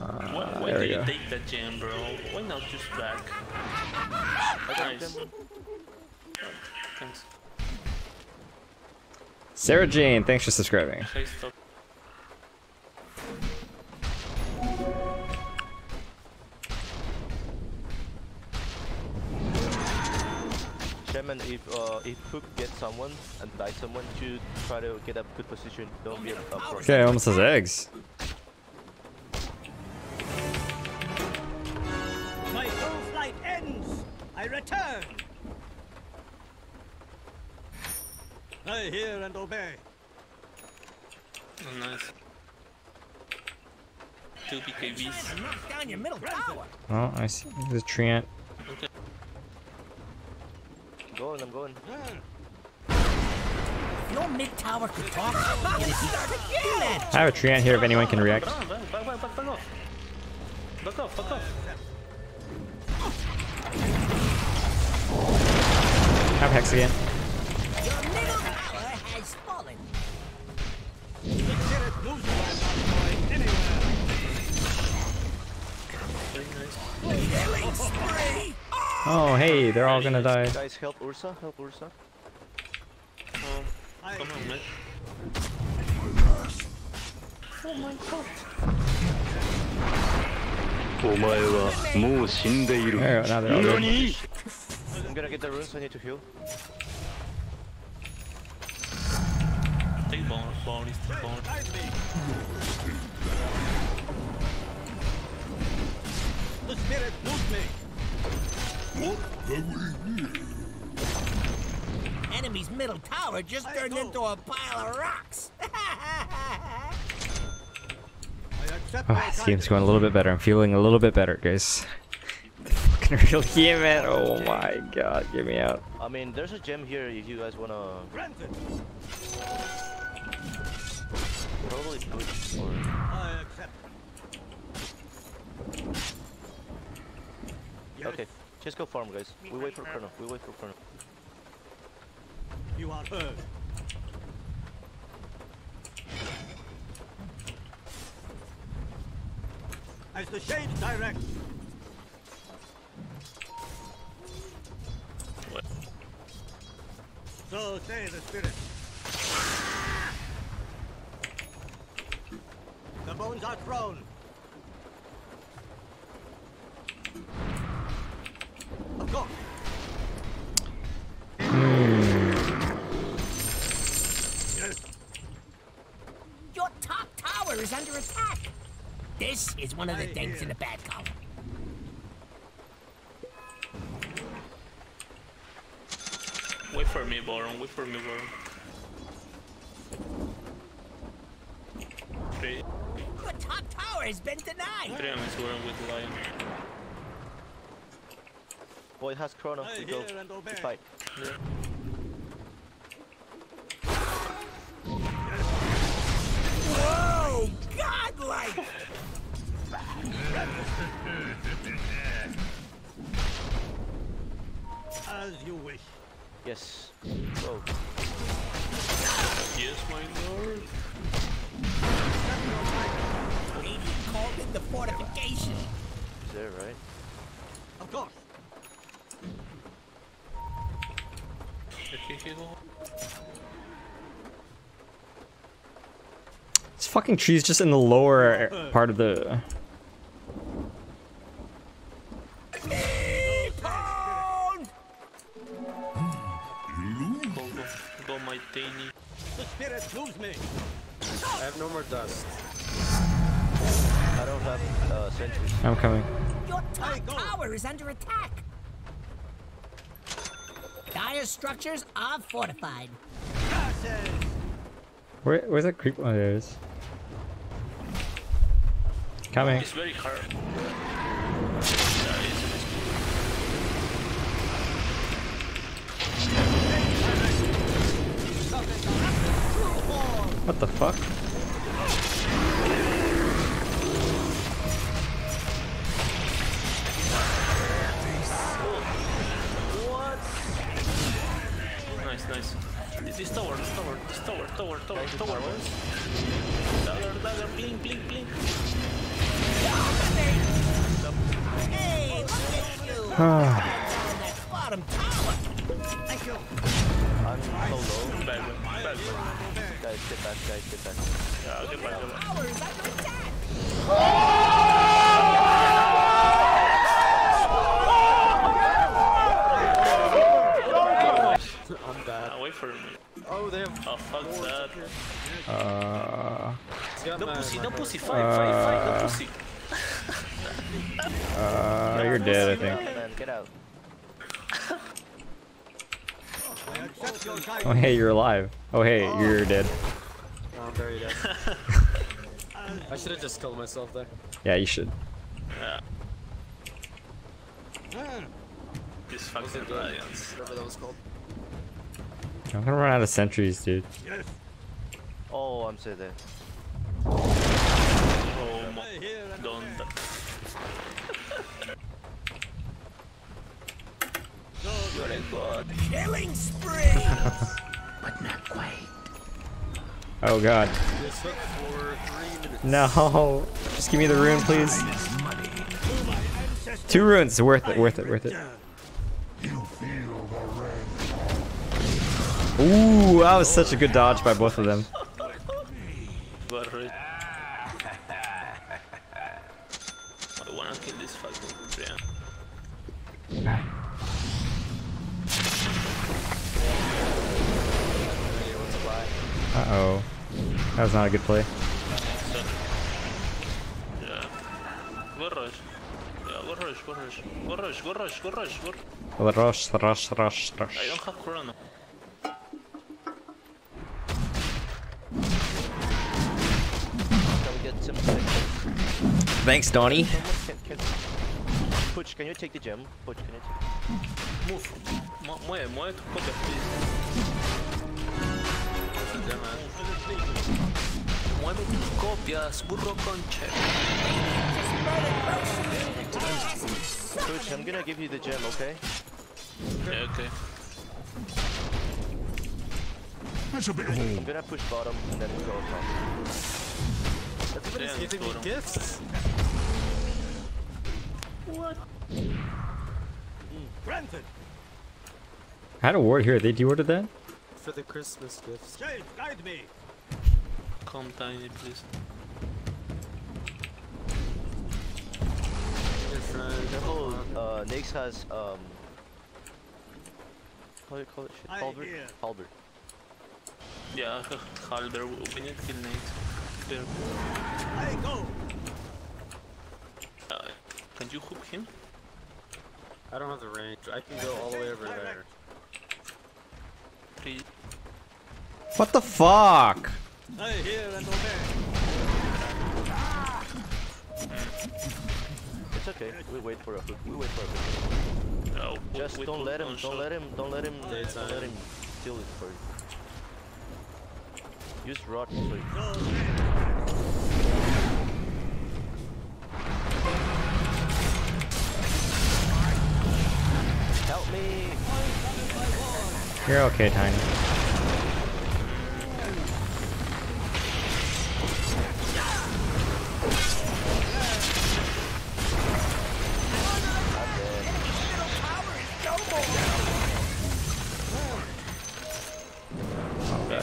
Uh, Why, why there we you go. take that jam, bro? Why not just back? Nice. Thanks. Sarah Jane, thanks for subscribing. Okay. Shaman, if uh, if Hook gets someone and die someone, you try to get a good position. Don't be a, a pro. Okay, almost has eggs. My soul flight ends. I return. I hear and obey. Oh, nice. Two BKBs. Knock down your middle tower. Oh, I see. There's a treant. Okay. I'm going, I'm going. If your mid tower could talk, it'd be again. I have a treant here if anyone can react. Back, back, back, back, back off. Back off, back off. Have Hex again. Oh, hey, they're all gonna die. Guys, help Ursa, help Ursa. Oh, come on, man. Oh my god. お前はもう死んでいる。 There we go, now they're all dead. NANI? I'm gonna get the runes, I need to heal. Take bonus, bonus, bonus. The spirit moves me. Enemy's middle tower just turned into a pile of rocks. Oh, this game's going a little bit better. I'm feeling a little bit better, guys. The fucking real game, man. Oh my god, get me out. I mean, there's a gem here if you guys wanna. Probably push or. I accept. Okay, just go farm, guys. We wait for Chrono. We wait for Chrono. You are heard. As the shades direct. What? So say the spirit. The bones are thrown. Yes. Your top tower is under attack. This is one of the things in the bad column. Wait for me, Baron. Wait for me. Three. Your top tower has been denied. Three I'm with Lion. Boy, it has Chrono. I We go. hear and We obey. fight. Yeah. Whoa! Godlike! As you wish. Yes. Go. Yes, my lord. Maybe called in the fortification. Is there, right? Of course. This fucking tree's just in the lower part of the. I have no more dust. I don't have uh, sentries. I'm coming. Your top tower is under attack. Dire structures are fortified. Where, where's that creep? Oh, there it is. Coming. It's very hard. What the fuck? Nice, nice. This tower, this tower, this tower, tower, tower, tower. Dagger, dagger, blink, blink, blink. Hey, look at you! Bottom tower. Thank you. I'm so low. Bad one, bad one. Guys, get back, guys, get back. Yeah, get back, get back. Tower under attack. Oh! I'm bad. Wait for me. Oh, they have. Oh, fuck that. Uh. No my- pussy, my no brain. pussy, fight, fight, fight, no Uh, pussy. Uh, you're dead, I think. Get out. Oh, hey, you're alive. Oh, hey, you're dead. Oh, I'm very dead. I should have just killed myself there. Yeah, you should. Yeah. These fucking dragons. Whatever that was called. I'm gonna run out of sentries, dude. Yes. Oh, I'm so dead. Oh, mo- don't. You're a god. Killing spree. Oh god. This Oh for three minutes. No. Just give me the rune, please. Two runes. Worth it, worth it, worth it. Ooh, that was such a good dodge by both of them. Got rid. I wanna kill this fucking Brian. Uh oh. That was not a good play. Rush. Rush, rush. Rush. Thanks, Donnie. Someone can, can... Puch, can you take the gem? Puch, can you take Move. Mu- Mueve, mueve tu copia, please. Mueve tus copias, burro concha. Puch, I'm gonna give you the gem, okay? Yeah, okay. That's a bit of I'm gonna push bottom and then go top. Everybody's Yeah, giving me totem. gifts. What? Granted. I had a ward here. They dewarded that? For the Christmas gifts. Jade, guide me. Come tiny, please. Your friend. Careful, uh, Nyx has, um... How do you call it? Shit, I halberd? Halberd. Yeah, Halber, we need to kill Nate. There. I go. Uh, can you hook him? I don't have the range. I can go all the way over there. Please. What the fuck? I hear and obey. It's okay. We wait for a hook. We wait for a hook. No, Just wait don't for let him. one Don't shot. let him. Don't let him. Daytime. Don't let him steal it for you. Use rod. So Help me! You're okay, Tiny.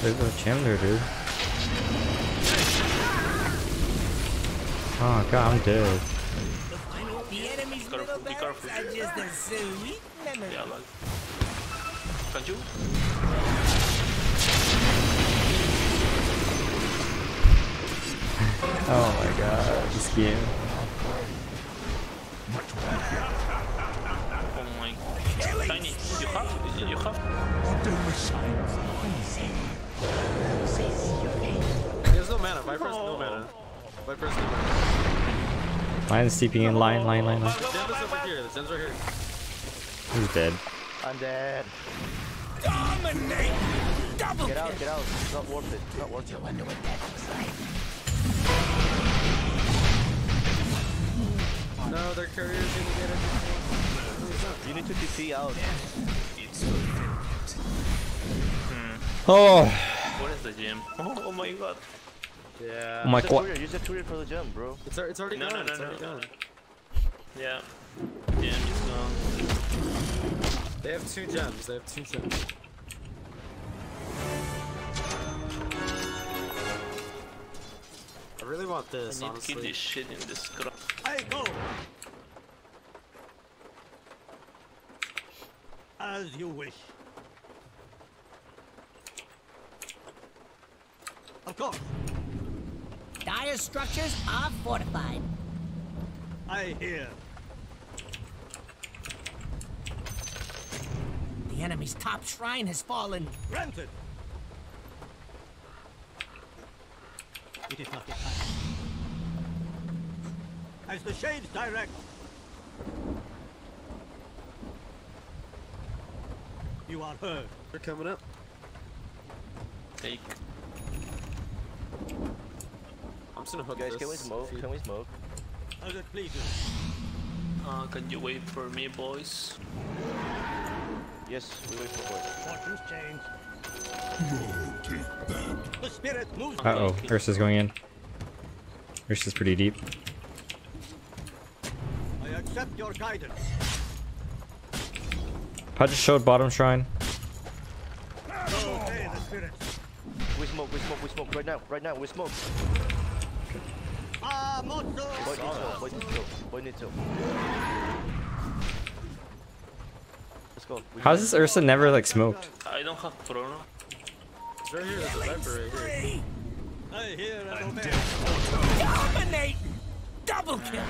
Oh god, there's a gem there, dude. Oh god, I'm dead. The enemy's Be careful, be careful. are just a sweet memory. Yeah, like. Can you? Oh my god, this game. Oh my. Tiny, you have? You have? There's no mana. Viper's no mana. Viper's no mana. Mine's TPing in line, line, line, line. The Zen is over here. The Zen's right here. He's dead. I'm dead. Dominate! Double Get out, get out. It's not worth it. It's not worth it. wonder what that looks like. No, their courier's gonna get it. You need to TP out. Oh! What is the gem? Oh, oh my god. Yeah. Oh my use a god. use a courier for the jump, bro. It's, it's already No, no, gone. no, it's no, already no. gone. Yeah. Gem is gone. They have two gems. They have two gems. I really want this, I this, need to keep this shit in this scrap. I go. As you wish. Of course. Dire structures are fortified. I hear. The enemy's top shrine has fallen. Granted. It is not yet time. As the shades direct. You are heard. They're coming up. Take. I'm just gonna hook Guys, this. can we smoke? Can we smoke? As it pleases. Uh, can you wait for me, boys? Yes, we wait for it. Fortunes change. The spirit moves. Uh oh, Ursa's going in. Ursa's pretty deep. I accept your guidance. I just showed bottom shrine. Obey the. We smoke, we smoke, we smoke right now, right now, we smoke. Ah, Mozo. Boy needs to, boy needs to, boy needs to. Let's go. We How's this Ursa never like smoked? I don't have chrono. It's right here. There's a Viper right here. I hear and obey. Dominate! Double kill!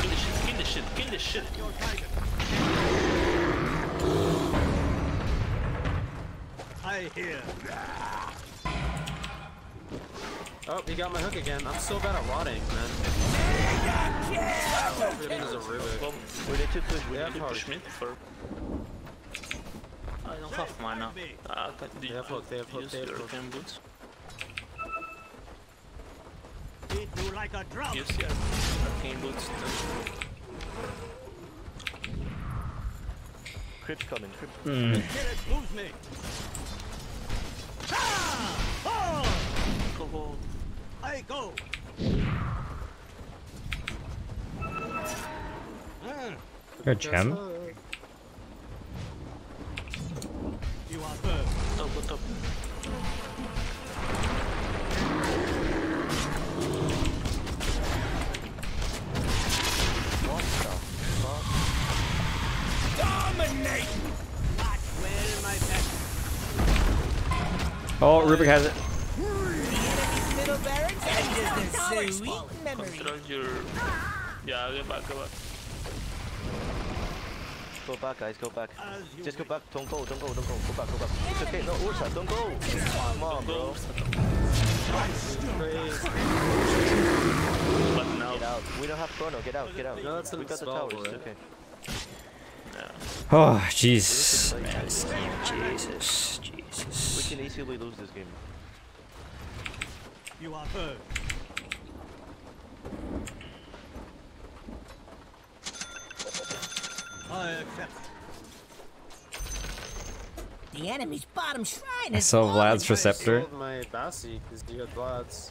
Kill the shit, kill the shit, kill the shit. I hear. Oh, he got my hook again. I'm so bad at rotting, man. Really is a Rubik. Come, We need to push, we need to push. push me for. I don't have mana. Uh, can, do They have hook, they have hook, use they have your hook. boots? Eat you like a drum. Use your arcane boots. then- Crypt's coming, crypt. Spirit moves me. Ah! Oh! Go, go. I go. Your gem? you are heard. Top, go top. What the fuck? Dominate! Not well, my pet. Oh, Rubik has it. The enemy's middle barracks and just a sweet memory. Control your. Yeah, get back, go back. Go back, guys, go back. Just go back, don't go, don't go, don't go. Go back, go back. It's okay, no, Ursa, don't go. Come on, bro. But now. Get out. We don't have chrono, get out, get out. No, that's we got the spell, towers, right? okay. Oh, jeez. Man, this game, Jesus, We can easily lose this game. You are heard. I accept. The enemy's bottom shrine I is saw Vlad's. Receptor. Sold my Bassi because you got Vlad's.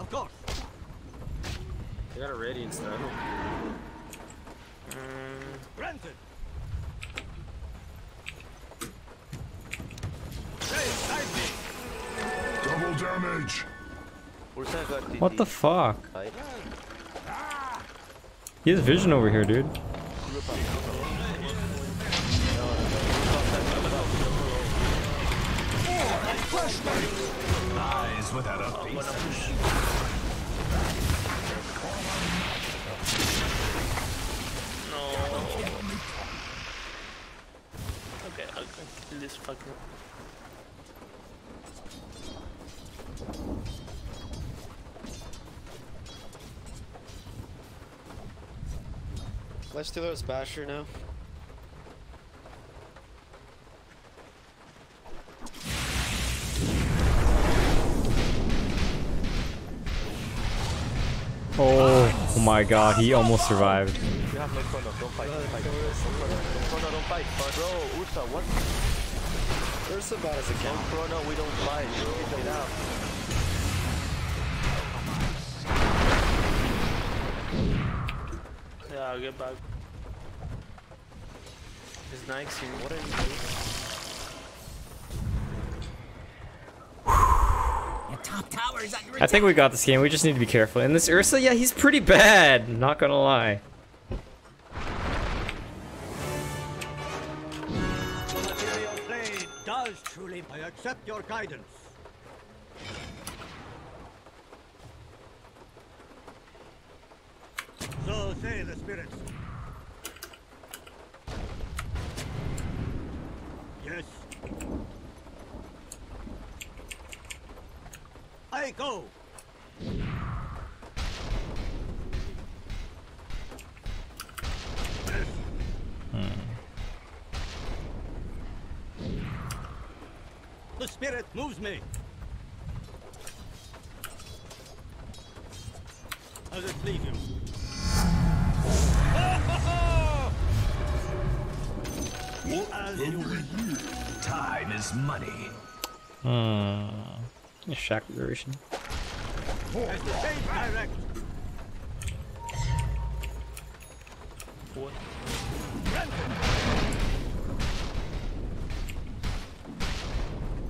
Of course. They got a Radiance though. Granted. Hey, guide me. Double damage. Ursa got the What the fuck? He has vision over here, dude. Eyes without a I'm gonna face. No. Okay, I'll kill this fucking. Let's do those Basher now. Oh, oh my god, he almost survived. You have no chrono, don't fight, don't fight. No chrono, no don't fight. Bro, Ursa, what? Ursa bot is a No count. chrono, we don't fight, bro. Get out. Yeah, I'll get back. It's Nike, what are you doing? Your top tower under I think we got this game, we just need to be careful. And this Ursa, yeah, he's pretty bad, not gonna lie. Ethereal Blade does truly. I accept your guidance. So say the spirits. Yes. I go. Hmm. The spirit moves me. Does it please you? Time is money. Hmm. Shack duration.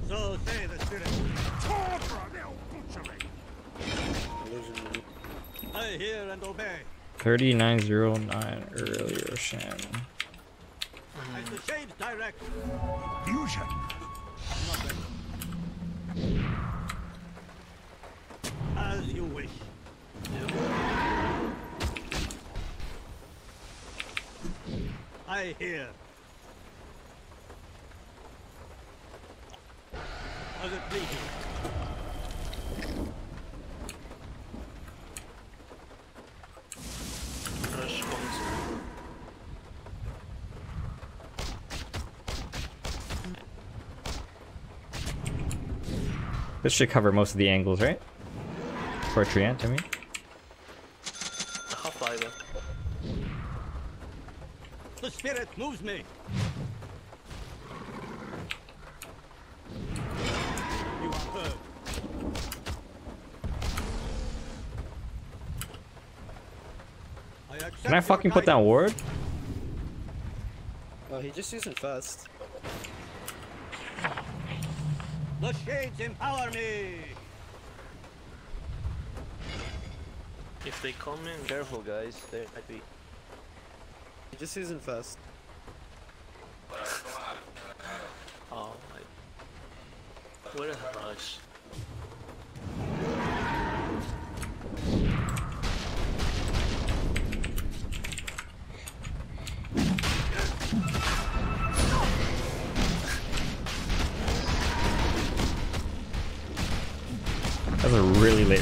So say the spirit. I hear and obey. 3909 earlier, Shan. As the shades direct. Fusion. As you wish. I hear. As it please you. Rush console. This should cover most of the angles, right? For a Treant, I mean. Half fiber. The spirit moves me. You are heard. I Can I fucking put guidance. down ward? Oh, he just using fast. The shades empower me. If they come in, Careful, guys. They might be. He just using fast. Oh my. What a rush.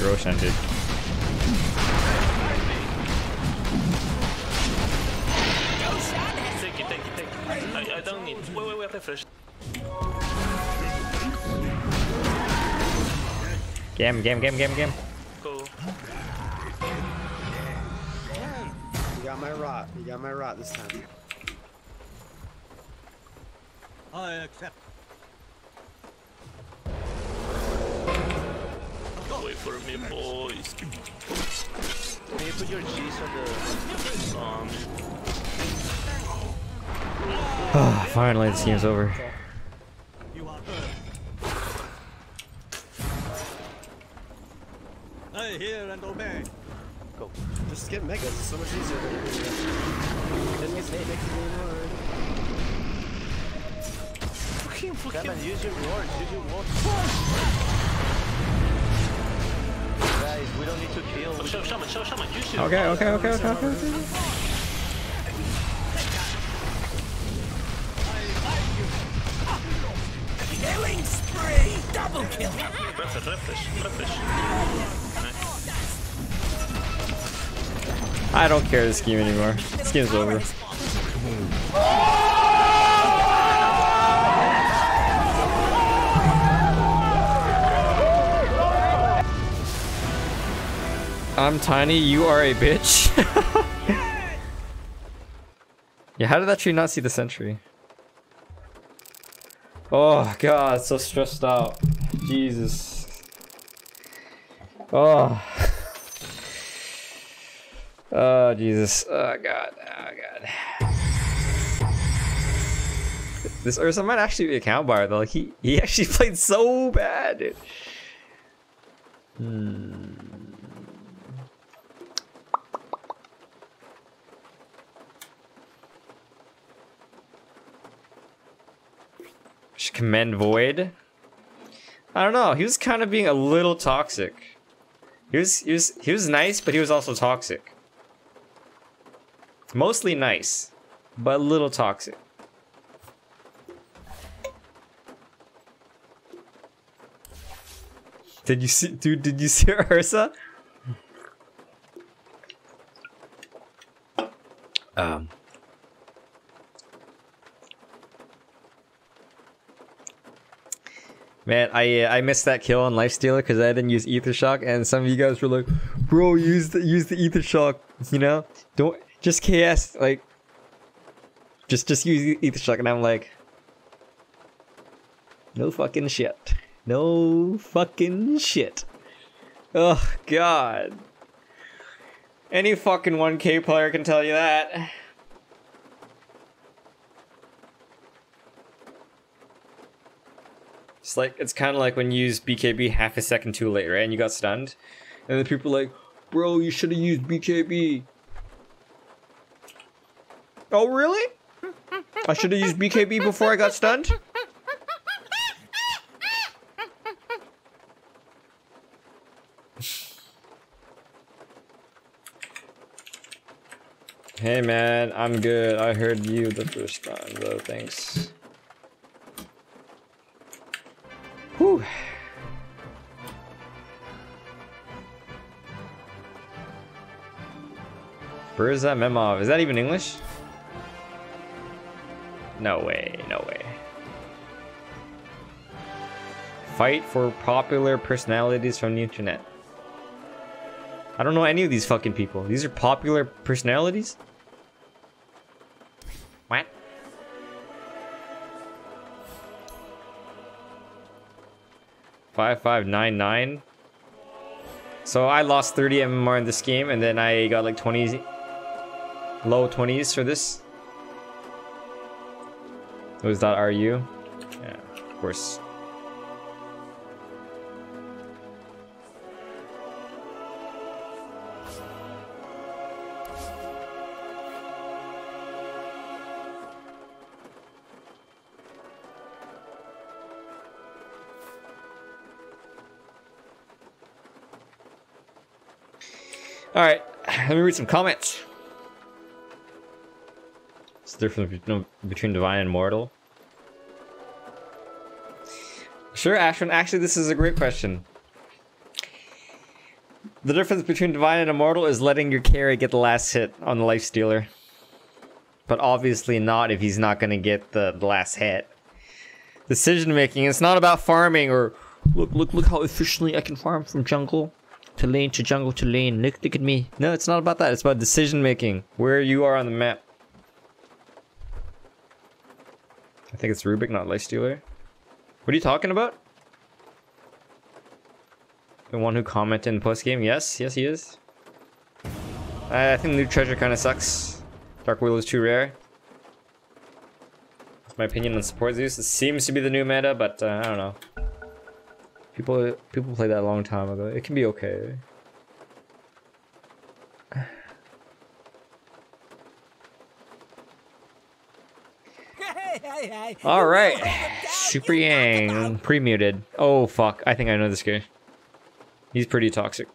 Roshan, dude. Take it, take it, take it. I, I don't need. Wait, wait, wait, refresh. Game, game, game, game, game. Go. You got my rot. You got my rot this time. I accept. Me, boys. Can you put your G's on the. Um, Finally, this game's over. You are heard. I hear and obey. Go. Just get megas. It's so much easier. Then make, make the game hard. fucking, fucking. Come on, use your wards, use your wards. We don't need to kill. Oh, show shaman, show shaman, you shoot. Okay, okay, okay, okay, okay. okay. Killing spree! Double kill! I don't care this game anymore. This game's over. I'm tiny, you are a bitch. yeah, how did that tree not see the sentry? Oh god, so stressed out. Jesus. Oh. Oh Jesus. Oh god. Oh god. This Ursa might actually be a count bar though. Like he he actually played so bad. dude. Hmm. Should commend Void. I don't know. He was kind of being a little toxic. He was he was he was nice, but he was also toxic. Mostly nice, but a little toxic. Did you see, dude? Did you see Ursa? Um. Man, I uh, I missed that kill on Lifestealer because I didn't use Ether Shock, and some of you guys were like, "Bro, use the use the Ether Shock." You know, don't just KS like, just just use Ether Shock, and I'm like, no fucking shit, no fucking shit. Oh God. Any fucking 1K player can tell you that. It's like it's kind of like when you use BKB half a second too late, right? And you got stunned, and then people like, "Bro, you should have used BKB." Oh really? I should have used BKB before I got stunned. Hey man, I'm good. I heard you the first time though, thanks. Whew. Burza Memov. Is that even English? No way, no way. Fight for popular personalities from the internet. I don't know any of these fucking people. These are popular personalities? Five five nine nine. So I lost 30 MMR in this game, and then I got like 20, low 20s for this. Was that RU? Yeah, of course. All right, let me read some comments. What's the difference between- between divine and mortal? Sure, Ashwin. Actually, this is a great question. The difference between divine and immortal is letting your carry get the last hit on the Lifestealer. But obviously not if he's not going to get the, the last hit. Decision making. It's not about farming or look look look how efficiently I can farm from jungle to lane to jungle to lane. Look look at me. No, it's not about that. It's about decision making. Where you are on the map. I think it's Rubik, not Lifestealer. What are you talking about? The one who commented in the post game? Yes, yes, he is. I, I think new treasure kind of sucks. Dark Wheel is too rare. That's my opinion on support Zeus. It seems to be the new meta, but uh, I don't know. People people played that a long time ago. It can be okay. All right, Super Yang pre-muted. Oh fuck! I think I know this guy. He's pretty toxic.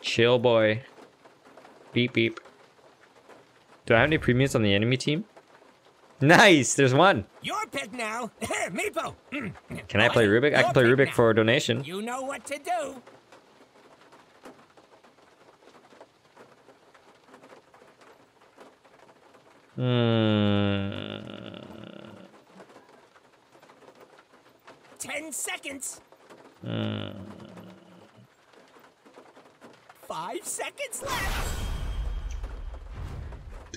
Chill boy. Beep beep. Do I have any premiums on the enemy team? Nice! There's one! Your pick now. Meepo. Can I play Rubik? I can play Rubik for a donation. You know what to do. Hmm. Ten seconds. Hmm. Five seconds left.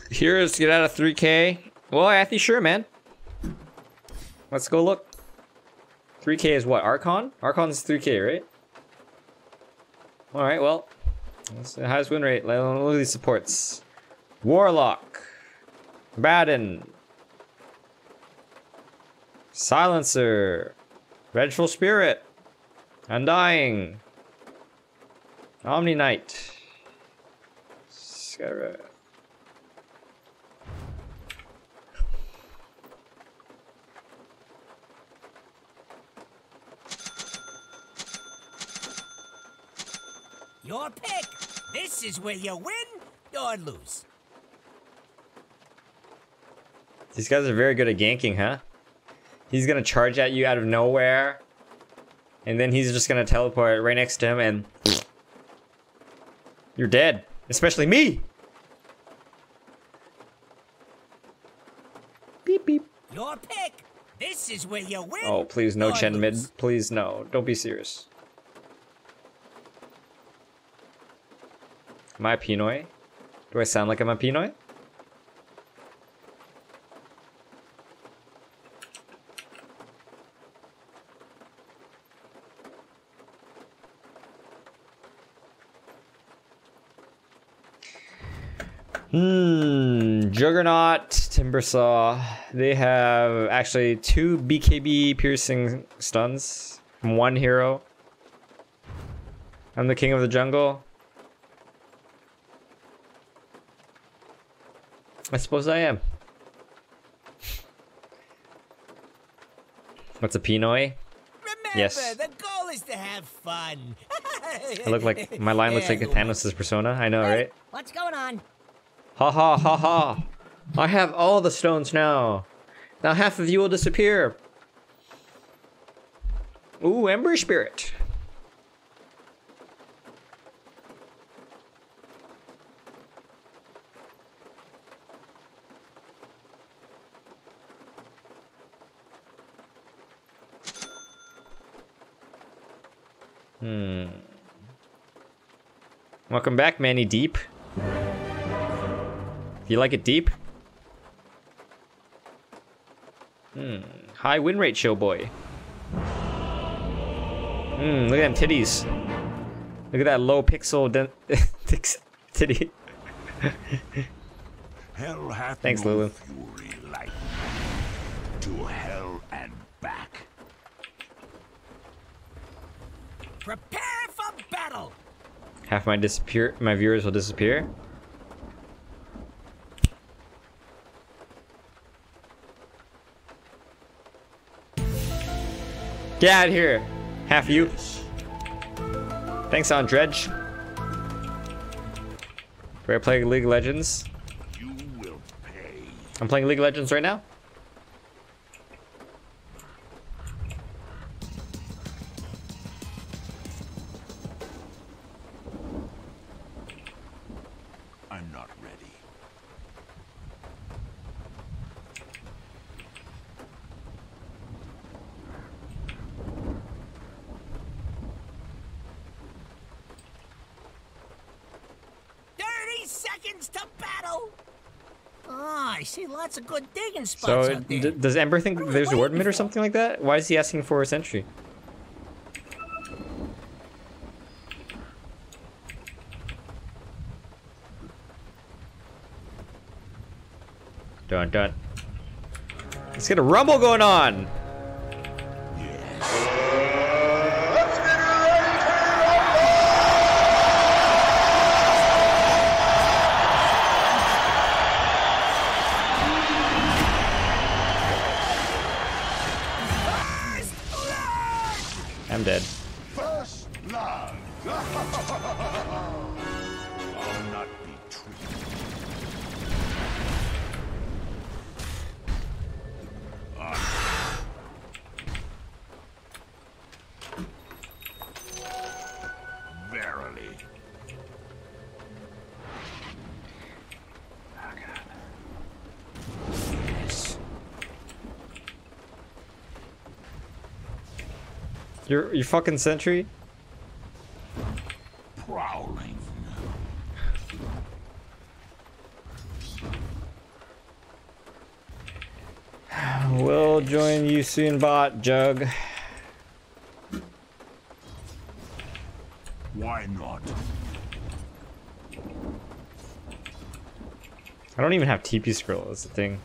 Heroes get out of 3k. Well, Athy, sure, man. Let's go look. 3k is what? Archon? Archon's 3k, right? Alright, well. That's the highest win rate. Look at these supports. Warlock. Baden. Silencer. Vengeful Spirit. Undying. Omniknight. Skyra. Your pick. This is where you win or lose. These guys are very good at ganking, huh? He's gonna charge at you out of nowhere. And then he's just gonna teleport right next to him and... You're dead. Especially me! Beep beep. Your pick. This is where you win. Oh, please, no Chen mid. Please, no. Don't be serious. Am I a Pinoy? Do I sound like I'm a Pinoy? Hmm, Juggernaut, Timbersaw. They have actually two BKB piercing stuns from one hero. I'm the king of the jungle. I suppose I am. What's a Pinoy? yes. The goal is to have fun. I look like my line looks like Thanos' persona. I know, right? What's going on? Ha ha ha ha! I have all the stones now. Now half of you will disappear. Ooh, Ember Spirit. Hmm. Welcome back, Manny Deep. You like it deep? Hmm. High win rate, show boy. Hmm. Look at them titties. Look at that low pixel den- titty. Hell hath Thanks, no Lulu. fury like to hell and back. Prepare for battle. Half my disappear. My viewers will disappear. Get out of here. Half you. Thanks, on Dredge. Do I play League of Legends? You will pay. I'm playing League of Legends right now. So, d- does Ember think there's a ward mid or something like that? Why is he asking for a sentry? Dun dun. Let's get a rumble going on. Fucking sentry. Prowling. We'll join you soon, bot Jug. Why not? I don't even have TP scroll. That's the thing.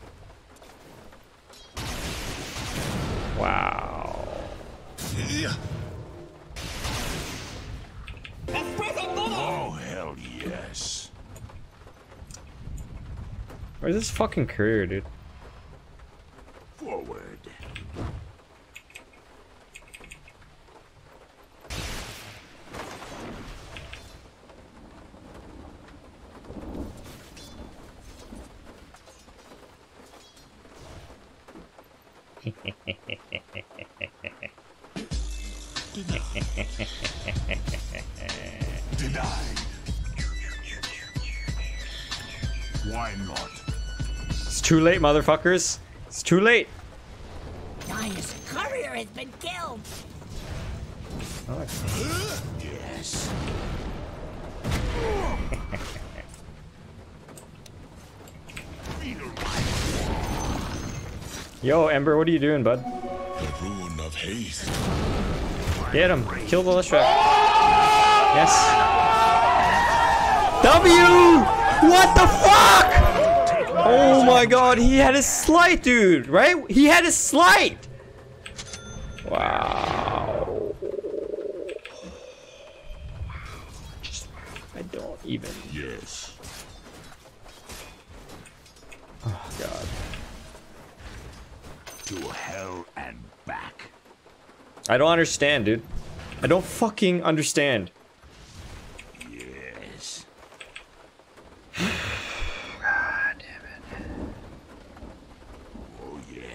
This fucking career, dude? Motherfuckers. It's too late. Dire's courier has been killed. Yes. Yo, Ember, what are you doing, bud? The rune of haste. Get him. Kill the Leshrac. Yes. W! What the fuck? Oh my god, he had a slight, dude, right? He had a slight! Wow. Just, I don't even. Yes. Oh god. To hell and back. I don't understand, dude. I don't fucking understand. Yes.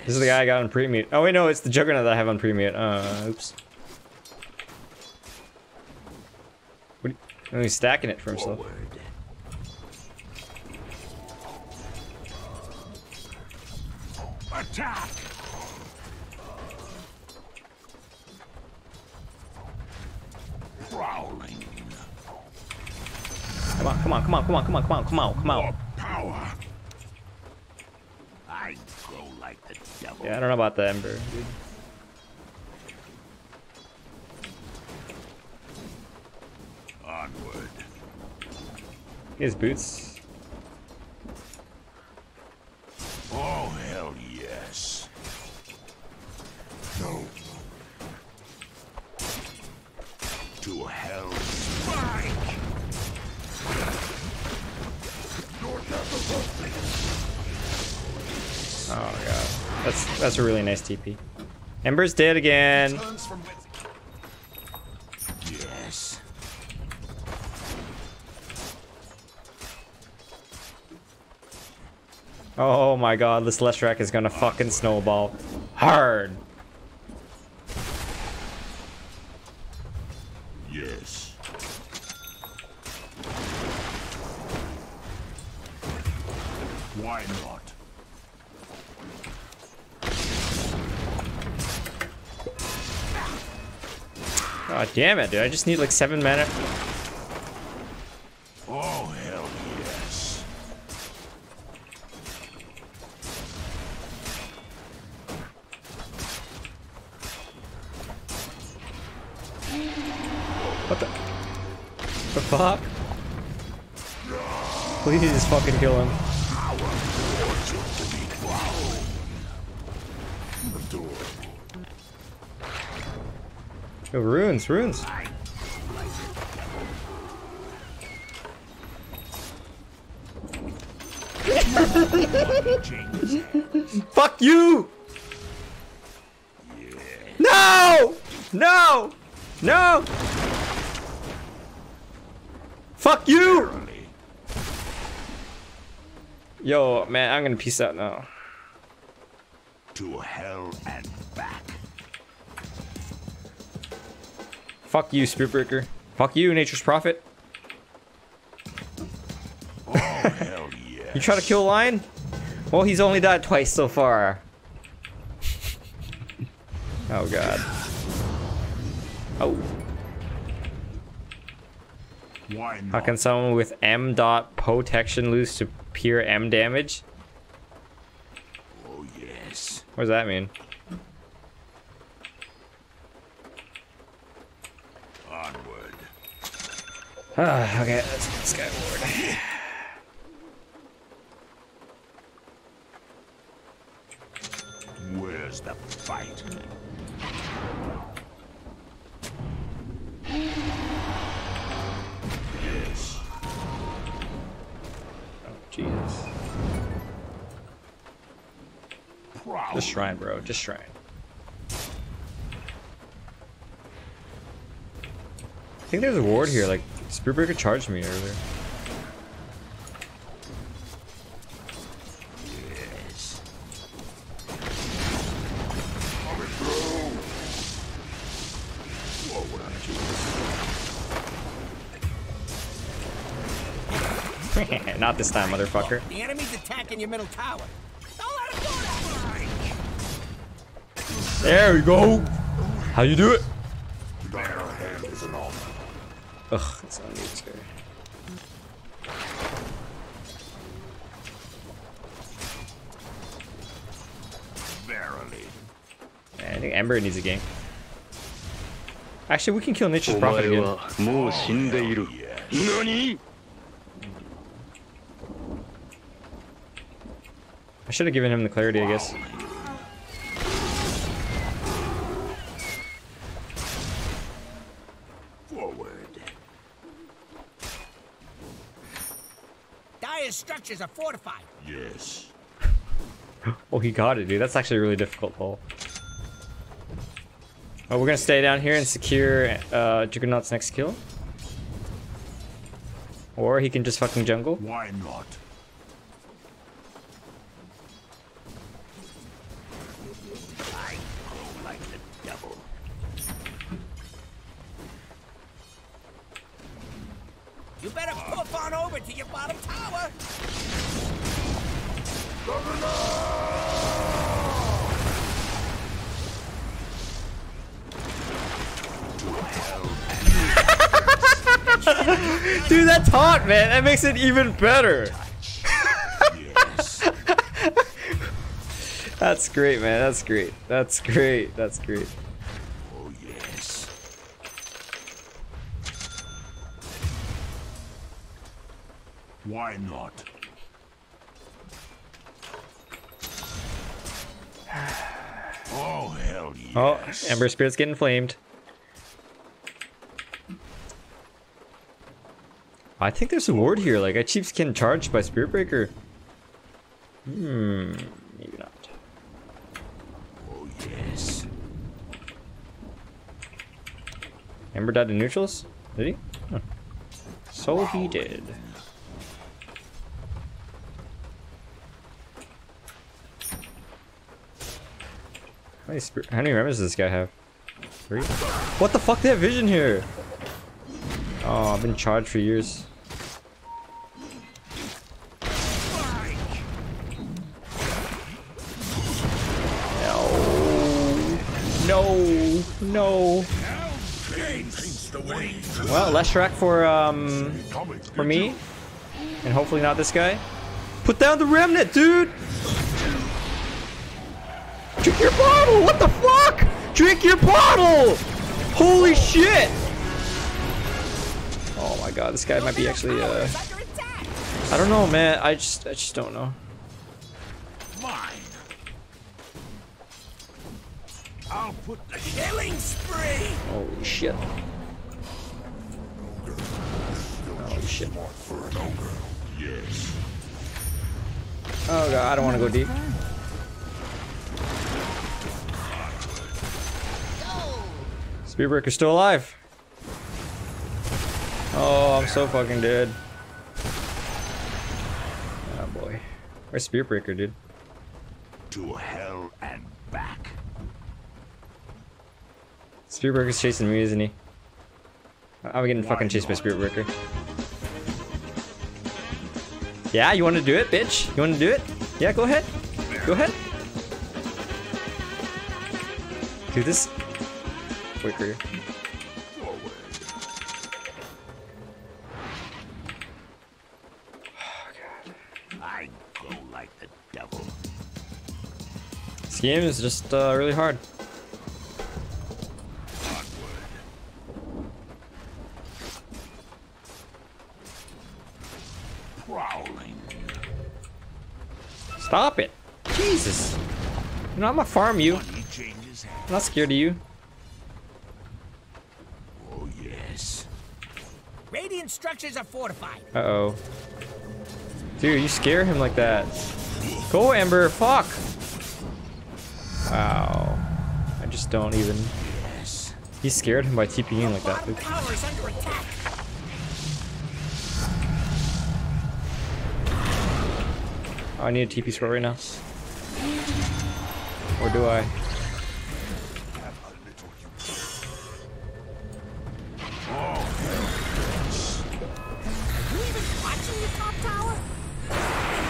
This is the guy I got on pre-mute. Oh wait, no, it's the Juggernaut that I have on pre-mute. Uh, oops. What? Oh, he's stacking it for himself. Attack! Prowling. Come on, come on, come on, come on, come on, come on, come on, come on. Power. I grow like the devil. Yeah, I don't know about the Ember, dude. Onward. Has boots. A really nice TP. Ember's dead again. Yes. Oh my god, this Leshrac is gonna fucking snowball hard. Damn it, dude! I just need like seven mana. Oh, hell yes. What the? The fuck? Please just fucking kill him. Runes. Fuck you! No! No! No! Fuck you! Yo, man, I'm gonna peace out now. Fuck you, Spirit Breaker. Fuck you, Nature's Prophet. Oh, hell yes. You try to kill a Lion? Well, he's only died twice so far. oh god. Oh. Why not? How can someone with M dot protection lose to pure M damage? Oh yes. What does that mean? Onward. Ah, okay, let's get guy. Where's the fight? Yes. Jesus. Proud. Just shrine, bro. Just shrine. I think there's a ward here. Like, Spirit Breaker charged me earlier. Yes. Not this time, motherfucker. The enemy's attacking your middle tower. There we go. How you do it? Yeah, I think Ember needs a game. Actually, we can kill Nature's Prophet again. Oh. I should have given him the clarity, I guess. Oh, he got it, dude. That's actually a really difficult pull. Oh, we're gonna stay down here and secure uh, Juggernaut's next kill. Or he can just fucking jungle. Why not? Man. That makes it even better. That's great, man. That's great. That's great. That's great. Oh yes. Why not? Oh hell yes. Oh, Ember Spirit's getting flamed. I think there's a ward here. Like, I keeps getting charged by Spirit Breaker. Hmm, maybe not. Oh yes. Ember died to neutrals? Did he? Huh. So he did. How many, how many members does this guy have? Three? What the fuck? They have vision here! Oh, I've been charged for years. Less Shrek for, um, for me. And hopefully not this guy. Put down the remnant, dude! Drink your bottle! What the fuck? Drink your bottle! Holy shit! Oh my god, this guy might be actually, uh... I don't know, man. I just, I just don't know. I'll put the Killing spree. Holy shit. Oh shit. Yes. Oh god, I don't want to go deep. Spirit Breaker's still alive. Oh, I'm so fucking dead. Oh boy. Where's Spirit Breaker, dude? To hell and back. Spirit Breaker's chasing me, isn't he? I'm getting fucking chased by Spirit Breaker. Yeah, you want to do it, bitch? You want to do it? Yeah, go ahead. Go ahead. Do this quicker. This game is just uh, really hard. Stop it. Jesus. You know, I'm gonna farm you. He changes hands. I'm not scared of you. Oh, yes. Radiant structures are fortified. Uh-oh. Dude, you scare him like that. Go, Ember. Fuck. Wow. I just don't even... He scared him by TPing in like that. Oh, I need a TP scroll right now. Or do I? Are you even watching the top tower?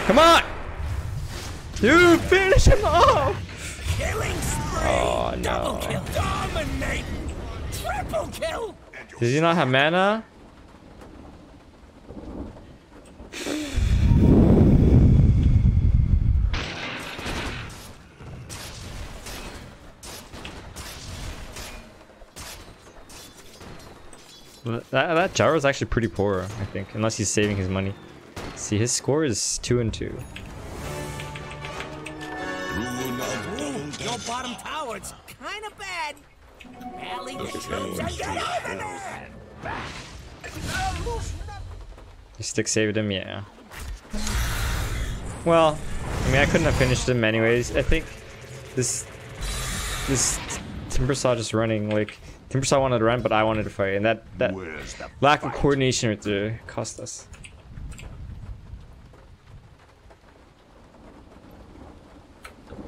Come on! Dude, finish him off! Killing spree. Oh, Double no. kill. Dominate. Triple kill. Does he not have mana? That that Jaro is actually pretty poor, I think, unless he's saving his money. See, his score is two and two. Ooh, your bottom tower, it's kind of bad. Rally the troops and get over there. You stick saved him, yeah. Well, I mean, I couldn't have finished him anyways. I think this this Timbersaw just running like Timbersaw wanted to run, but I wanted to fight, and that that Where's the lack of coordination right there cost us.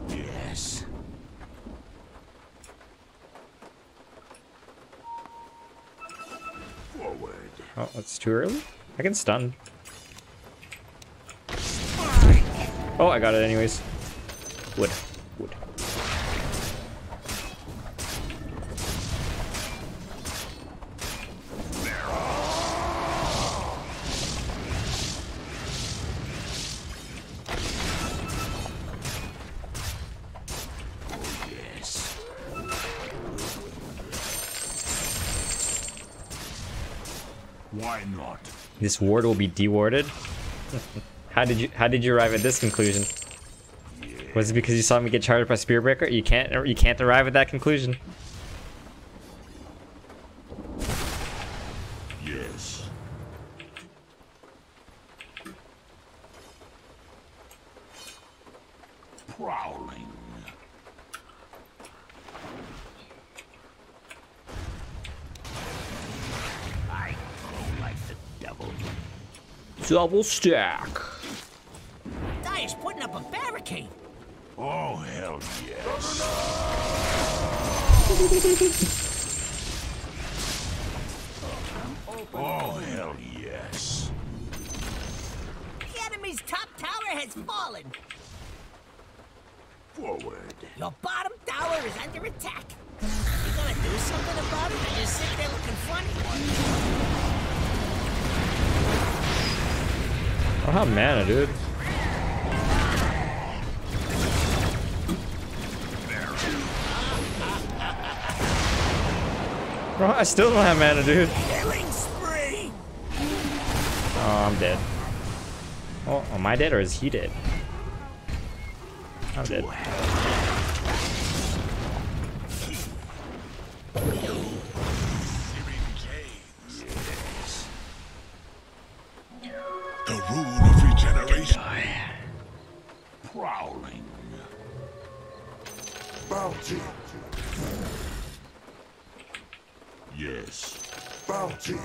Yes. Forward. Oh, that's too early. I can stun. Oh, I got it anyways. Wood. This ward will be dewarded. how did you how did you arrive at this conclusion? Was it because you saw me get charged by Spirit Breaker? You can't you can't arrive at that conclusion. Double stack. Dire's putting up a barricade. Oh, hell yes. Oh, hell yes. The enemy's top tower has fallen. Forward. Your bottom tower is under attack. You gonna do something about it or just sit there looking funny? Oh, I don't have mana, dude. Bro, I still don't have mana, dude. Oh, I'm dead. Oh, am I dead or is he dead? I'm dead. The rune of regeneration. Prowling. Bounty. Yes. Bounty.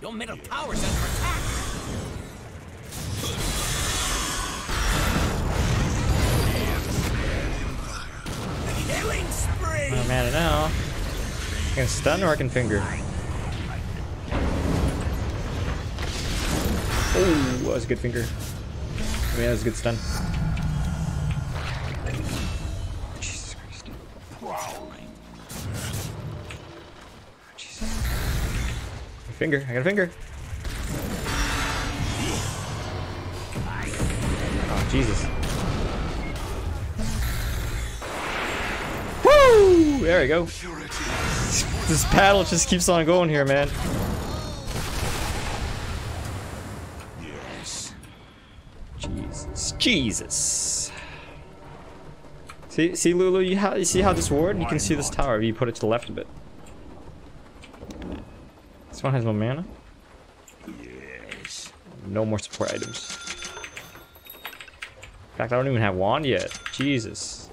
Your middle tower's under attack. Killing spree. I'm out of mana now. I can stun or I can finger. Oh, that was a good finger. I mean, that was a good stun. Jesus Christ. Prowling. Finger, I got a finger. Oh, Jesus. Woo! There we go. This paddle just keeps on going here, man. Yes. Jesus. See, see, Lulu, you, how, you see how this ward? You can see this tower if you put it to the left a bit. This one has no mana. Yes. No more support items. In fact, I don't even have wand yet. Jesus.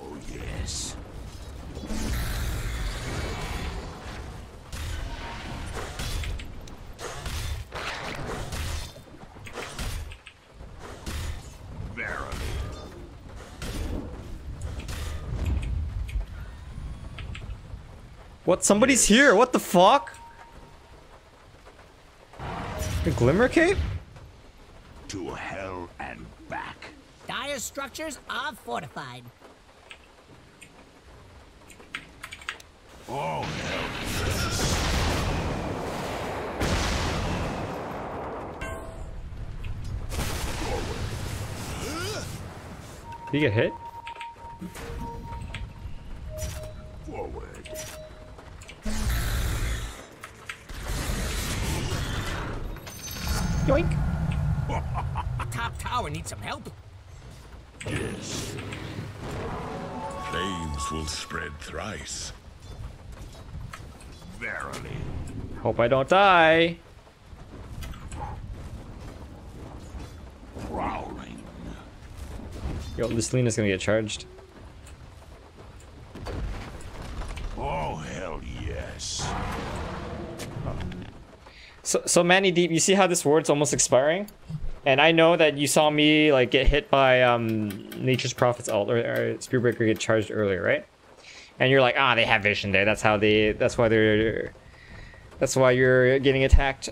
What? Somebody's here. What the fuck? The Glimmer Cape? To hell and back. Dire structures are fortified. Oh hell. Did he get hit? Forward. Yoink. Top tower needs some help. Yes. Flames will spread thrice. Verily. Hope I don't die. Prowling. Yo, this Lina's gonna get charged. Oh hell yes. So, so Manny Deep, you see how this ward's almost expiring? And I know that you saw me like get hit by um, Nature's Prophets ult or, or Spirit Breaker get charged earlier, right? And you're like, ah, they have vision there. That's how they. That's why they're. That's why you're getting attacked.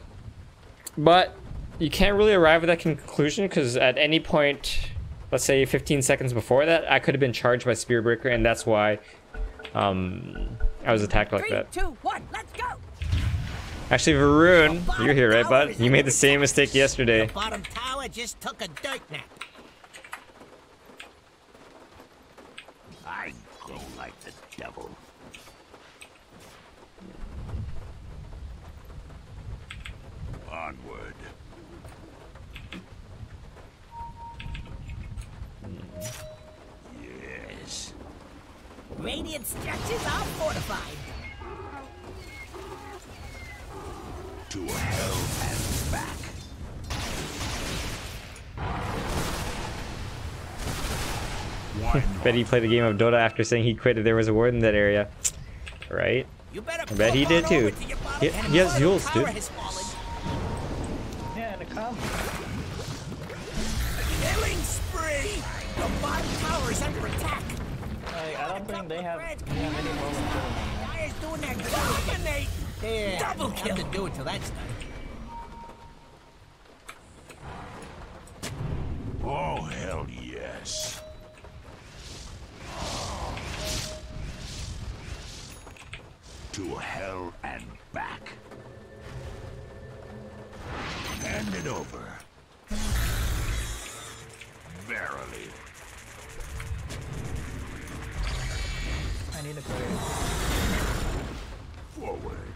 But you can't really arrive at that conclusion because at any point, let's say 15 seconds before that, I could have been charged by Spirit Breaker, and that's why um, I was attacked like Three, that. two, one, let's go. Actually, Varun, you're here, right, bud? You made the same mistake yesterday. The bottom tower just took a dirt nap. I grow like the devil. Onward. Yes. Radiant structures are fortified. To hell and back. Bet he played a game of Dota after saying he quit if there was a ward in that area. Right? You better I bet he did too. He, he has Jules, dude. Yeah, the come. Killing spree! The bottom tower is under attack. Like, I don't think they have, they have any momentum. Dire's doing that dominate. Yeah, double kill. to do it till that's done. Oh hell yes. To hell and back. Hand it over. Verily. I need a clear. Forward.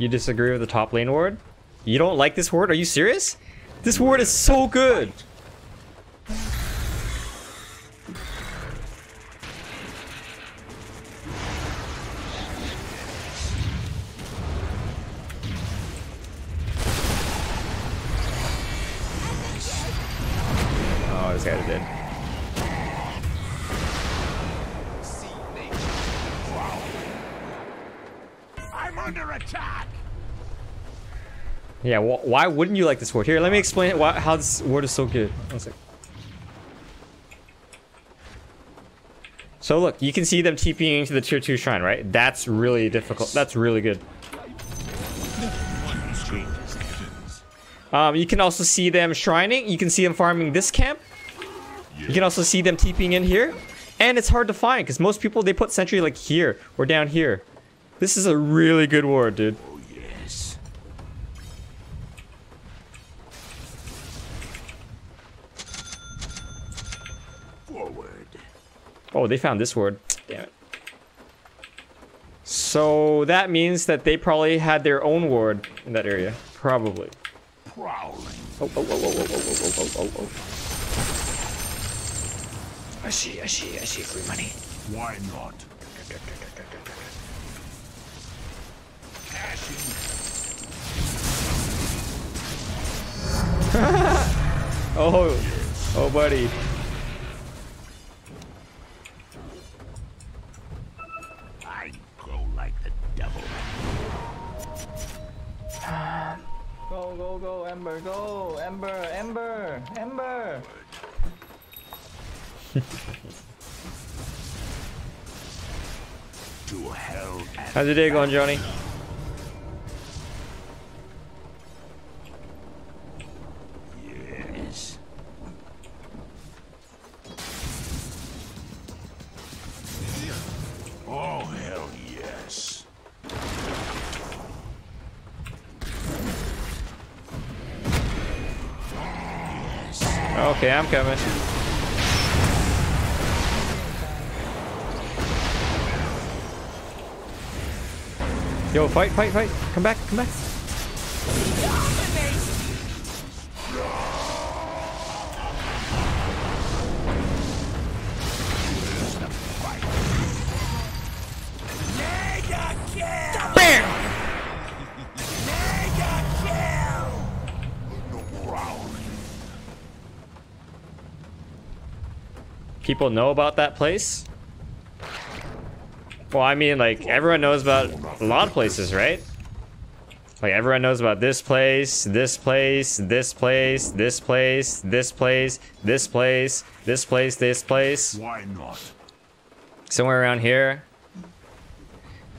You disagree with the top lane ward? You don't like this ward? Are you serious? This ward is so good. Yeah, wh why wouldn't you like this ward? Here, let me explain why, how this ward is so good. So look, you can see them TPing into the tier 2 shrine, right? That's really difficult. That's really good. Um, you can also see them shrining. You can see them farming this camp. You can also see them TPing in here. And it's hard to find because most people, they put sentry like here or down here. This is a really good ward, dude. Yes. Oh, they found this word. Damn it. So that means that they probably had their own ward in that area. Probably. Prowling. Oh, oh, oh, oh, oh, oh, oh, oh, oh, oh, oh. I see, I see, I see free money. Why not? Cashing. oh, oh, buddy. Go, go, go, Ember, go! Ember, Ember, Ember! To hell How's your day going, Johnny? yes. Oh Okay, I'm coming. Yo, fight, fight, fight. Come back, come back. People know about that place? Well, I mean, like, everyone knows about a lot of places, right? Like, everyone knows about this place, this place, this place, this place, this place, this place, this place, this place. Why not? Somewhere around here.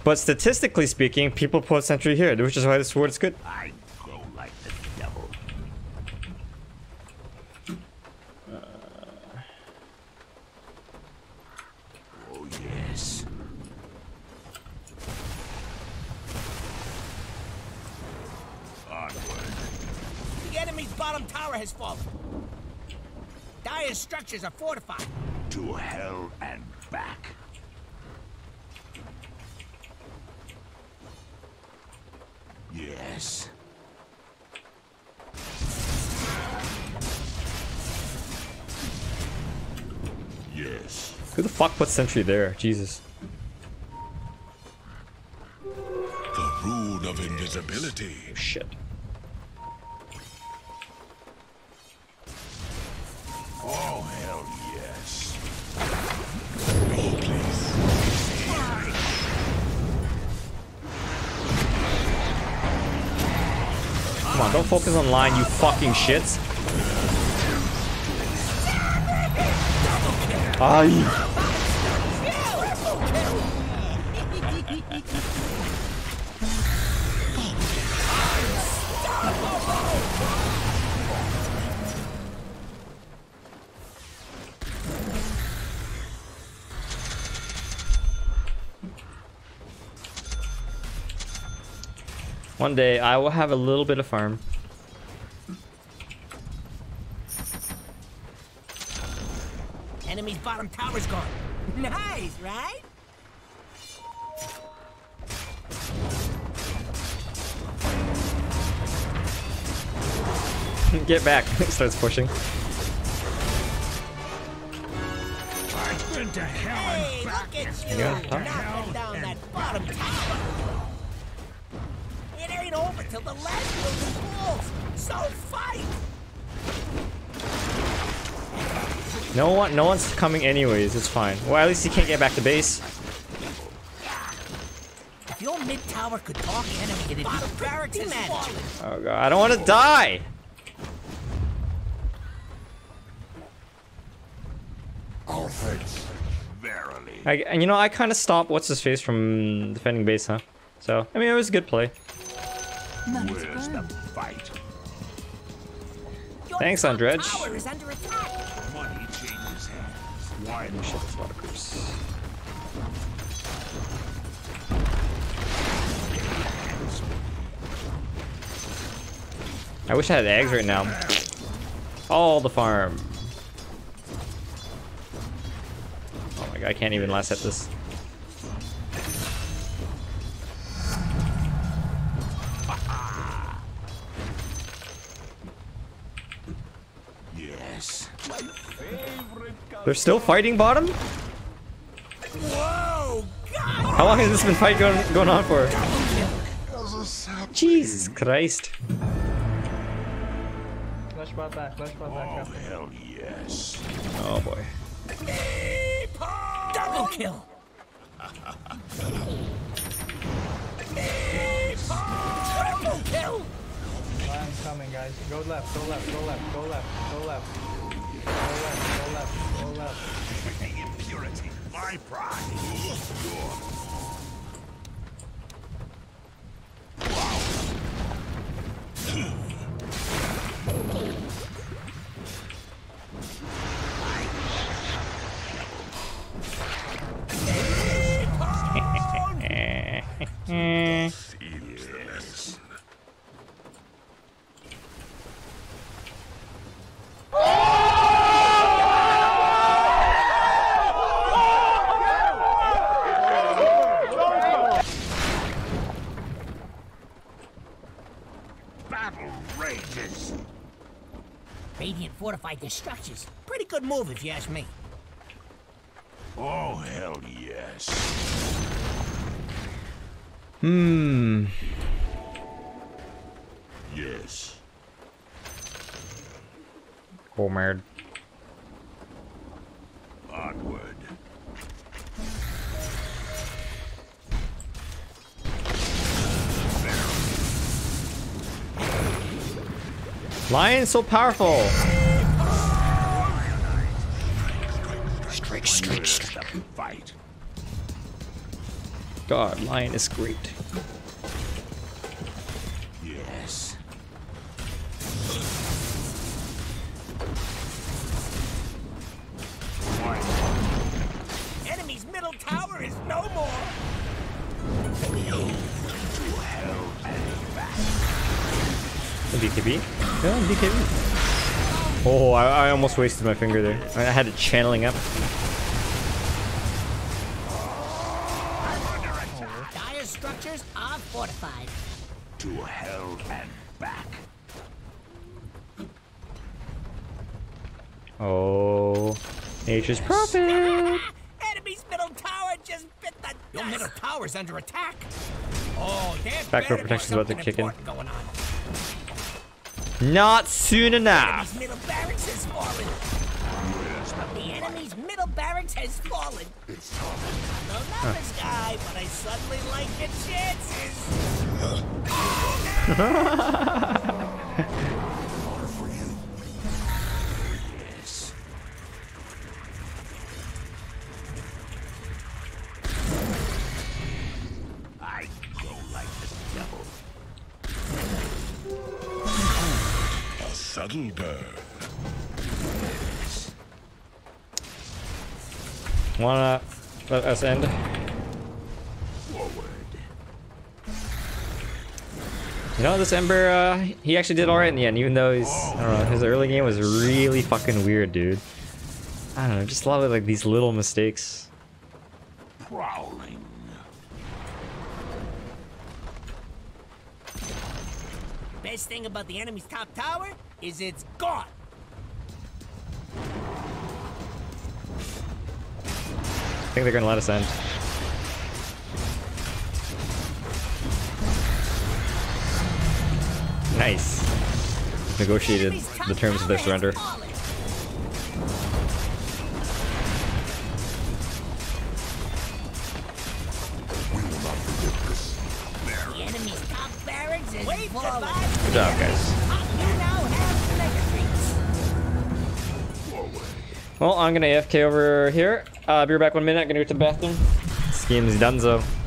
But statistically speaking, people put sentry here, which is why this word is good. I go like the devil. Oh yes. Onward. The enemy's bottom tower has fallen. Dire's structures are fortified. To hell and back. Yes. Yes. Who the fuck put sentry there? Jesus. The rune of invisibility. Shit. Oh hell yes. Come on, don't focus on line, you fucking shits. Ay. One day I will have a little bit of farm. Enemy's bottom tower's gone. Nice, right? Get back. Starts pushing. I've been to hell Hey, look at you! Yeah? Knocking down that bottom tower. It ain't over till the last building falls. So fight! No one, no one's coming anyways. It's fine. Well, at least he can't get back to base. If your mid tower could talk, enemy, it'd bottom barracks is falling. Oh god, I don't want to die. Offense. Verily. I, and you know, I kind of stopped what's his face from defending base, huh? So I mean, it was a good play. Where's the fight? Thanks, Undredge. I wish I had Aghs right now. All the farm. Oh my god, I can't even last at this. They're still fighting bottom? Whoa! How long has this been fight going, going on for? Jesus Christ. Flash bot back, flash bot back. Oh, hell yes. Oh boy. Double kill! Triple kill! I'm coming, guys. Go left, go left, go left, go left, go left. Left, go left, go left. Impurity. My pride. Yes. Radiant fortified their structures. Pretty good move if you ask me. Oh, hell yes. Hmm. Yes. Homard. Onward. Lion so powerful. Strike. Fight. God, Lion is great. Yes. Enemy's middle tower is no more! BKB? Yeah, BKB. Oh, I, I almost wasted my finger there. I had it channeling up. Nature's prophet. Enemy's middle tower just bit the Your middle tower's under attack. Oh, there's Back row better be protection's about to kick in. important going on. Not soon enough. Enemy's middle barracks has fallen. The enemy's middle barracks has fallen. No numbers guy, but I suddenly like your chances. let us end? You know, this Ember, uh, he actually did alright in the end, even though he's, I don't know, his early game was really fucking weird, dude. I don't know, just a lot of like these little mistakes. Prowling. Best thing about the enemy's top tower is it's gone. I think they're gonna let us end. Nice. Negotiated the terms of their surrender. Good job, guys. Well, I'm gonna AFK over here. Uh, be right back one minute. gonna go to the bathroom. Scheme's donezo. The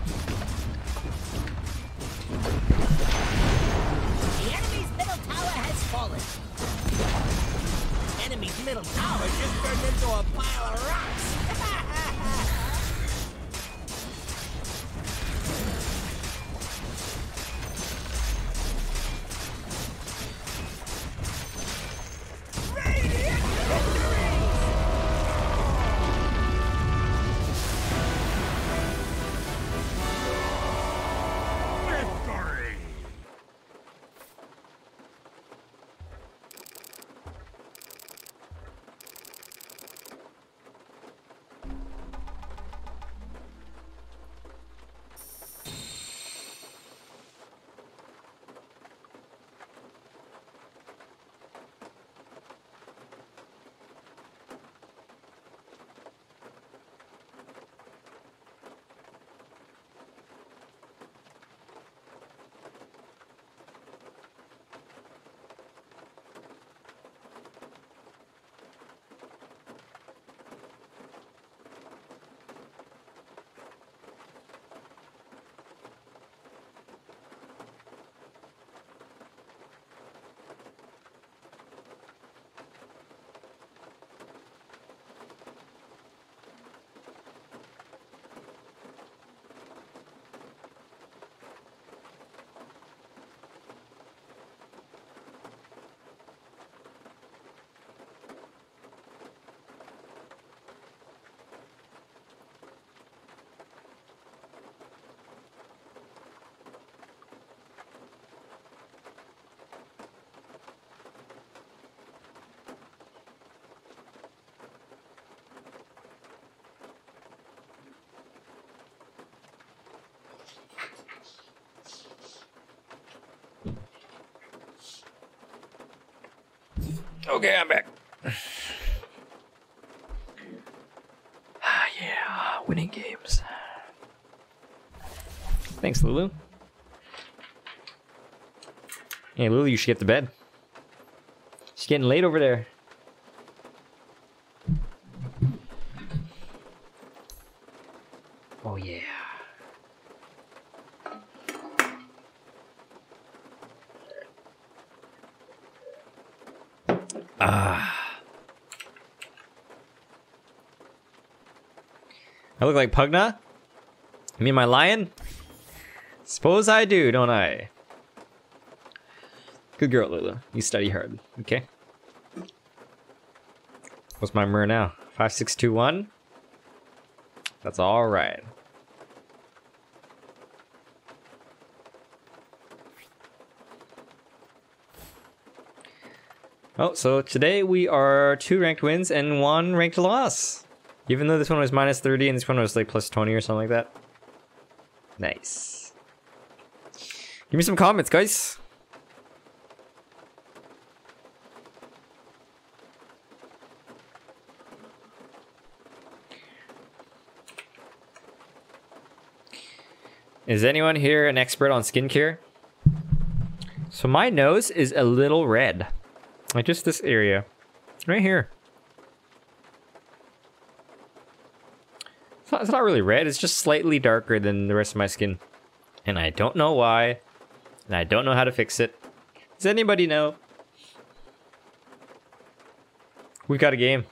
Okay, I'm back. Ah, yeah, winning games. Thanks, Lulu. Hey, Lulu, you should get to bed. It's getting late over there. Oh, yeah. Ah. I look like Pugna? Me and my lion? Suppose I do, don't I? Good girl, Lulu. You study hard, okay? What's my mur now? 5621? That's alright. Oh, so today we are two ranked wins and one ranked loss. Even though this one was minus 30 and this one was like plus 20 or something like that. Nice. Give me some comments, guys. Is anyone here an expert on skincare? So my nose is a little red. Like just this area. Right here. It's not, really red, it's just slightly darker than the rest of my skin. And I don't know why. And I don't know how to fix it. Does anybody know? We've got a game.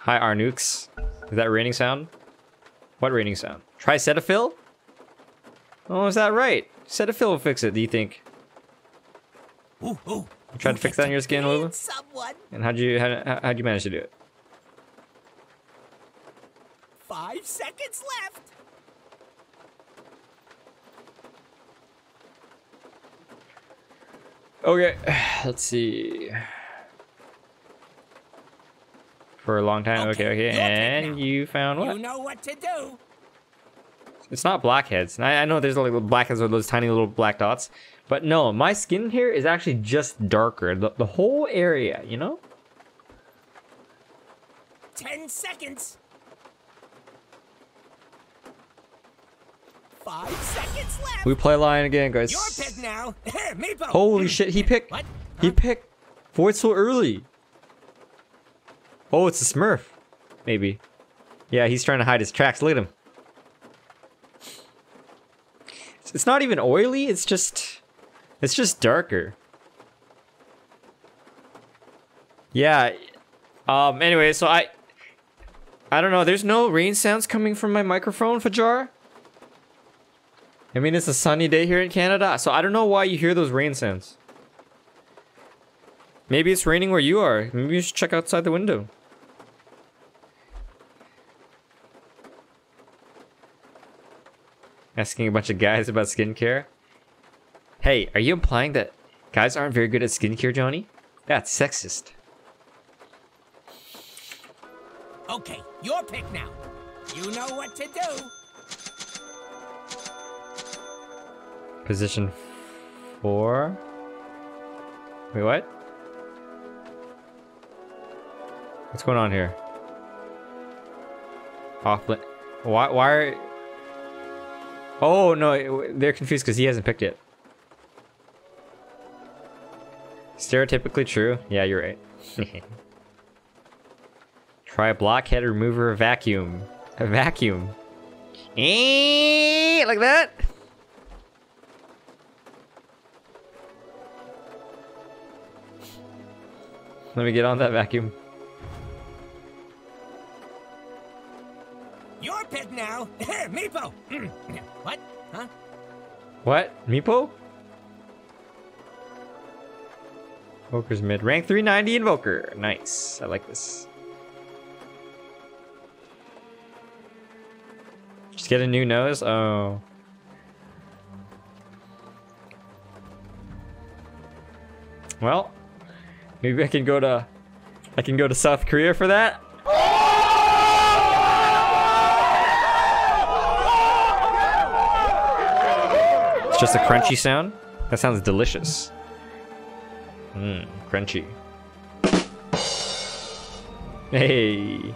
Hi, Arnux. Is that raining sound? What raining sound? Try Cetaphil? Oh, is that right? Cetaphil will fix it, do you think? Ooh, ooh. You tried to fix that on your skin, Lulu? Someone. And how'd you how, how'd you manage to do it? Five seconds left. Okay, let's see. For a long time, okay, okay, and you found what? You know what to do. It's not blackheads. I, I know there's like blackheads with those tiny little black dots, but no, my skin here is actually just darker. The, the whole area, you know? Ten seconds. Five seconds left. We play lion again, guys. Your pick now. Holy shit, he picked. What? He picked. Void so early. Oh, it's a Smurf. Maybe. Yeah, he's trying to hide his tracks. Look at him. It's not even oily, it's just... It's just darker. Yeah. Um, anyway, so I... I don't know, there's no rain sounds coming from my microphone, Fajar. I mean, it's a sunny day here in Canada, so I don't know why you hear those rain sounds. Maybe it's raining where you are. Maybe you should check outside the window. Asking a bunch of guys about skincare. Hey, are you implying that guys aren't very good at skincare, Johnny? That's sexist. Okay, your pick now. You know what to do. Position four. Wait, what? What's going on here? Offline. Why? Why are? Oh no, they're confused because he hasn't picked it. Stereotypically true. Yeah, you're right. Try a blockhead remover vacuum. A vacuum. Eh, like that. Let me get on that vacuum. Now. Meepo. Hmm. what? Huh? What? Meepo? Invoker's mid. Rank 390 Invoker. Nice. I like this. Just get a new nose? Oh. Well, maybe I can go to I can go to South Korea for that. Just a crunchy sound. That sounds delicious. Mmm, crunchy. Hey.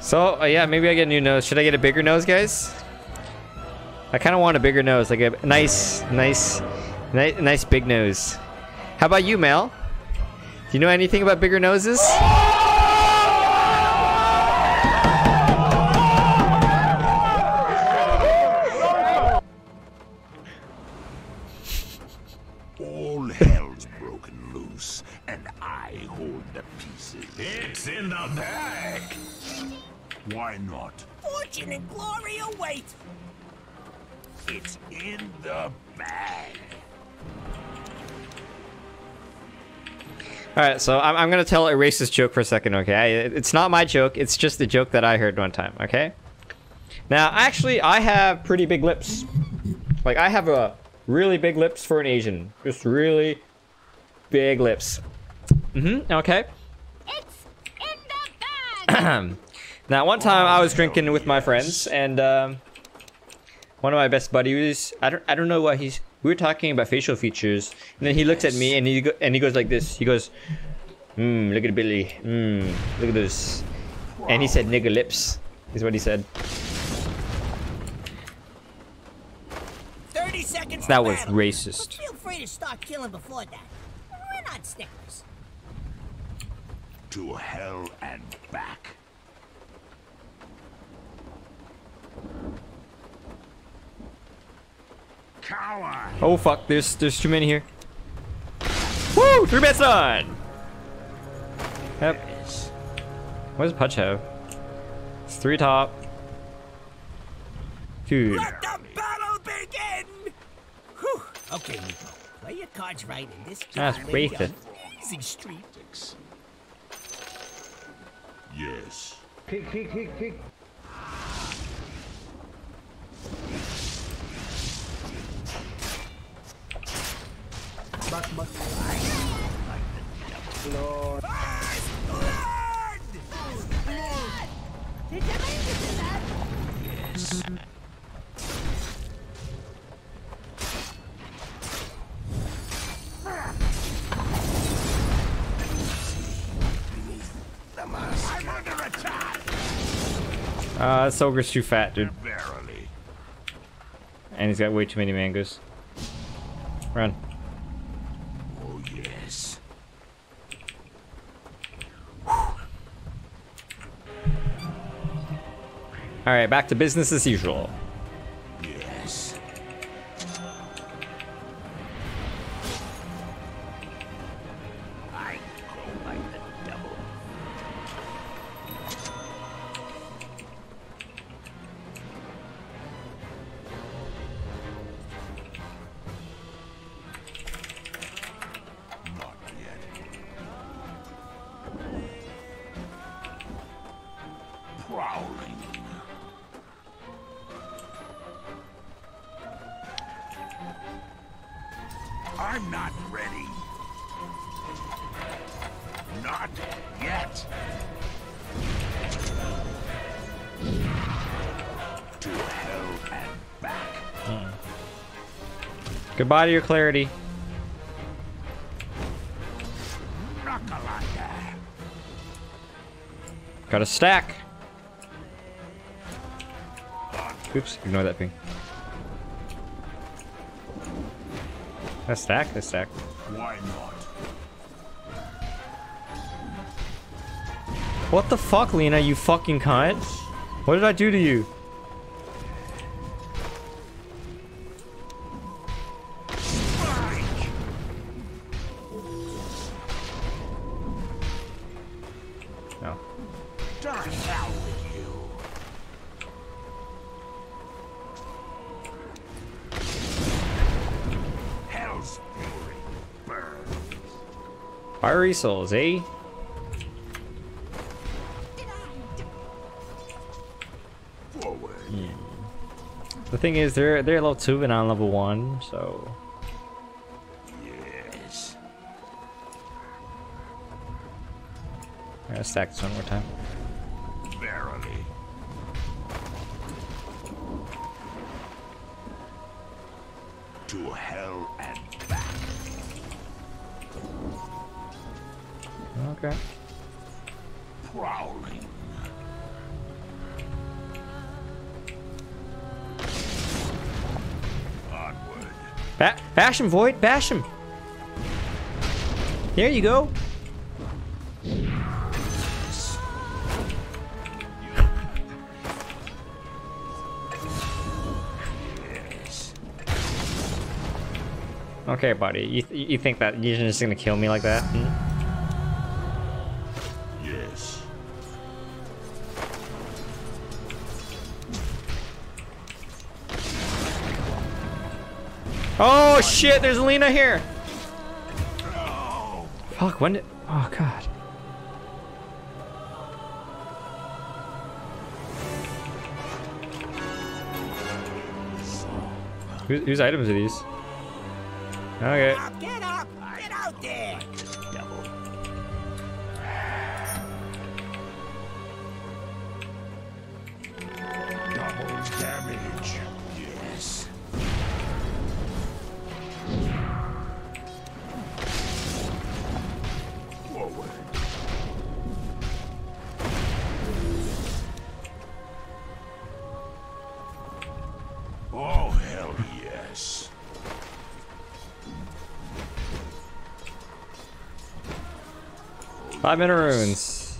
So, uh, yeah, maybe I get a new nose. Should I get a bigger nose, guys? I kind of want a bigger nose, like a nice, nice, nice, nice big nose. How about you, Mel? Do you know anything about bigger noses? All right, so I'm, I'm gonna tell a racist joke for a second, okay? It's not my joke. It's just a joke that I heard one time, okay? Now, actually, I have pretty big lips. Like, I have a really big lips for an Asian. Just really big lips. Mm-hmm. Okay. It's in the bag. now, one time I was drinking with my friends, and um, one of my best buddies. I don't. I don't know why he's. We were talking about facial features, and then he looks at me, and he go, and he goes like this. He goes, "Hmm, look at Billy. Hmm, look at this." And he said, "Nigger lips," is what he said. 30 seconds That was battle. racist. But feel free to start killing before that. We're not stickers. To hell and back. Coward! Oh fuck! There's there's too many here. Woo! Three bets on! Yep. What does Putch have? It's three top. Dude. Let the battle begin! Whew. Okay, Nico. Play your cards right in this That's game. racist. Easy street. Yes. Peek, peek, peek, peek. Back, back. Lord. Did you mean to that? Yes. I'm under attack. Uh, this ogre's too fat, dude. And he's got way too many mangoes. Run. Alright, back to business as usual. Goodbye to your clarity. Got a stack. Oops, ignore that thing. A stack? A stack. Why not? What the fuck, Lina, you fucking cunt? What did I do to you? Fiery souls, eh? Forward. The thing is, they're they're level two and I'm level one, so Yes. I gotta stack this one more time. Okay. Prowling. Onward. Ba bash him, Void. Bash him. There you go. Okay, buddy. You, th you think that you're just gonna kill me like that? Hmm? Oh shit, there's Lina here. Fuck, when did... Oh god. Who, whose items are these? Okay. Five minute runes.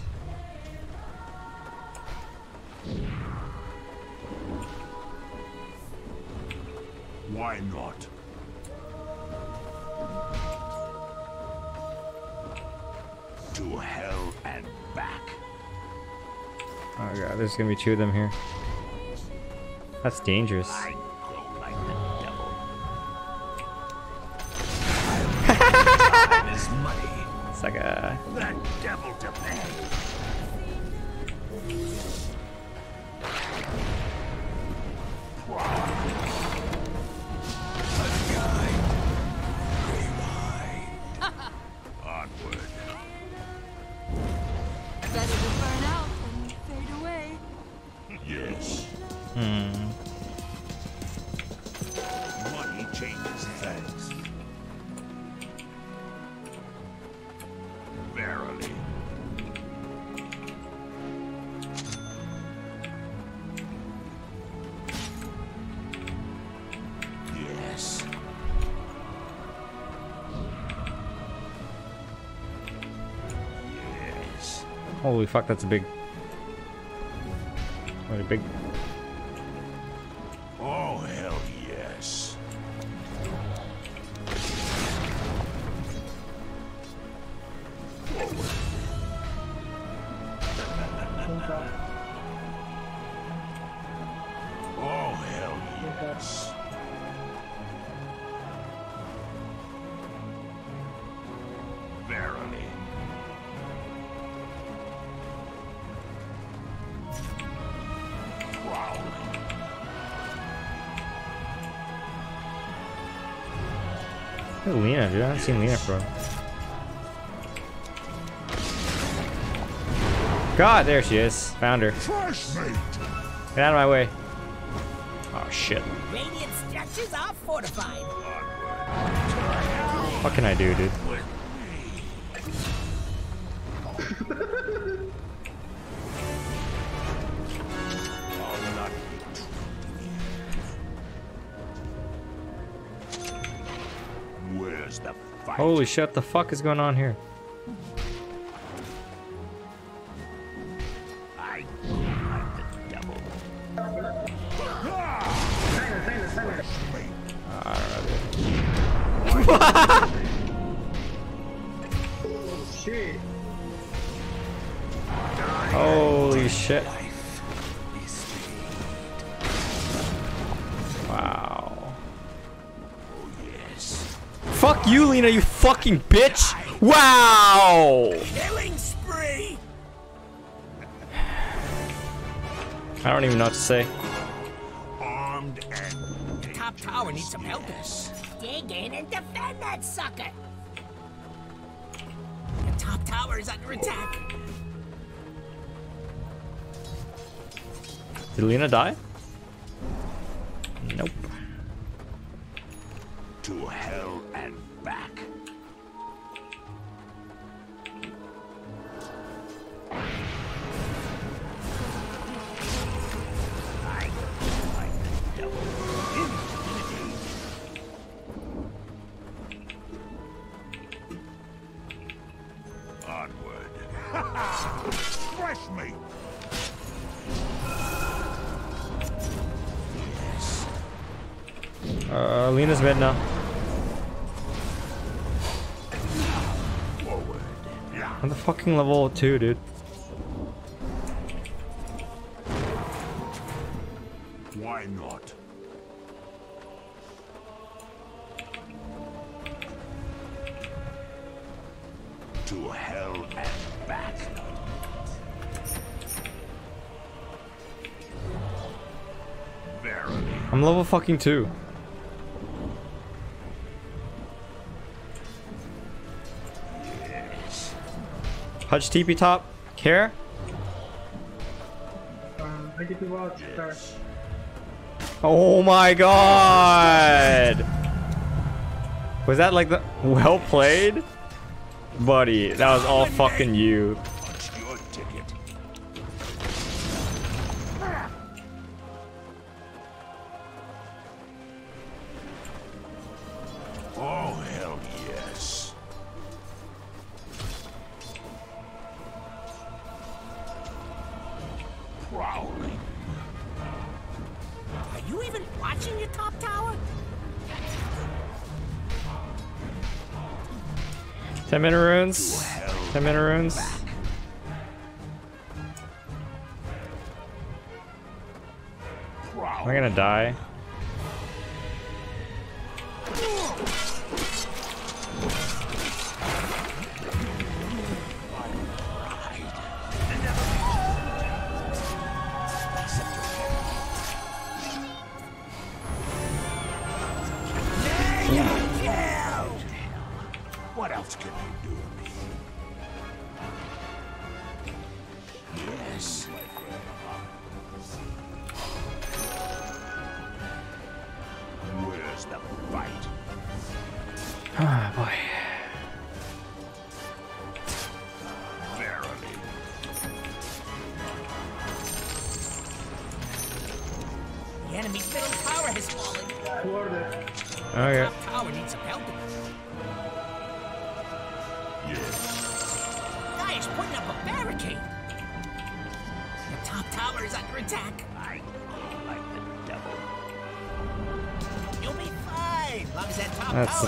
Why not? To hell and back. Oh god, there's gonna be two of them here. That's dangerous. I money. It's like a... That devil to fuck, that's a big... Big... dude? I haven't seen Lina for a- God, there she is. Found her. Get out of my way. Oh shit. Radiant structures are fortified. What can I do, dude? Holy shit, the fuck is going on here? Fucking bitch! Wow! Killing spree! I don't even know what to say. Armed and The top tower needs some help. Dig in and defend that sucker! The top tower is under attack. Did Lina die? Fucking level 2, dude. Why not? To hell and back. I'm level fucking 2. Hutch TP top. Care? Um, start. Oh my god! Was that like the well played? Buddy, that was all fucking you.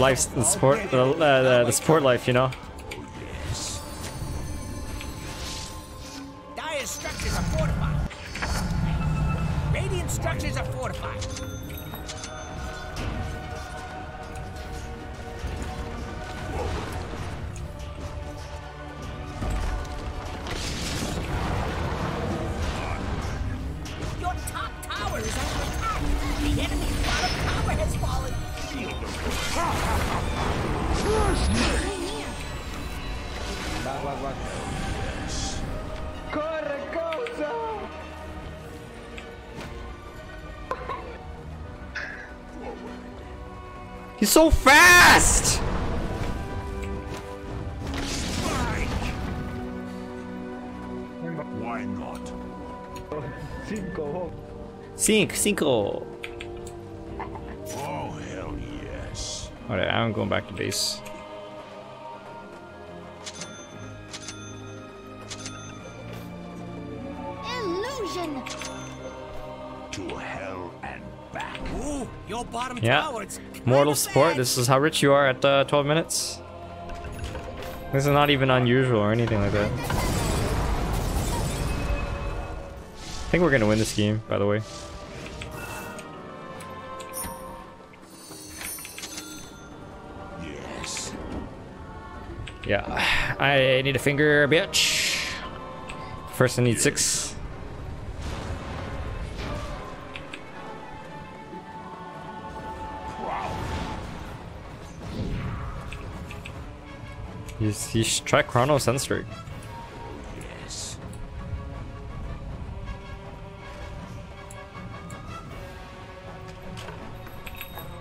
Life, the sport, the, uh, the, the sport life, you know. So fast! Why not? Cinco. Cinco, cinco. Oh, hell yes. Alright, I'm going back to base. Illusion. To hell and back. Ooh, your bottom Yeah. tower. It's Mortal support, this is how rich you are at uh, 12 minutes. This is not even unusual or anything like that. I think we're gonna win this game, by the way. Yes. Yeah, I need a finger, bitch. First, I need six. Try Chrono Sunstrike. Yes.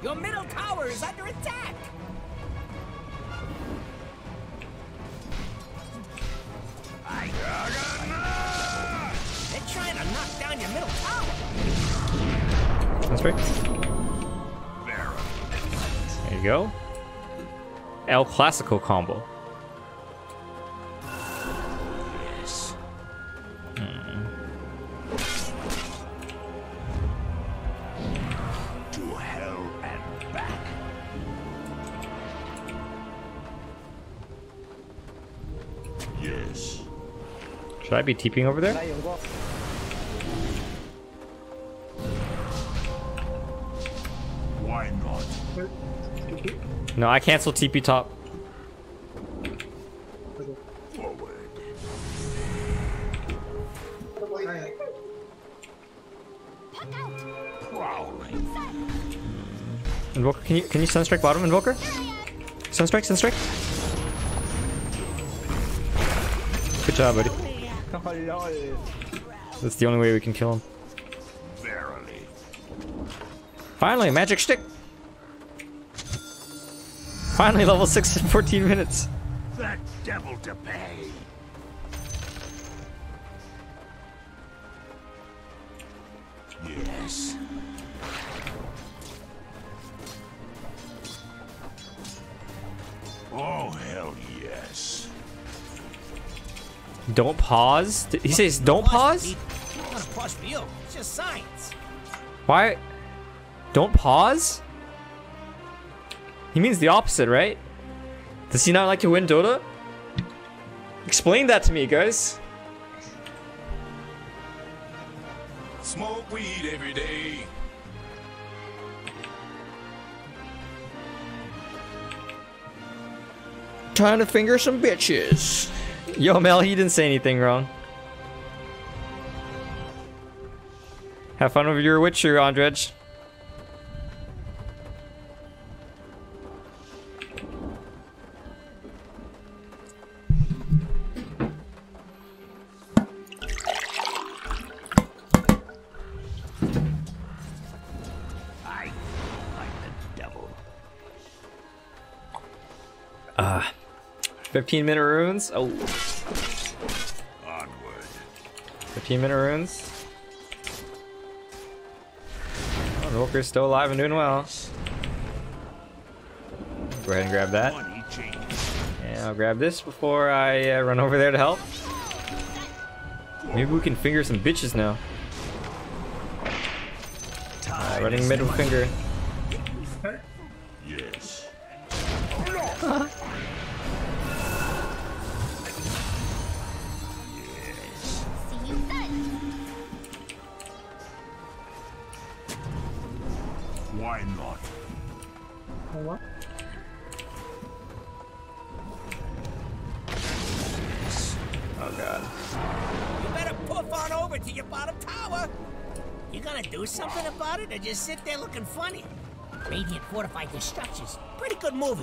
Your middle tower is under attack. They're trying to knock down your middle tower. Right. There you go. El Classical combo. I be TPing over there? Why not? No, I cancel TP top. Forward. Prowling. Invoker, can you can you sunstrike bottom, Invoker? Sunstrike, sunstrike. Good job, buddy. That's the only way we can kill him. Verily. Finally, magic stick. Finally, level six in 14 minutes. Don't pause. Did he says don't pause. I'm gonna pause for you. It's just science. Why? Don't pause? He means the opposite, right? Does he not like to win Dota? Explain that to me, guys. Smoke weed every day. Trying to finger some bitches. Yo, Mel, he didn't say anything wrong. Have fun with your Witcher, Andrej. 15 minute runes? Oh. Onward. 15 minute runes. Oh, Invoker's still alive and doing well. Go ahead and grab that. And I'll grab this before I uh, run over there to help. Maybe we can finger some bitches now. Uh, running middle finger.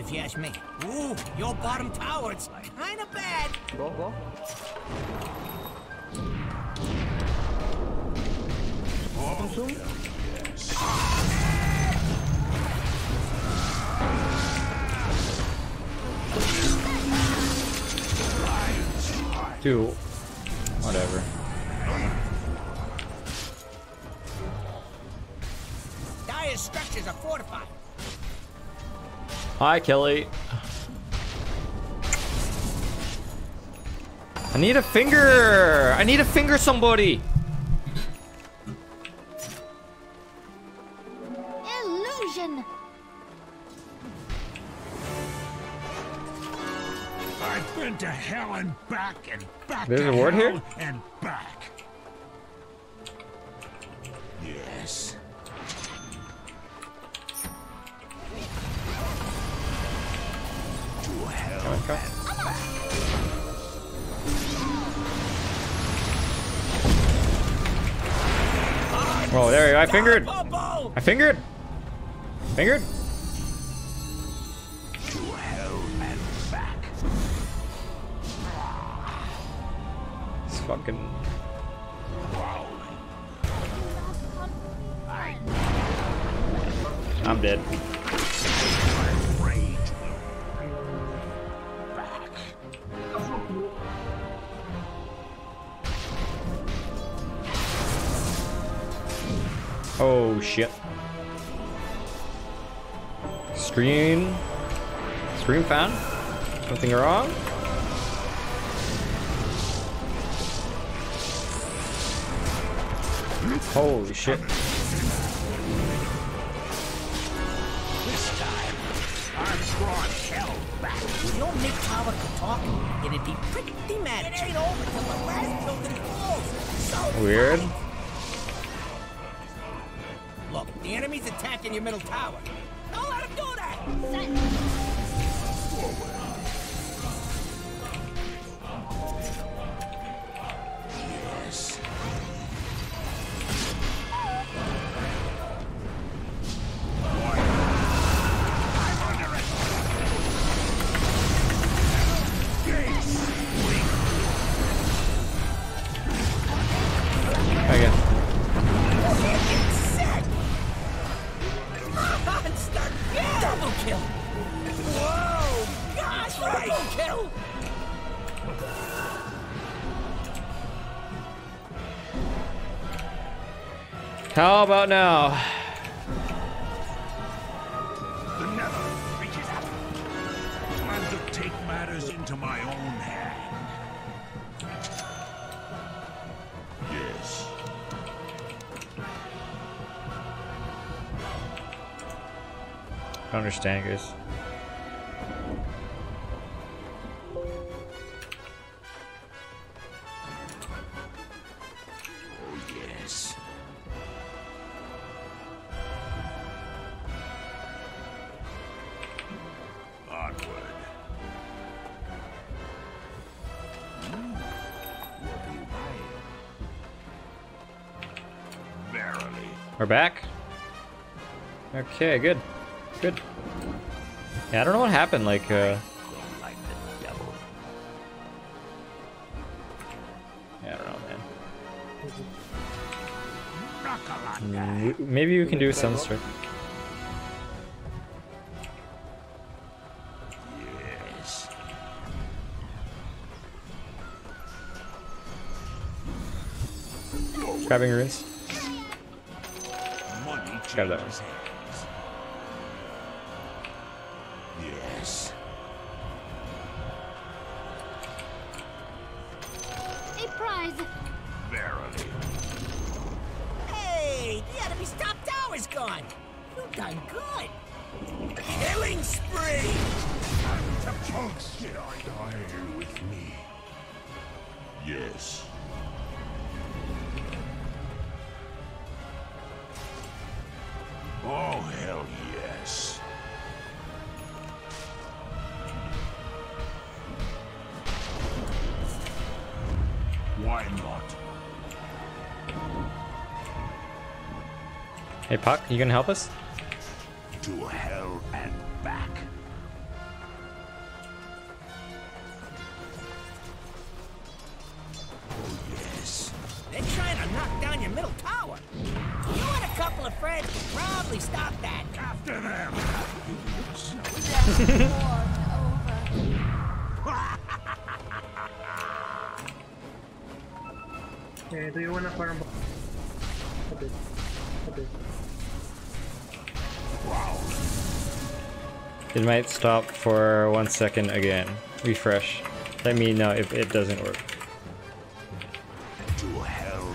If you ask me. Ooh, your bottom tower, it's kinda bad. Go, go. Two. Hi, Kelly. I need a finger! I need a finger somebody! Illusion. I've been to hell and back and back There's to a ward hell here? and back. I fingered! I fingered! Fingered? It's fucking. I'm dead. Oh shit. Screen. Screen found? Something wrong? Holy shit. This time, I'm drawing hell back. If your mid tower could talk, it'd be pretty mad. It ain't over till the last building falls. So Weird. Look, the enemy's attacking your middle tower. Don't let him do that! Yes. How about now? The Nether reaches out. Time to take matters into my own hand. Yes. I understand, guys. Back. Okay, good. Good. Yeah, I don't know what happened, like, uh... Like the devil. Yeah, I don't know, man. Mm, Maybe we can do some sort. Yes. Grabbing runes. Money Grab that changes. Yes. A prize. Verily. Hey, the enemy's top tower's gone. You done good. Killing spree! To punks did I die with me? Yes. Oh, hell yes. Why not? Hey, Puck, you gonna help us? To could probably stop that. After them! Eh, do you wanna farm? Okay. Okay. It might stop for one second again. Refresh. Let me know if it doesn't work. To hell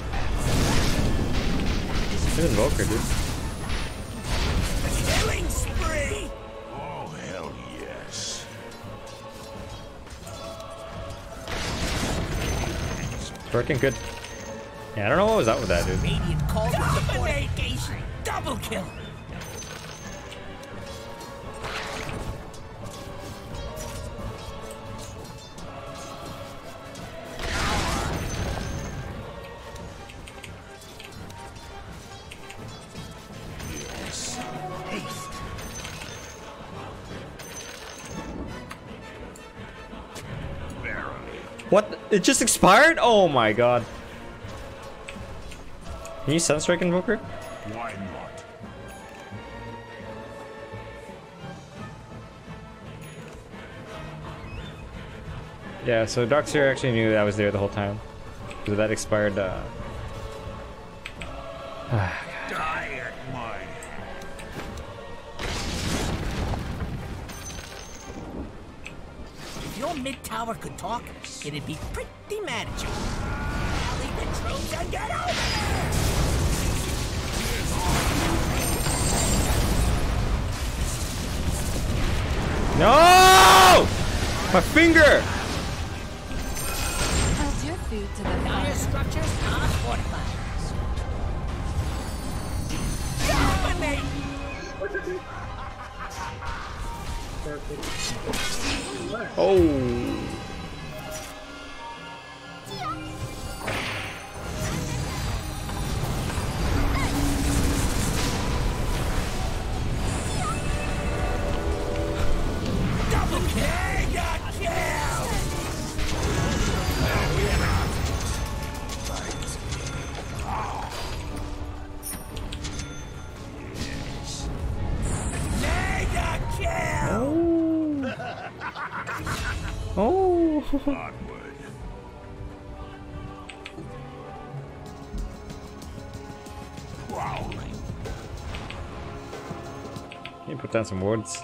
Good invoker, dude. Working good. Yeah, I don't know what was up with that, dude. Double kill! It just expired? Oh my god. Can you Sunstrike Invoker? Why not? Yeah, so Dark Seer actually knew that I was there the whole time. Did that expired, uh... Die at my If your mid tower could talk, it'd be pretty mad at you. Now leave the troops and get over there! No! My finger! How's your food to the Dire structures are fortified. Dominate! Oh. Prowling. Can you put down some words?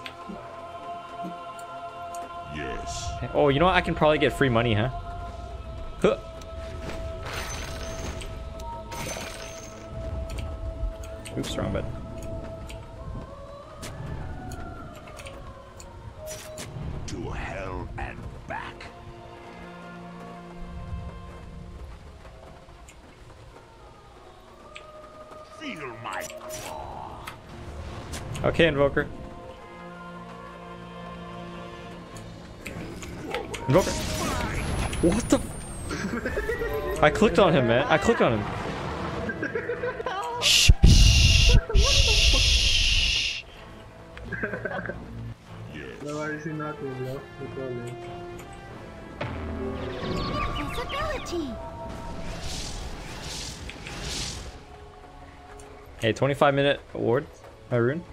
Yes. Oh, you know what? I can probably get free money, huh? Huh. Okay, Invoker. Invoker. What the? I clicked on him, man. I clicked on him. Shh. Hey, 25 minute award, Haroon.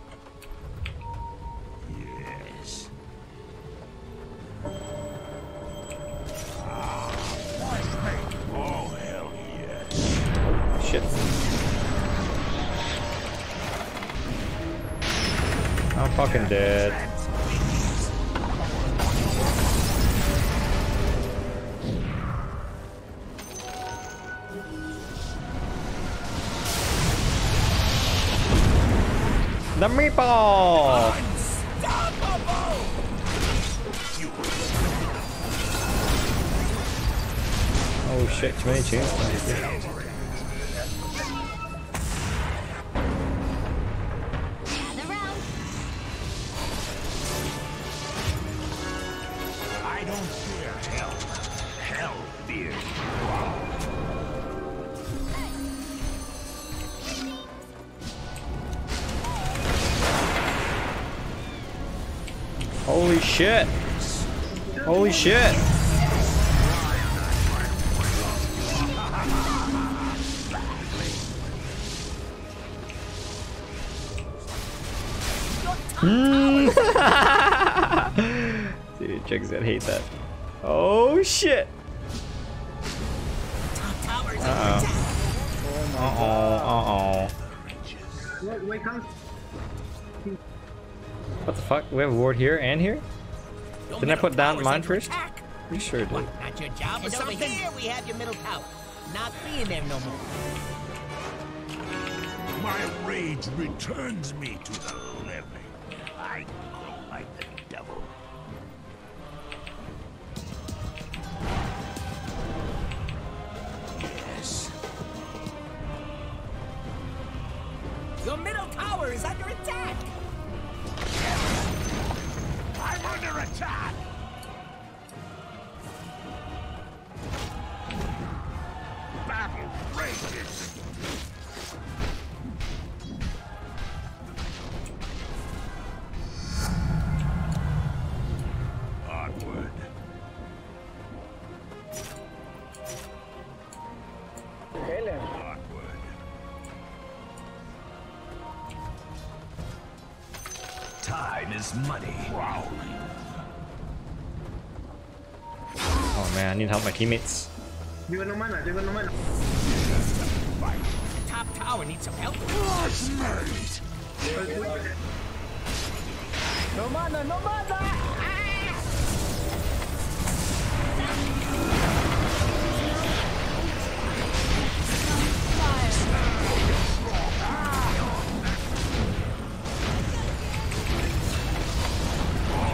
Your Didn't I middle put down tower's mine first? attack. You sure did. Not your job or something? here we have your middle tower. Not being there no more. My rage returns me to the man, I need to help my teammates. Yo no mana, yo no mana. The top tower needs some help. No mana, no mana!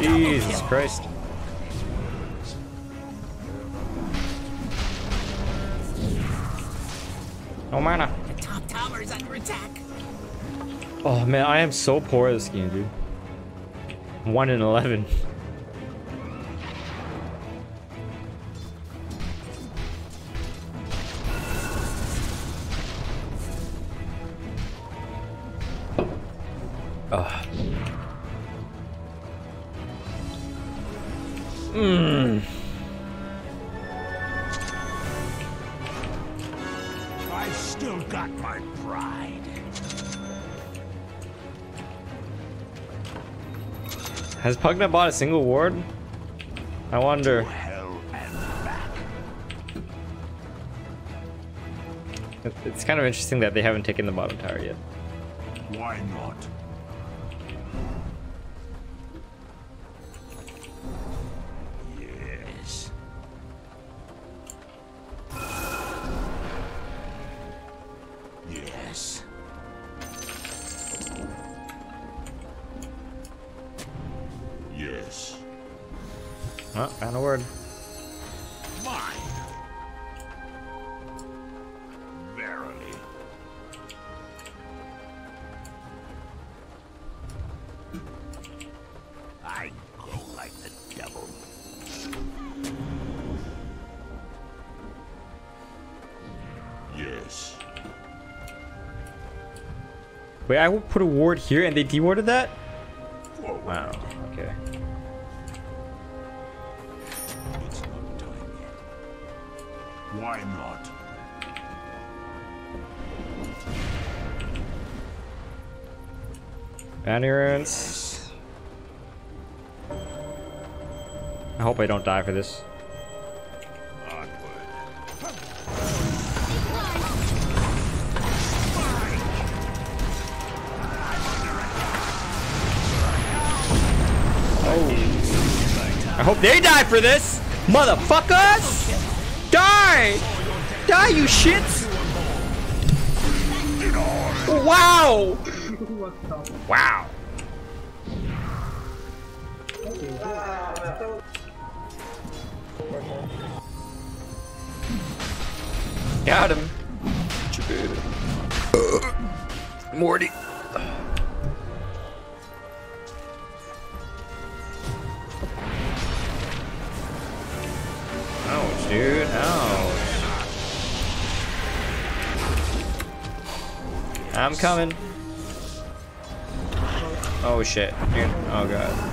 Jesus Christ. Am so poor at this game, dude. 1 in 11. Has Pugna bought a single ward? I wonder. It's kind of interesting that they haven't taken the bottom tower yet. Why not? I will put a ward here and they dewarded that? Wow, okay. Why not? Bounty. I hope I don't die for this. Hope they die for this! Motherfuckers! Die! Die, you shits! Wow! Wow. Got him. Morty. I'm coming. Oh shit. Oh god.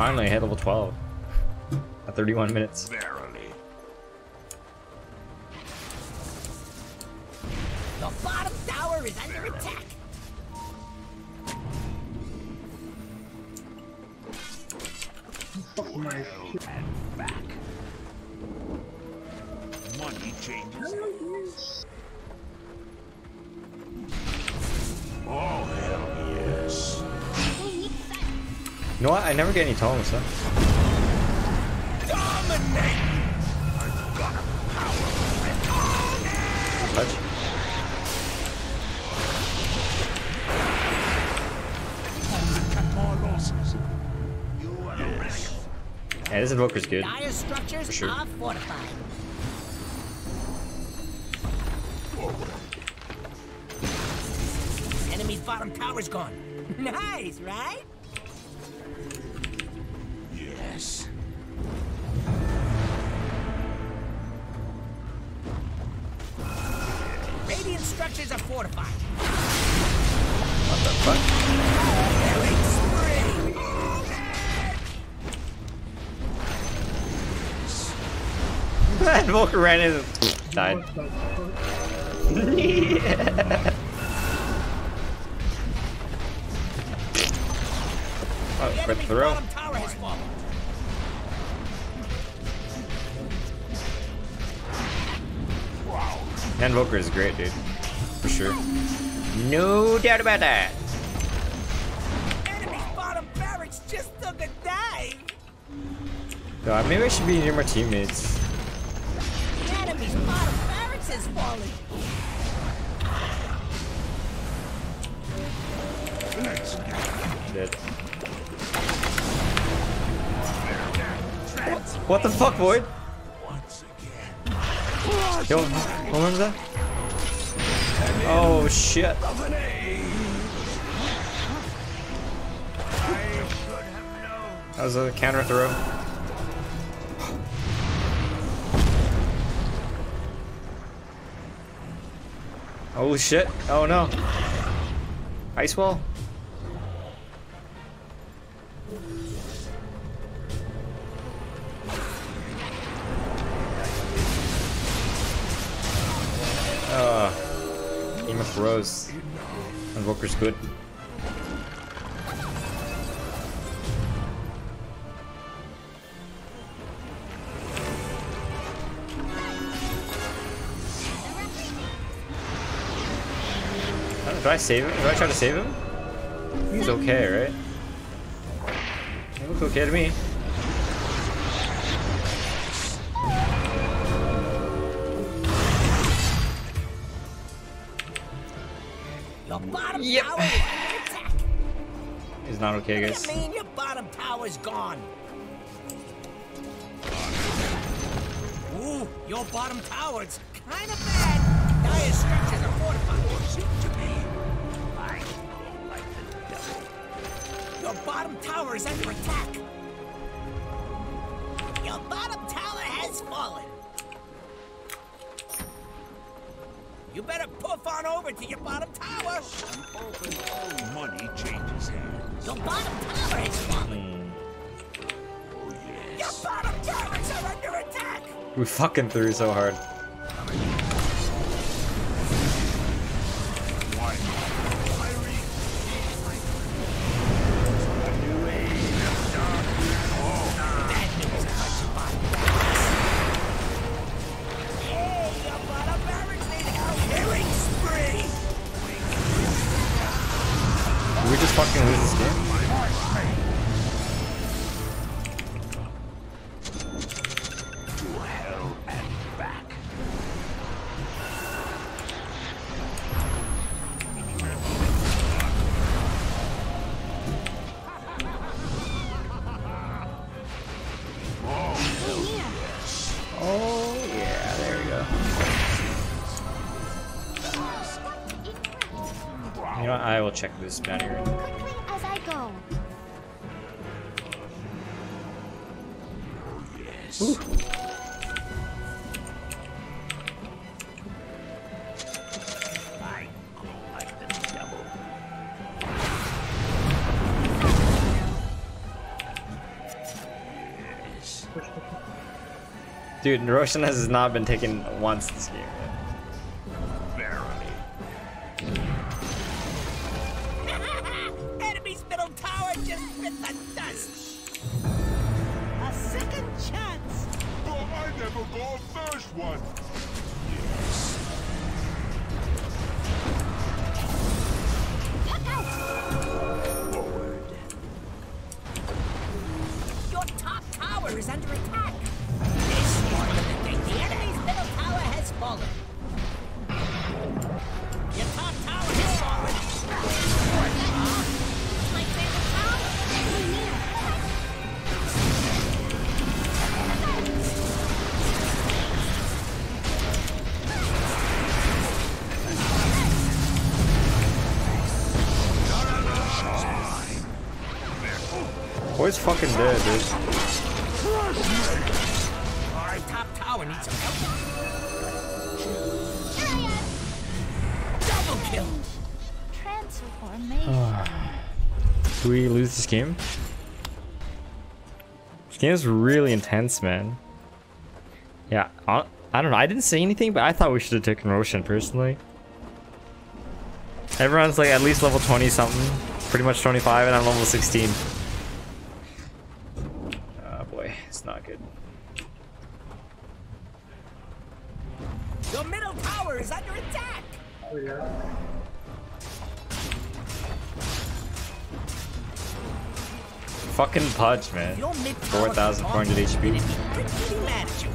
Finally, I hit level 12. At 31 minutes. Verily. Get any totems, huh? Dominate! Got a power. Touch. Cut more losses. You are yes. Yeah, this invoker's good. Dire structures For sure. are fortified. Enemy's bottom tower's gone. Nice, right? Volker ran in and died. yeah. Oh, quick throw. Bottom tower has is great, dude. For sure. No doubt about that. Enemy's bottom barracks just took a dive. God, maybe I should be near my teammates. The enemy's bottom barracks has fallen. Let's go. Dead. What the fuck, Void? Yo, remember that? Oh shit. That was a counter throw. Oh shit. Oh no. Ice wall. Uh, Game of Rose. Invoker's good. Don't- I save him? Do I try to save him? He's okay, right? He looks okay to me. Your bottom tower is. He's not okay, What guys. do you mean your bottom tower's gone? Ooh, your bottom tower, it's kind of bad. Dire structures are fortified. Bottom tower is under attack. Your bottom tower has fallen. You better poof on over to your bottom tower. Money changes hands. Your bottom tower has fallen. Hmm. Oh, your bottom towers are under attack. We fucking threw so hard. I will check this banner. As I go. Ooh. I go like the devil. Dude, Roshan has not been taken once this game. Dead, dude. My top tower needs some help. Double kill. Transformation. Do we lose this game? This game is really intense, man. Yeah, I, I don't know. I didn't say anything, but I thought we should have taken Roshan personally. Everyone's like at least level 20 something. Pretty much 25 and I'm level 16. Fucking man. 4,400 HP.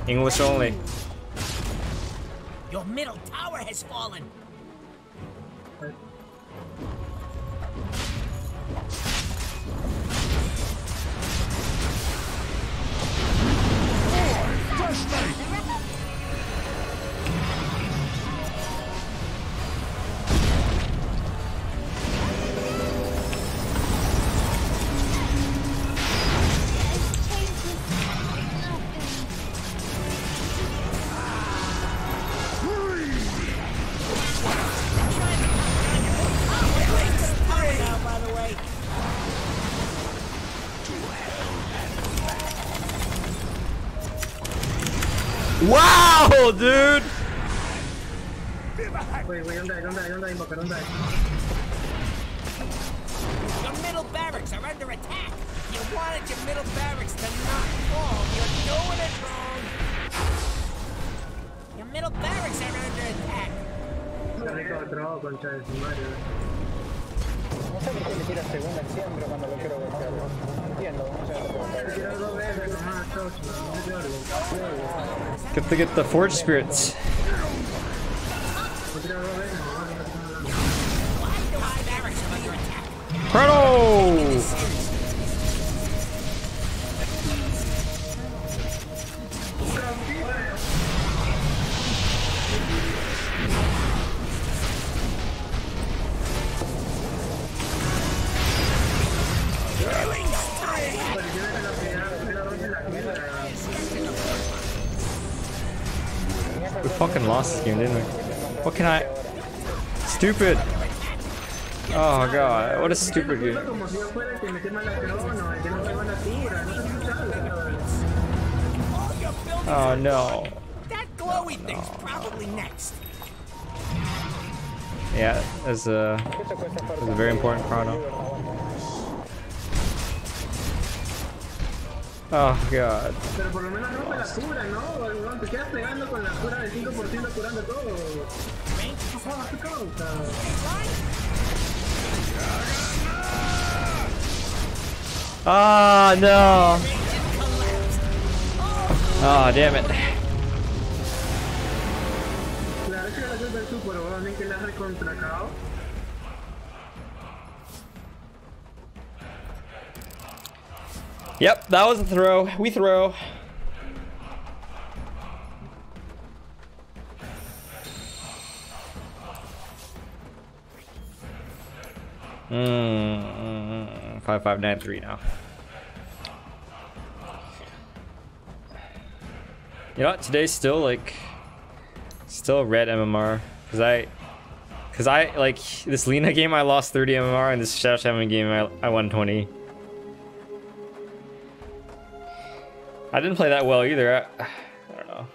English only. Your middle tower has fallen. Don't die, don't die, don't die, Invoker, don't die. Your middle barracks are under attack. You wanted your middle barracks to not fall. You're doing it wrong. Your middle barracks are under attack. Qué rico trabajo, concha de su madre. No sé por qué le tira segunda siempre cuando lo quiero golpear. No entiendo, no sé por qué. Tira dos veces, nomás, chocho, no te algo. Get to get the Forge Spirits. Stupid! Oh god, what a stupid game. Como si yo fuera el que mete mal la crono, el que no se van a tira, no se escucha. Oh no. That glowy thing's probably next. Yeah, that's a, that's a very important chrono. Oh god. Pero por lo menos rompe la cura, ¿no? Te quedas pegando con la cura del 5% curando todo. ¿Qué jodas, qué causa? Ah no. Oh damn it. Yep, that was a throw. We throw. Mm, five nine three now. You know what? Today's still like, still red MMR because I, because I like this Lina game I lost 30 MMR and this Shadow Shaman game I I won 20. I didn't play that well either. I, I don't know.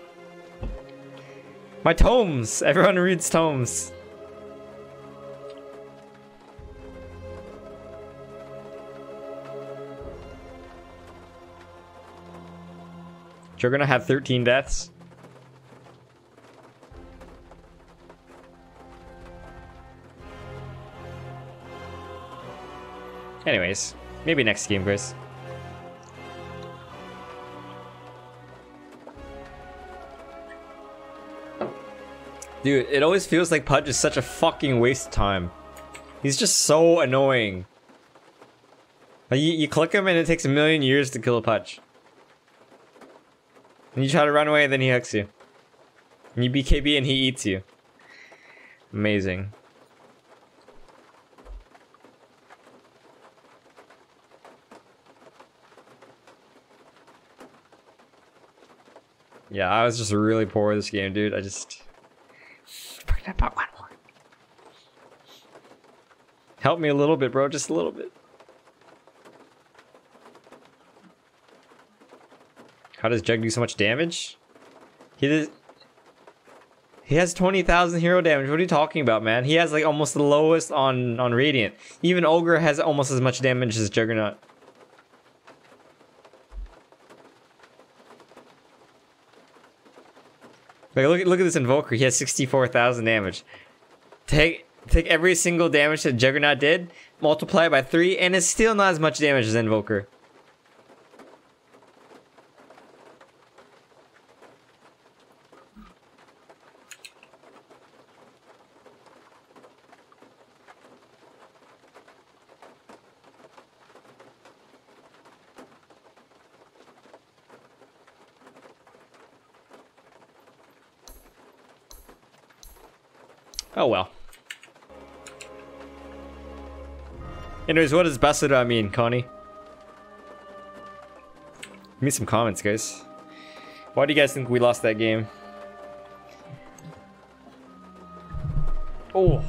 My tomes. Everyone reads tomes. You're gonna have 13 deaths. Anyways, maybe next game, Chris. Dude, it always feels like Pudge is such a fucking waste of time. He's just so annoying. You, you click him and it takes a million years to kill a Pudge. And you try to run away and then he hooks you. And you BKB and he eats you. Amazing. Yeah, I was just really poor this game, dude. I just... Help me a little bit, bro. Just a little bit. How does Jug do so much damage? He does. He has 20,000 hero damage. What are you talking about, man? He has like almost the lowest on, on Radiant. Even Ogre has almost as much damage as Juggernaut. Like look, look at this Invoker. He has 64,000 damage. Take take every single damage that Juggernaut did, multiply it by 3, and it's still not as much damage as Invoker. Oh well. Anyways, what does Basuda mean, Connie? Give me some comments, guys. Why do you guys think we lost that game? Oh.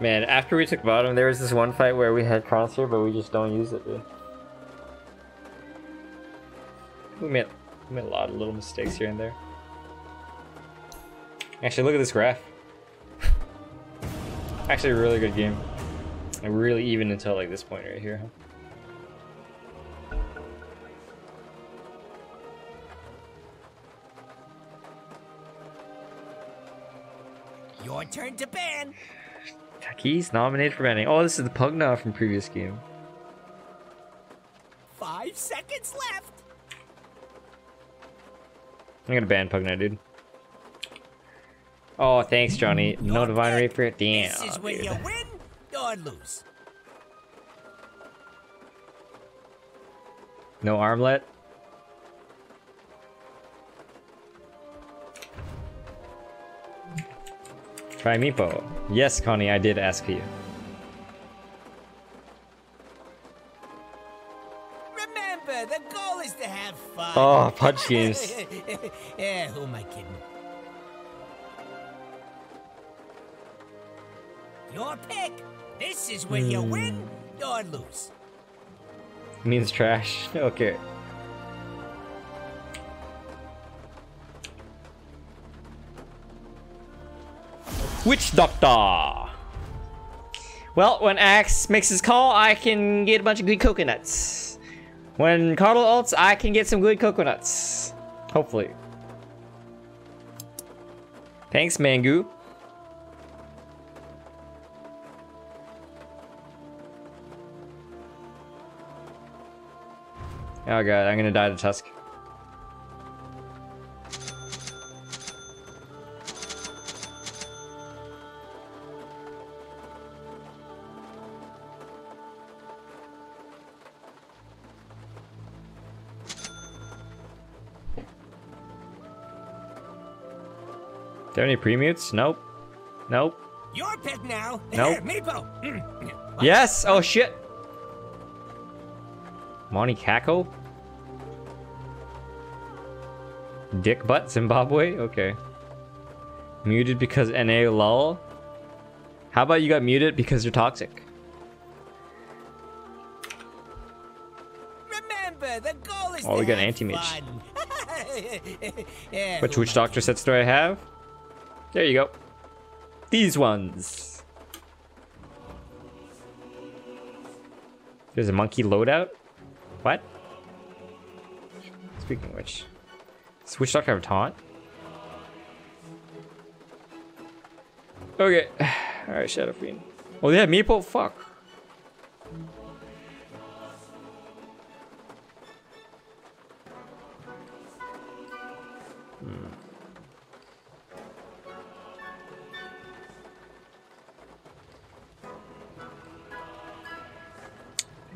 Man, after we took bottom, there was this one fight where we had Concer, but we just don't use it, dude. Made, made a lot of little mistakes here and there. Actually, look at this graph. Actually, a really good game. And really even until like this point right here. Your turn to ban. Techies nominated for banning. Oh, this is the Pugna from previous game. Five seconds left. I'm gonna ban Pugna, dude. Oh, thanks, Johnny. No divine it. Damn. This is when dude. you win or lose. No armlet. Try Meepo. Yes, Connie, I did ask you. Oh, punch games. yeah, who am I kidding? Your pick. This is when you Hmm. win or lose. Means trash. Okay. Witch Doctor! Well, when Axe makes his call, I can get a bunch of good coconuts. When Cardinal ults, I can get some good coconuts. Hopefully. Thanks, Mangu. Oh god, I'm gonna die to Tusk. There any pre-mutes? Nope. Nope. Your pick now. Nope. Meepo. Yes! Oh shit! Monty Kako? Dick butt Zimbabwe? Okay. Muted because NA lull? How about you got muted because you're toxic? Remember, the goal is Oh, we got anti-mage. Which witch doctor sets do I have? There you go. These ones. There's a monkey loadout? What? Speaking of which. Does witch doctor have a taunt? Okay. Alright, Shadow Fiend. Oh yeah, Meepo, fuck.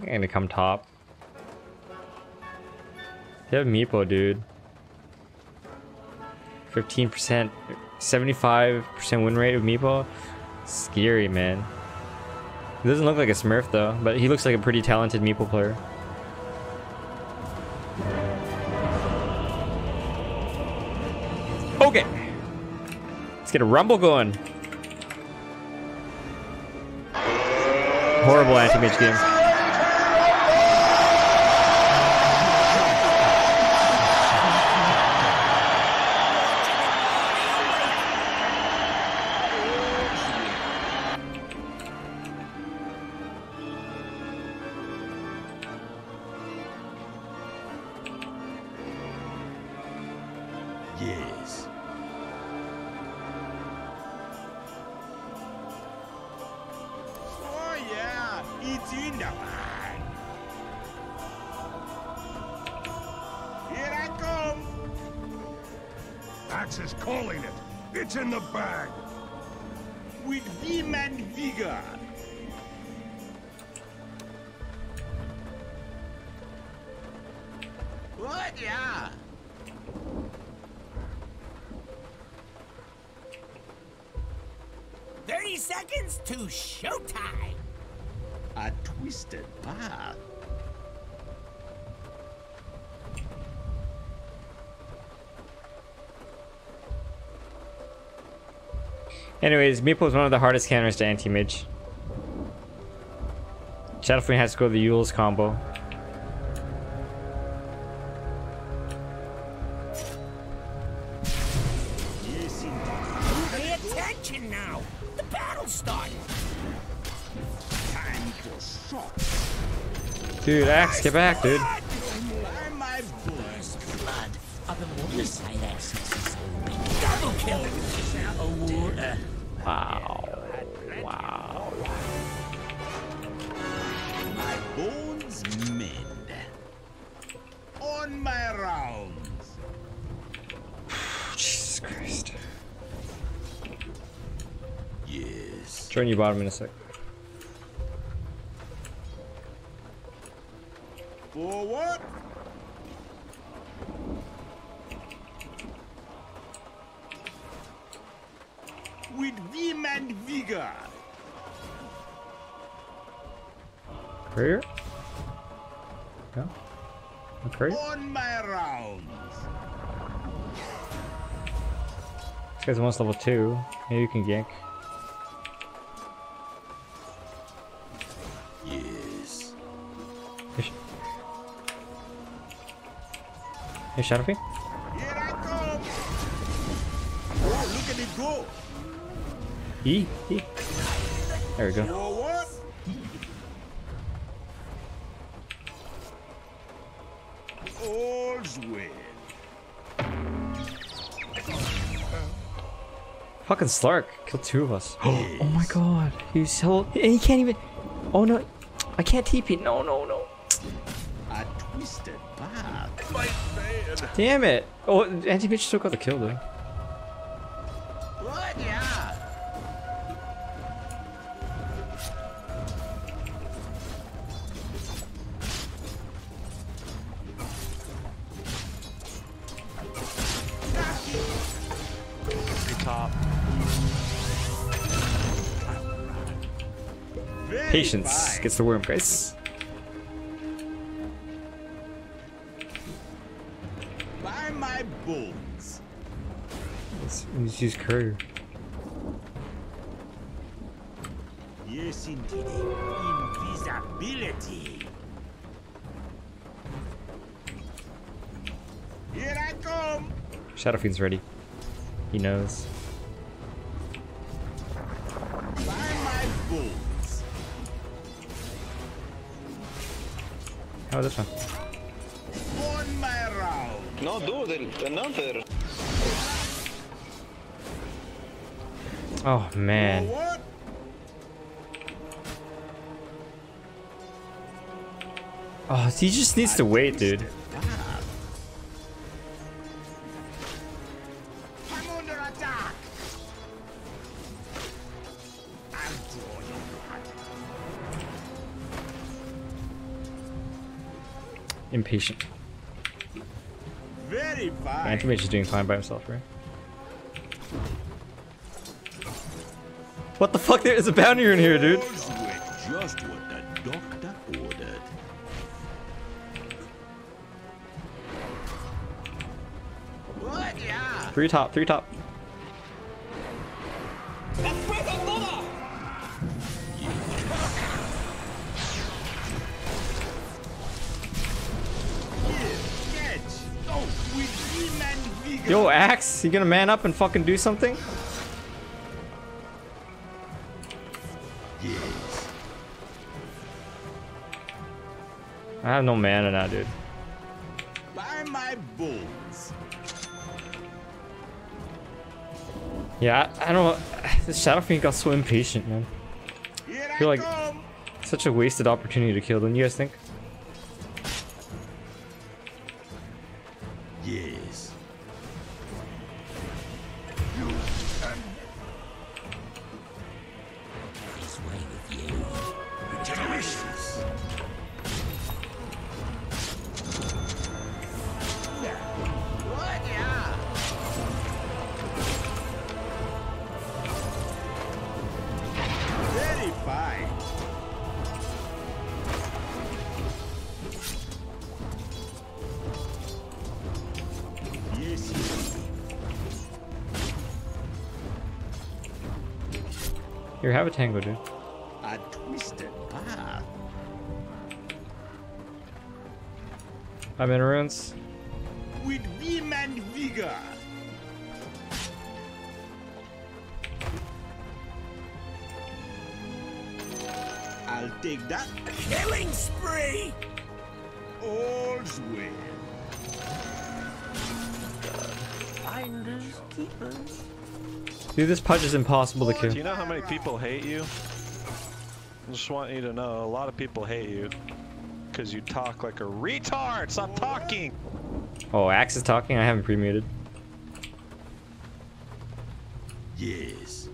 Gonna come top. You have Meepo, dude. 15%, 75% win rate of Meepo. Scary, man. He doesn't look like a Smurf though, but he looks like a pretty talented Meepo player. Okay, Let's get a rumble going. Horrible anti-mage game. Anyways, Meepo is one of the hardest counters to anti-mage. Shadow Fiend has to go the Eul's combo. Yes, indeed. Pay attention now. The battle's starting. Time for shots. Dude, Axe, get back, dude. Bottom in a sec. For what? With vim and vigor. Courier? No? A courier? On my rounds. This guy's almost level 2. Maybe you can gank. Hey Shadow Fiend? Here I come. Oh, look at it go. E? E? There we go. All's well. Fucking Slark killed two of us. oh my god. He's so. He can't even. Oh no. I can't TP. No, no, no. Damn it. Oh, anti bitch still got the kill though. Patience gets the worm, guys. Let's, let's use courier. Yes, indeed. Invisibility. Here I come. Shadow Fiend's ready. He knows. By my bones. How this one? On my round. No, dude, another. Oh man. Oh, he just needs to wait, dude. Under attack. I'll draw your blood. Impatient. Very fine. Anti-mage is doing fine by himself, right? What the fuck? There's a bounty in here, dude. Three top, three top. Yo, Axe, you gonna man up and fucking do something? I have no mana now, dude. By my bones. Yeah, I, I don't. This Shadow Fiend got so impatient, man. I feel like such a wasted opportunity to kill. Don't you guys think? A tango, dude. A twisted path. I'm in ruins. Dude, this pudge is impossible to kill. Do you know how many people hate you? I just want you to know, a lot of people hate you. Because you talk like a retard! Stop talking! Oh, Axe is talking? I haven't pre-muted. Yes.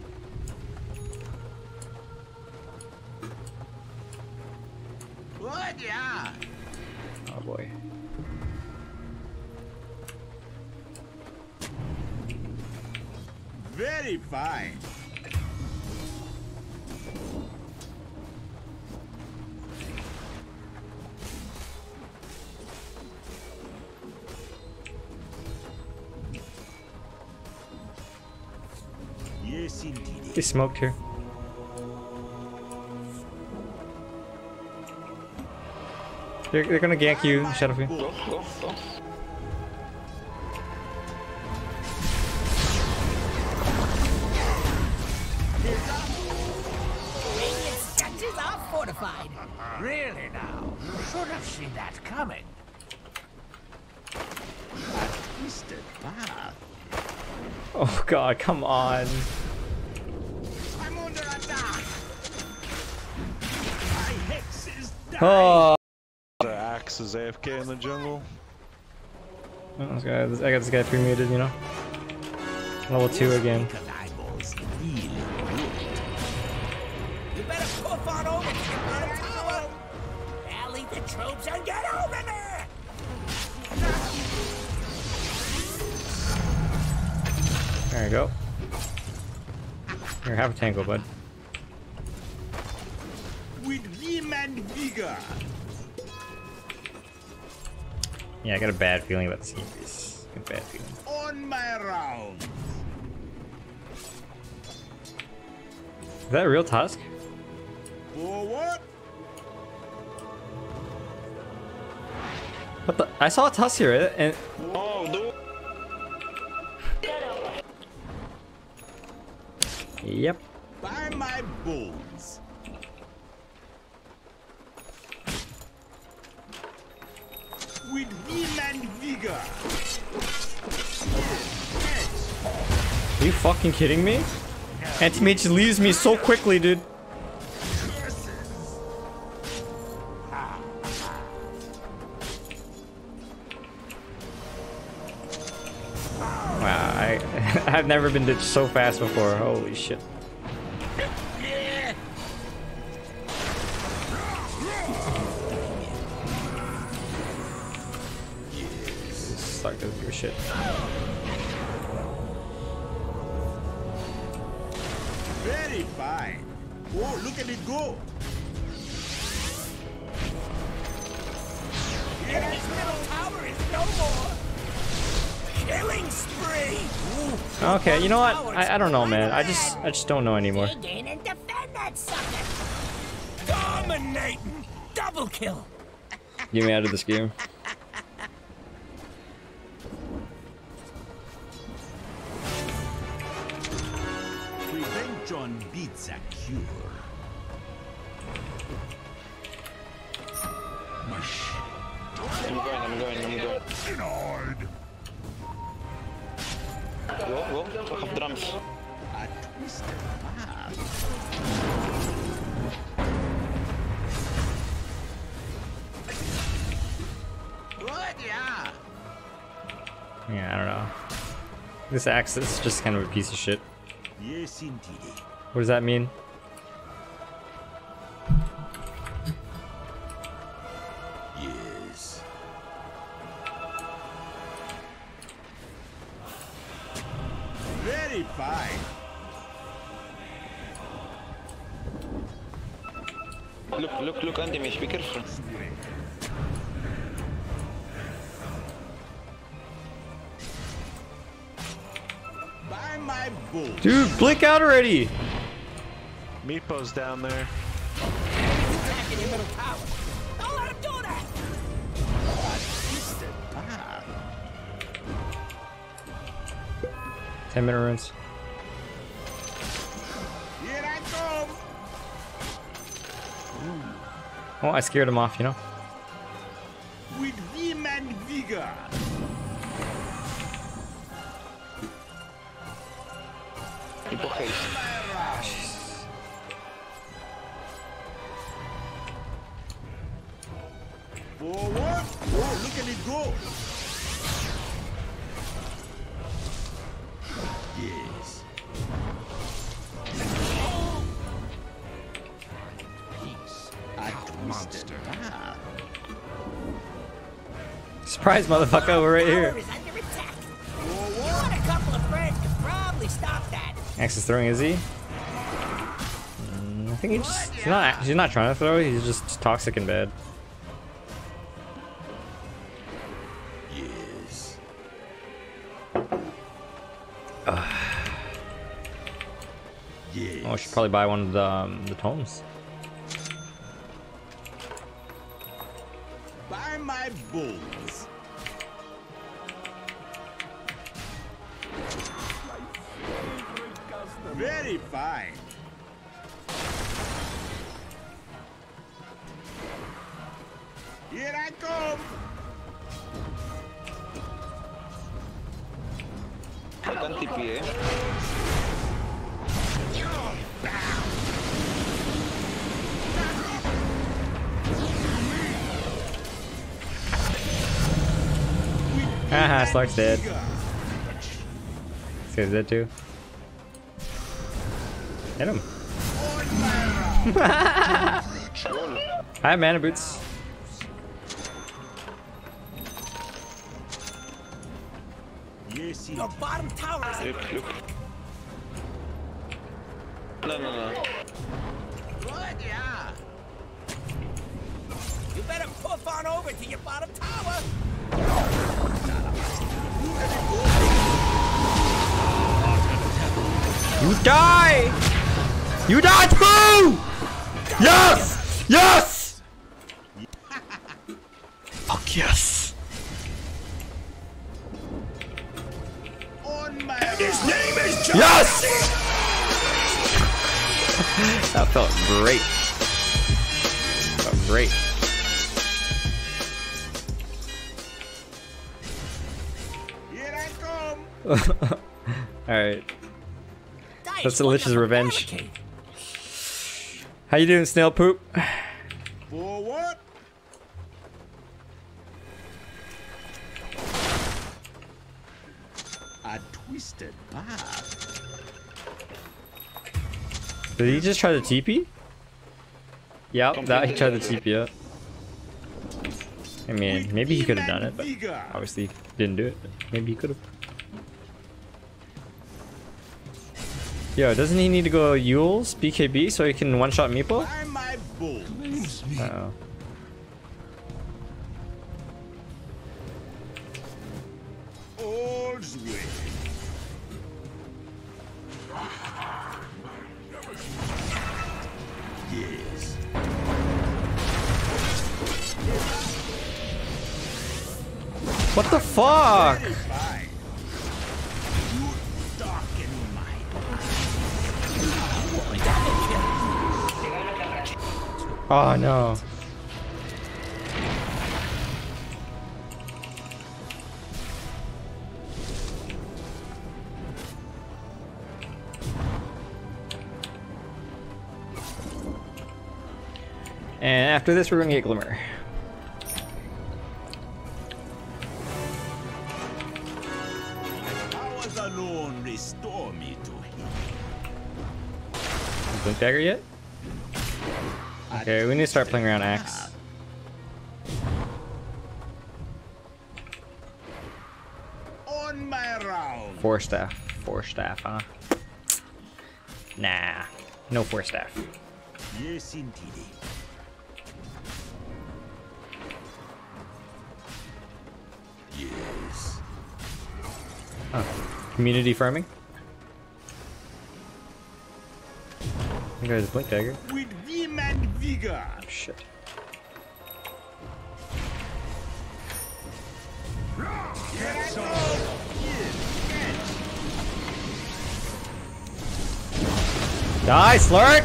Very fine. Yes, indeed. He smoked here. They're, they're gonna gank you, Shadow Fiend. Oh, oh, oh. Come on. I'm under attack. My hex is down. Oh. The axe is AFK in the jungle. Oh, this guy, I got this guy pre-muted, you know? Level 2 again. You better puff on over to the tower. Rally the troops and get There you go. Here, have a tango, bud. With vim and vigor. Yeah, I got a bad feeling about this a bad feeling. On my round. Is that a real Tusk? For what? What the? I saw a Tusk here, eh? and Oh, dude! Yep. By my bones. With vim and vigor. Are you fucking kidding me? Anti-mage leaves me so quickly, dude. I've never been ditched so fast before. Holy shit. Don't know, man. I just I just don't know anymore. Dig in and defend that sucker. Dominating. Double kill. Get me out of this game. This axe is just kind of a piece of shit. Yes, indeed. What does that mean? Already! Meepo's down there. Attack in your middle tower. Don't let him do that! 10 minute runes. Here I come. Oh, I scared him off, you know? Surprise, motherfucker, we're right here. Is under attack. You and a couple of friends could probably stop that. Axe is throwing, is he? Mm, I think he just, he's not, he's not trying to throw, he's just toxic and bad. Yes. Yes. Oh, I should probably buy one of the, um, the tomes. Guy's dead too. Hit him. I have mana boots. The Lich's revenge. How you doing, snail poop? Forward. A twisted path. Did he just try the TP? Yep, that he tried the TP up. I mean, maybe he could have done it, but obviously didn't do it. Maybe he could have. Yo, doesn't he need to go Eul's BKB so he can one-shot Meepo? By my bulls. Uh oh. All's well. Yes. What the fuck? Oh no. And after this, we're gonna get Glimmer. Powers alone restore me to him. Blink Dagger yet? Okay, we need to start playing around Axe. On my round. Force Staff. Force Staff, huh? Nah. No force staff. Yes, indeed. Yes. Oh. Community farming? You guys blink dagger. With oh, vim and vigor. Shit. Get some. Die, Slark!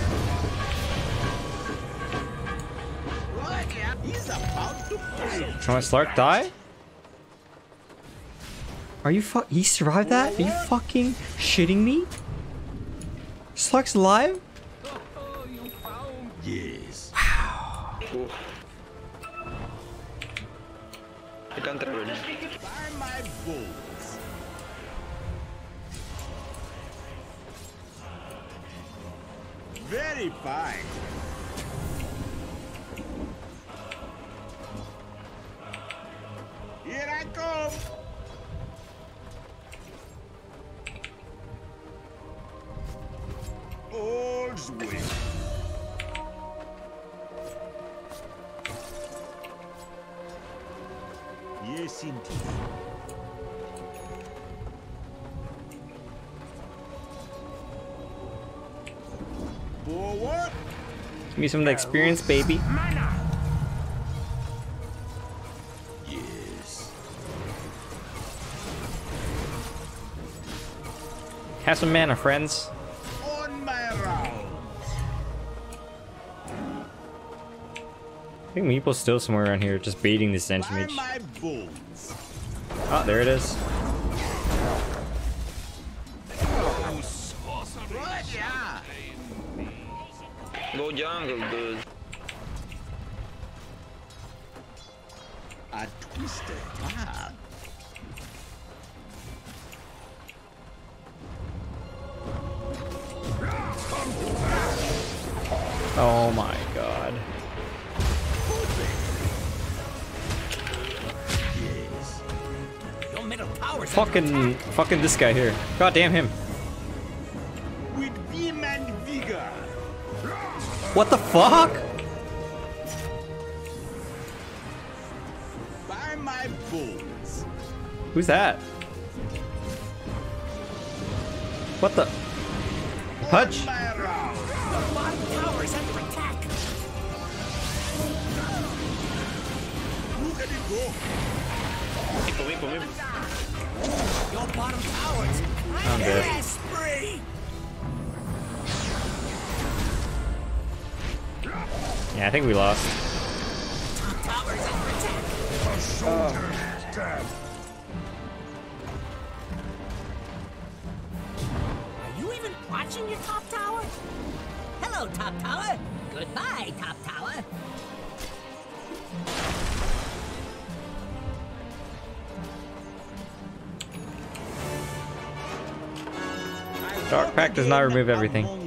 He's to. Can my Slark die? Are you fu- he survived that? Are you fucking shitting me? Slark's alive? Give me some of the experience, baby. Yes. Have some mana, friends. On my. I think Meepo's still somewhere around here, just baiting this Zench By mage. my bones. Oh, there it is. Fucking, fucking this guy here. God damn him. With vim and vigor. What the fuck? By my bones. Who's that? What the? Pudge? My round. Your bottom I'm dead. Yeah, I think we lost. Top tower's under attack. A soldier is dead. Are you even watching your top tower? Hello, top tower. Goodbye, top does not remove everything.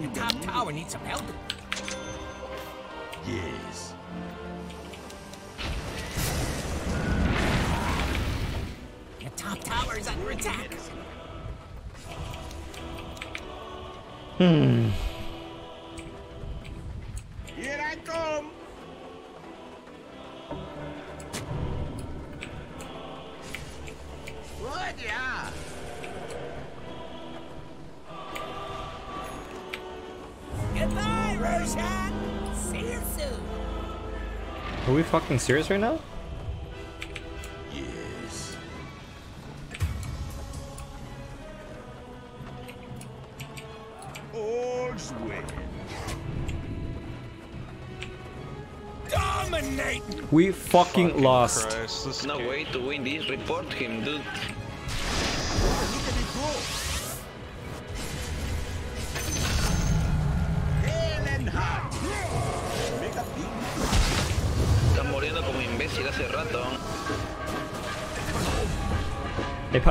Serious right now? Yes. All's well. Dominating! We fucking lost. No way to win this. Report him, dude.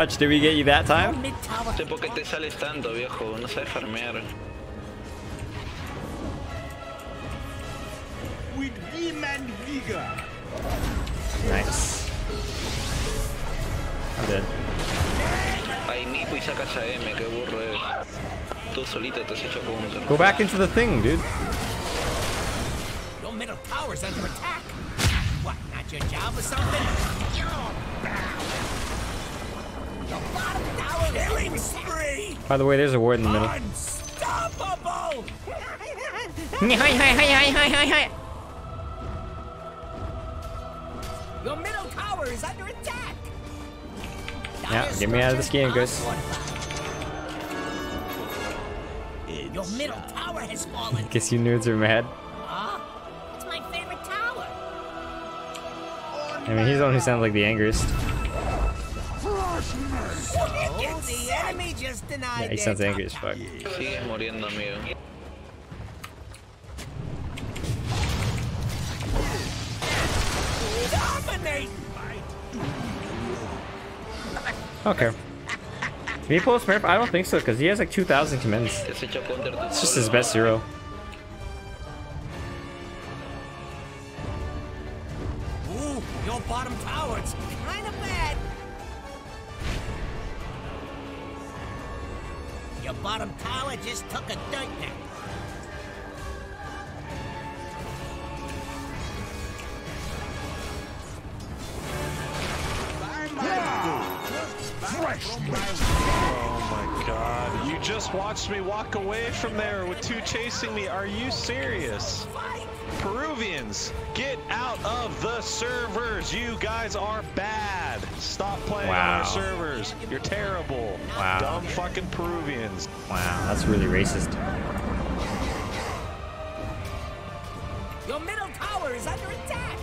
Hey Pudge, did we get you that time? Sé por qué te sales tanto, viejo. No sabes farmear. With vim and vigor. Nice. I'm dead. Ay, Nico y sacas a M, qué burro eres. Tú solito te has hecho punto. Go back into the thing, dude. Your middle tower's under attack. What, not your job or something? By the way, there's a word in the middle. Unstoppable! Hi, hi, hi, hi, hi, hi, hi. Your middle tower is under attack! Yeah, get me out of this game, guys. Your middle tower has fallen! Guess you nerds are mad. Huh? It's my favorite tower! I mean, he's the only one who sounds like the angriest. Yeah, he sounds angry as fuck. Sigues muriendo, amigo. Okay. Can he pull a Smurf? I don't think so, because he has like 2,000 commands. Te has hecho counter tú It's just his best zero. The servers. You guys are bad. Stop playing on our servers. You're terrible. Wow. Dumb fucking Peruvians. Wow, that's really racist. Your middle tower is under attack.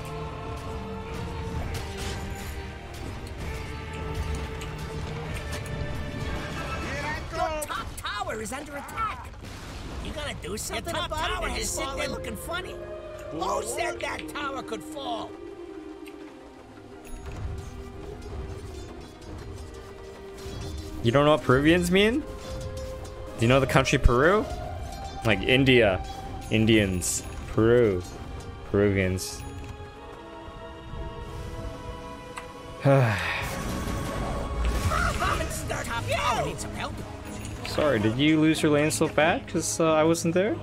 Your top tower is under attack. You gotta do something Your top about tower it? has Just sit there looking funny. Who said that tower could fall? You don't know what Peruvians mean? Do you know the country Peru? Like India, Indians, Peru, Peruvians. Sorry, did you lose your lane so bad? Because uh, I wasn't there?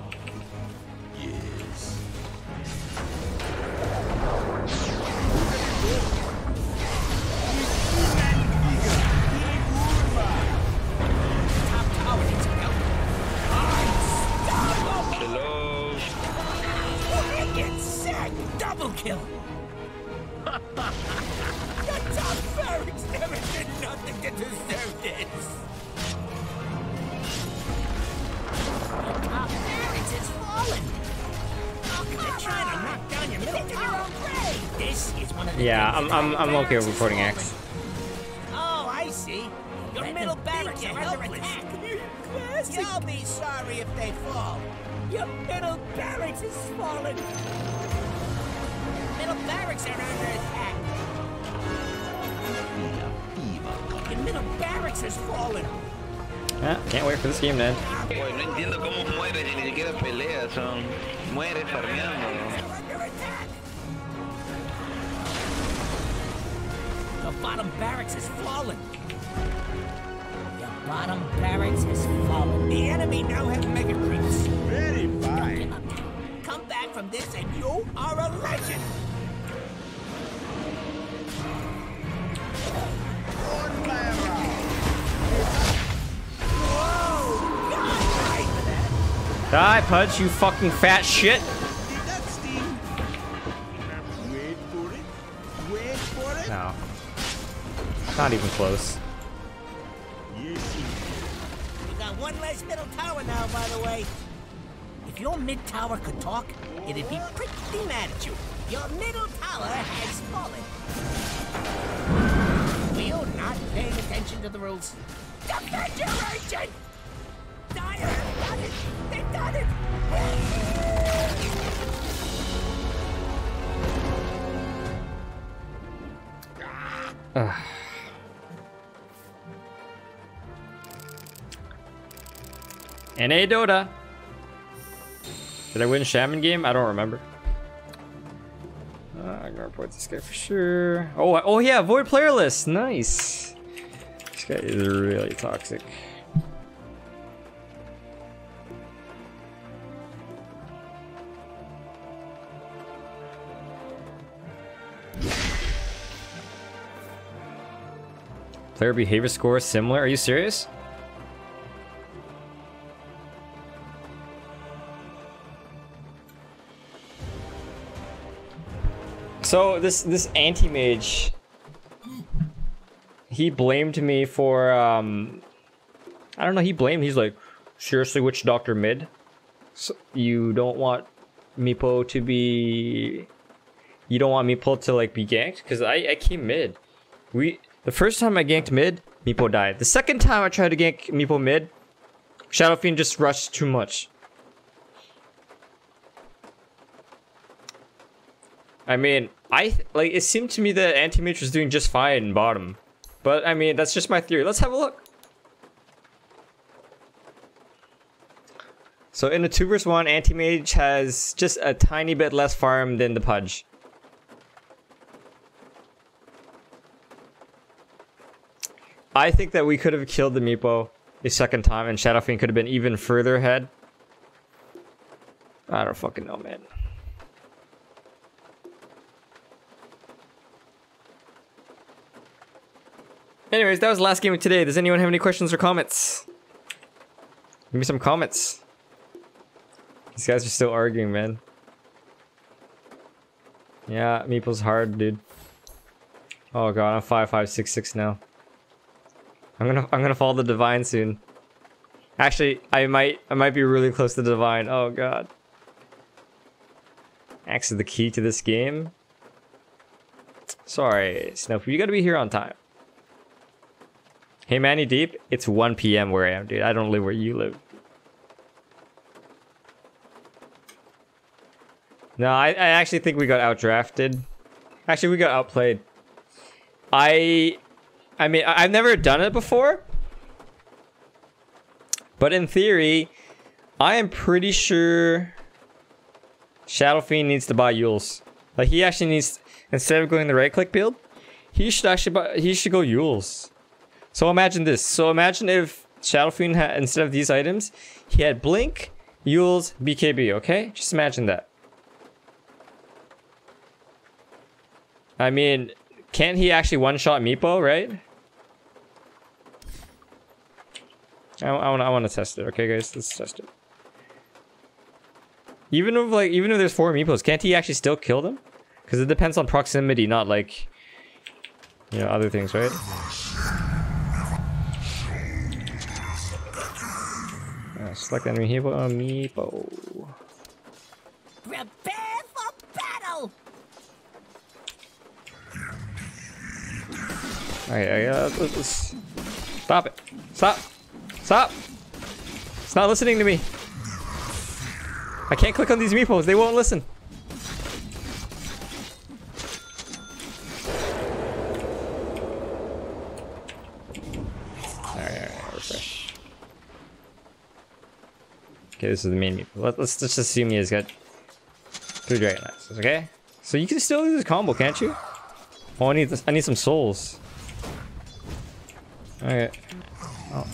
Yeah, I'm, I'm, I'm okay with reporting. X. Oh, I see. Your middle barracks are under attack. You'll be sorry if they fall. Your middle barracks is fallen. Middle barracks are under attack. Your middle barracks has fallen. Ah, can't wait for this game to end. Oye, no entiendo cómo mueres ni siquiera peleas. Son... Mueres farmeando. Bottom barracks has fallen. Your bottom barracks has fallen. The enemy now have mega creeps. Very fine. Come back from this and you are a legend. Die, Pudge, you fucking fat shit! Not even close. We got one less middle tower now, by the way. If your mid tower could talk, it'd be pretty mad at you. Your middle tower has fallen. We're not paying attention to the rules. Defend your agent! Done it! Done it! Ah. NA Dota. Did I win Shaman game? I don't remember. Uh, I'm gonna report this guy for sure. Oh, I- oh yeah, void player list. Nice. This guy is really toxic. Player behavior score similar. Are you serious? So this this anti mage, he blamed me for um, I don't know. He blamed. He's like, seriously, Witch Doctor mid? So you don't want Meepo to be, you don't want Meepo to like be ganked because I I came mid. We the first time I ganked mid, Meepo died. The second time I tried to gank Meepo mid, Shadow Fiend just rushed too much. I mean, I like it seemed to me that Anti-Mage was doing just fine in bottom. But I mean, that's just my theory. Let's have a look. So in a 2 vs 1, Anti-Mage has just a tiny bit less farm than the Pudge. I think that we could have killed the Meepo a second time and Shadow Fiend could have been even further ahead. I don't fucking know, man. Anyways, that was the last game of today. Does anyone have any questions or comments? Give me some comments. These guys are still arguing, man. Yeah, Meeple's hard, dude. Oh god, I'm five five six six now. I'm gonna I'm gonna follow the divine soon. Actually, I might I might be really close to the divine. Oh god. Axe is the key to this game. Sorry, Snoop, you gotta be here on time. Hey Manny Deep, it's 1 p.m. where I am, dude. I don't live where you live. No, I, I actually think we got outdrafted. Actually, we got outplayed. I, I mean, I've never done it before. But in theory, I am pretty sure Shadow Fiend needs to buy Euls. Like he actually needs, instead of going the right click build, he should actually buy, he should go Euls. So imagine this. So imagine if Shadow Fiend had, instead of these items, he had Blink, Euls, BKB, okay? Just imagine that. I mean, can't he actually one-shot Meepo, right? I, I want I want to test it, okay, guys? Let's test it. Even if like even if there's four Meepos, can't he actually still kill them? Because it depends on proximity, not like you know other things, right? Select enemy. Uh, Meepo. Prepare for battle! Alright, let's, let's stop it. Stop. Stop. It's not listening to me. I can't click on these meepos. They won't listen. Alright, alright, refresh. Okay, this is the main meepo. Let, let's just assume he has got three dragon axes, okay? So you can still do this combo, can't you? Oh, I need this. I need some souls. Okay. Oh.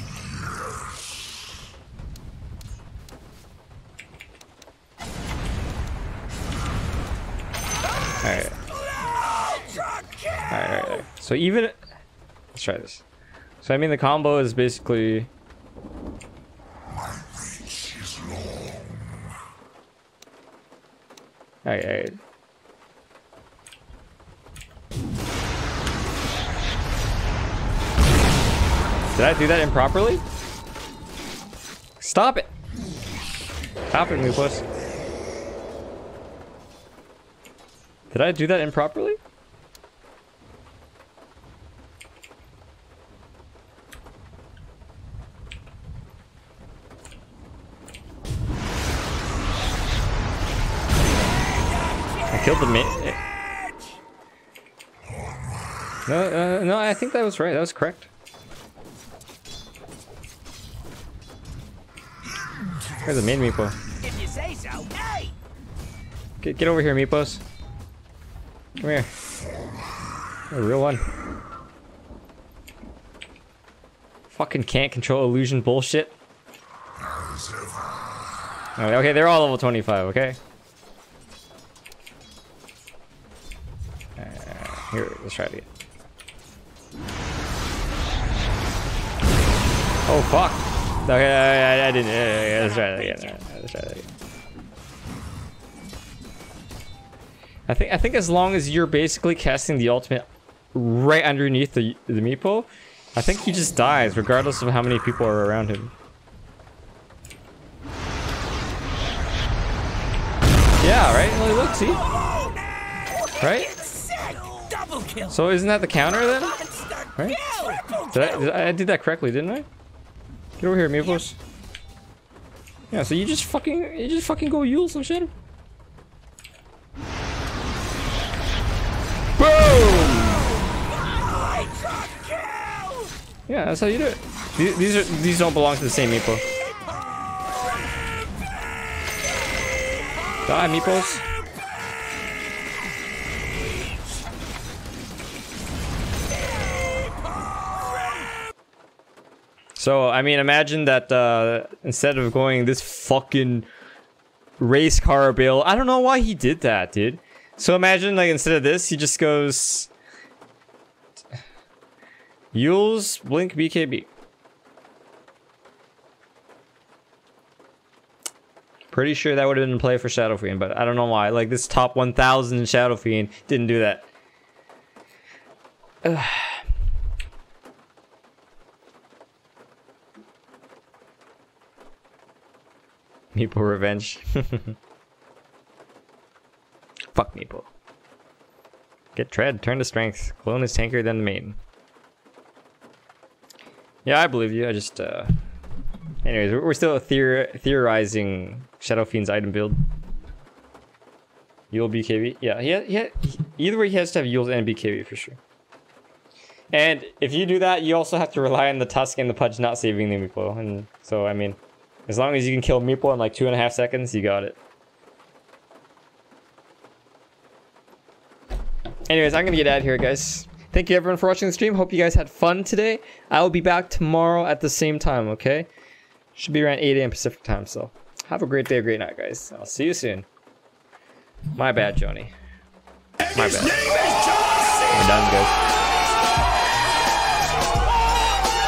Alright, alright, alright. So even... Let's try this. So I mean the combo is basically... Alright. Did I do that improperly? Stop it! Stop it, Moopus. Did I do that improperly? Killed the main. No, uh, no, I think that was right. That was correct. Where's the main meepo? If you say so. Hey! Get, get over here, meepos. Come here. A real one. Fucking can't control illusion bullshit. Alright, okay, they're all level 25, okay? Here, let's try it again. Oh, fuck! Okay, I, I, didn't. Uh, let's try again. Let's try that again. I think I think as long as you're basically casting the ultimate right underneath the the meepo, I think he just dies regardless of how many people are around him. Yeah, right? Well, look, see? Right? Kill. So isn't that the counter then? Right? Did I, did I, I did that correctly, didn't I? Get over here, Meepos. Yeah, so you just fucking you just fucking go Eul some shit. Boom! Yeah, that's how you do it. These, these are these don't belong to the same Meepo. Die, Meepos. So, I mean, imagine that uh, instead of going this fucking race car bill, I don't know why he did that, dude. So imagine, like, instead of this, he just goes... Eul's Blink BKB. Pretty sure that would have been in play for Shadow Fiend, but I don't know why. Like, this top 1000 Shadow Fiend didn't do that. Ugh. Meeple revenge. Fuck Meeple. Get tread, turn to strength. Clone is tankier than the main. Yeah, I believe you. I just, uh... Anyways, we're still theor theorizing Shadow Fiend's item build. Eul BKB. Yeah, he, ha he, ha either way he has to have Eul's and BKB for sure. And if you do that, you also have to rely on the Tusk and the Pudge not saving the Meeple. And so, I mean, as long as you can kill Meeple in like two and a half seconds, you got it. Anyways, I'm gonna get out of here, guys. Thank you everyone for watching the stream. Hope you guys had fun today. I will be back tomorrow at the same time, okay? Should be around 8 a.m. Pacific time, so have a great day, a great night, guys. I'll see you soon. My bad, Joni. My bad. We're done, guys.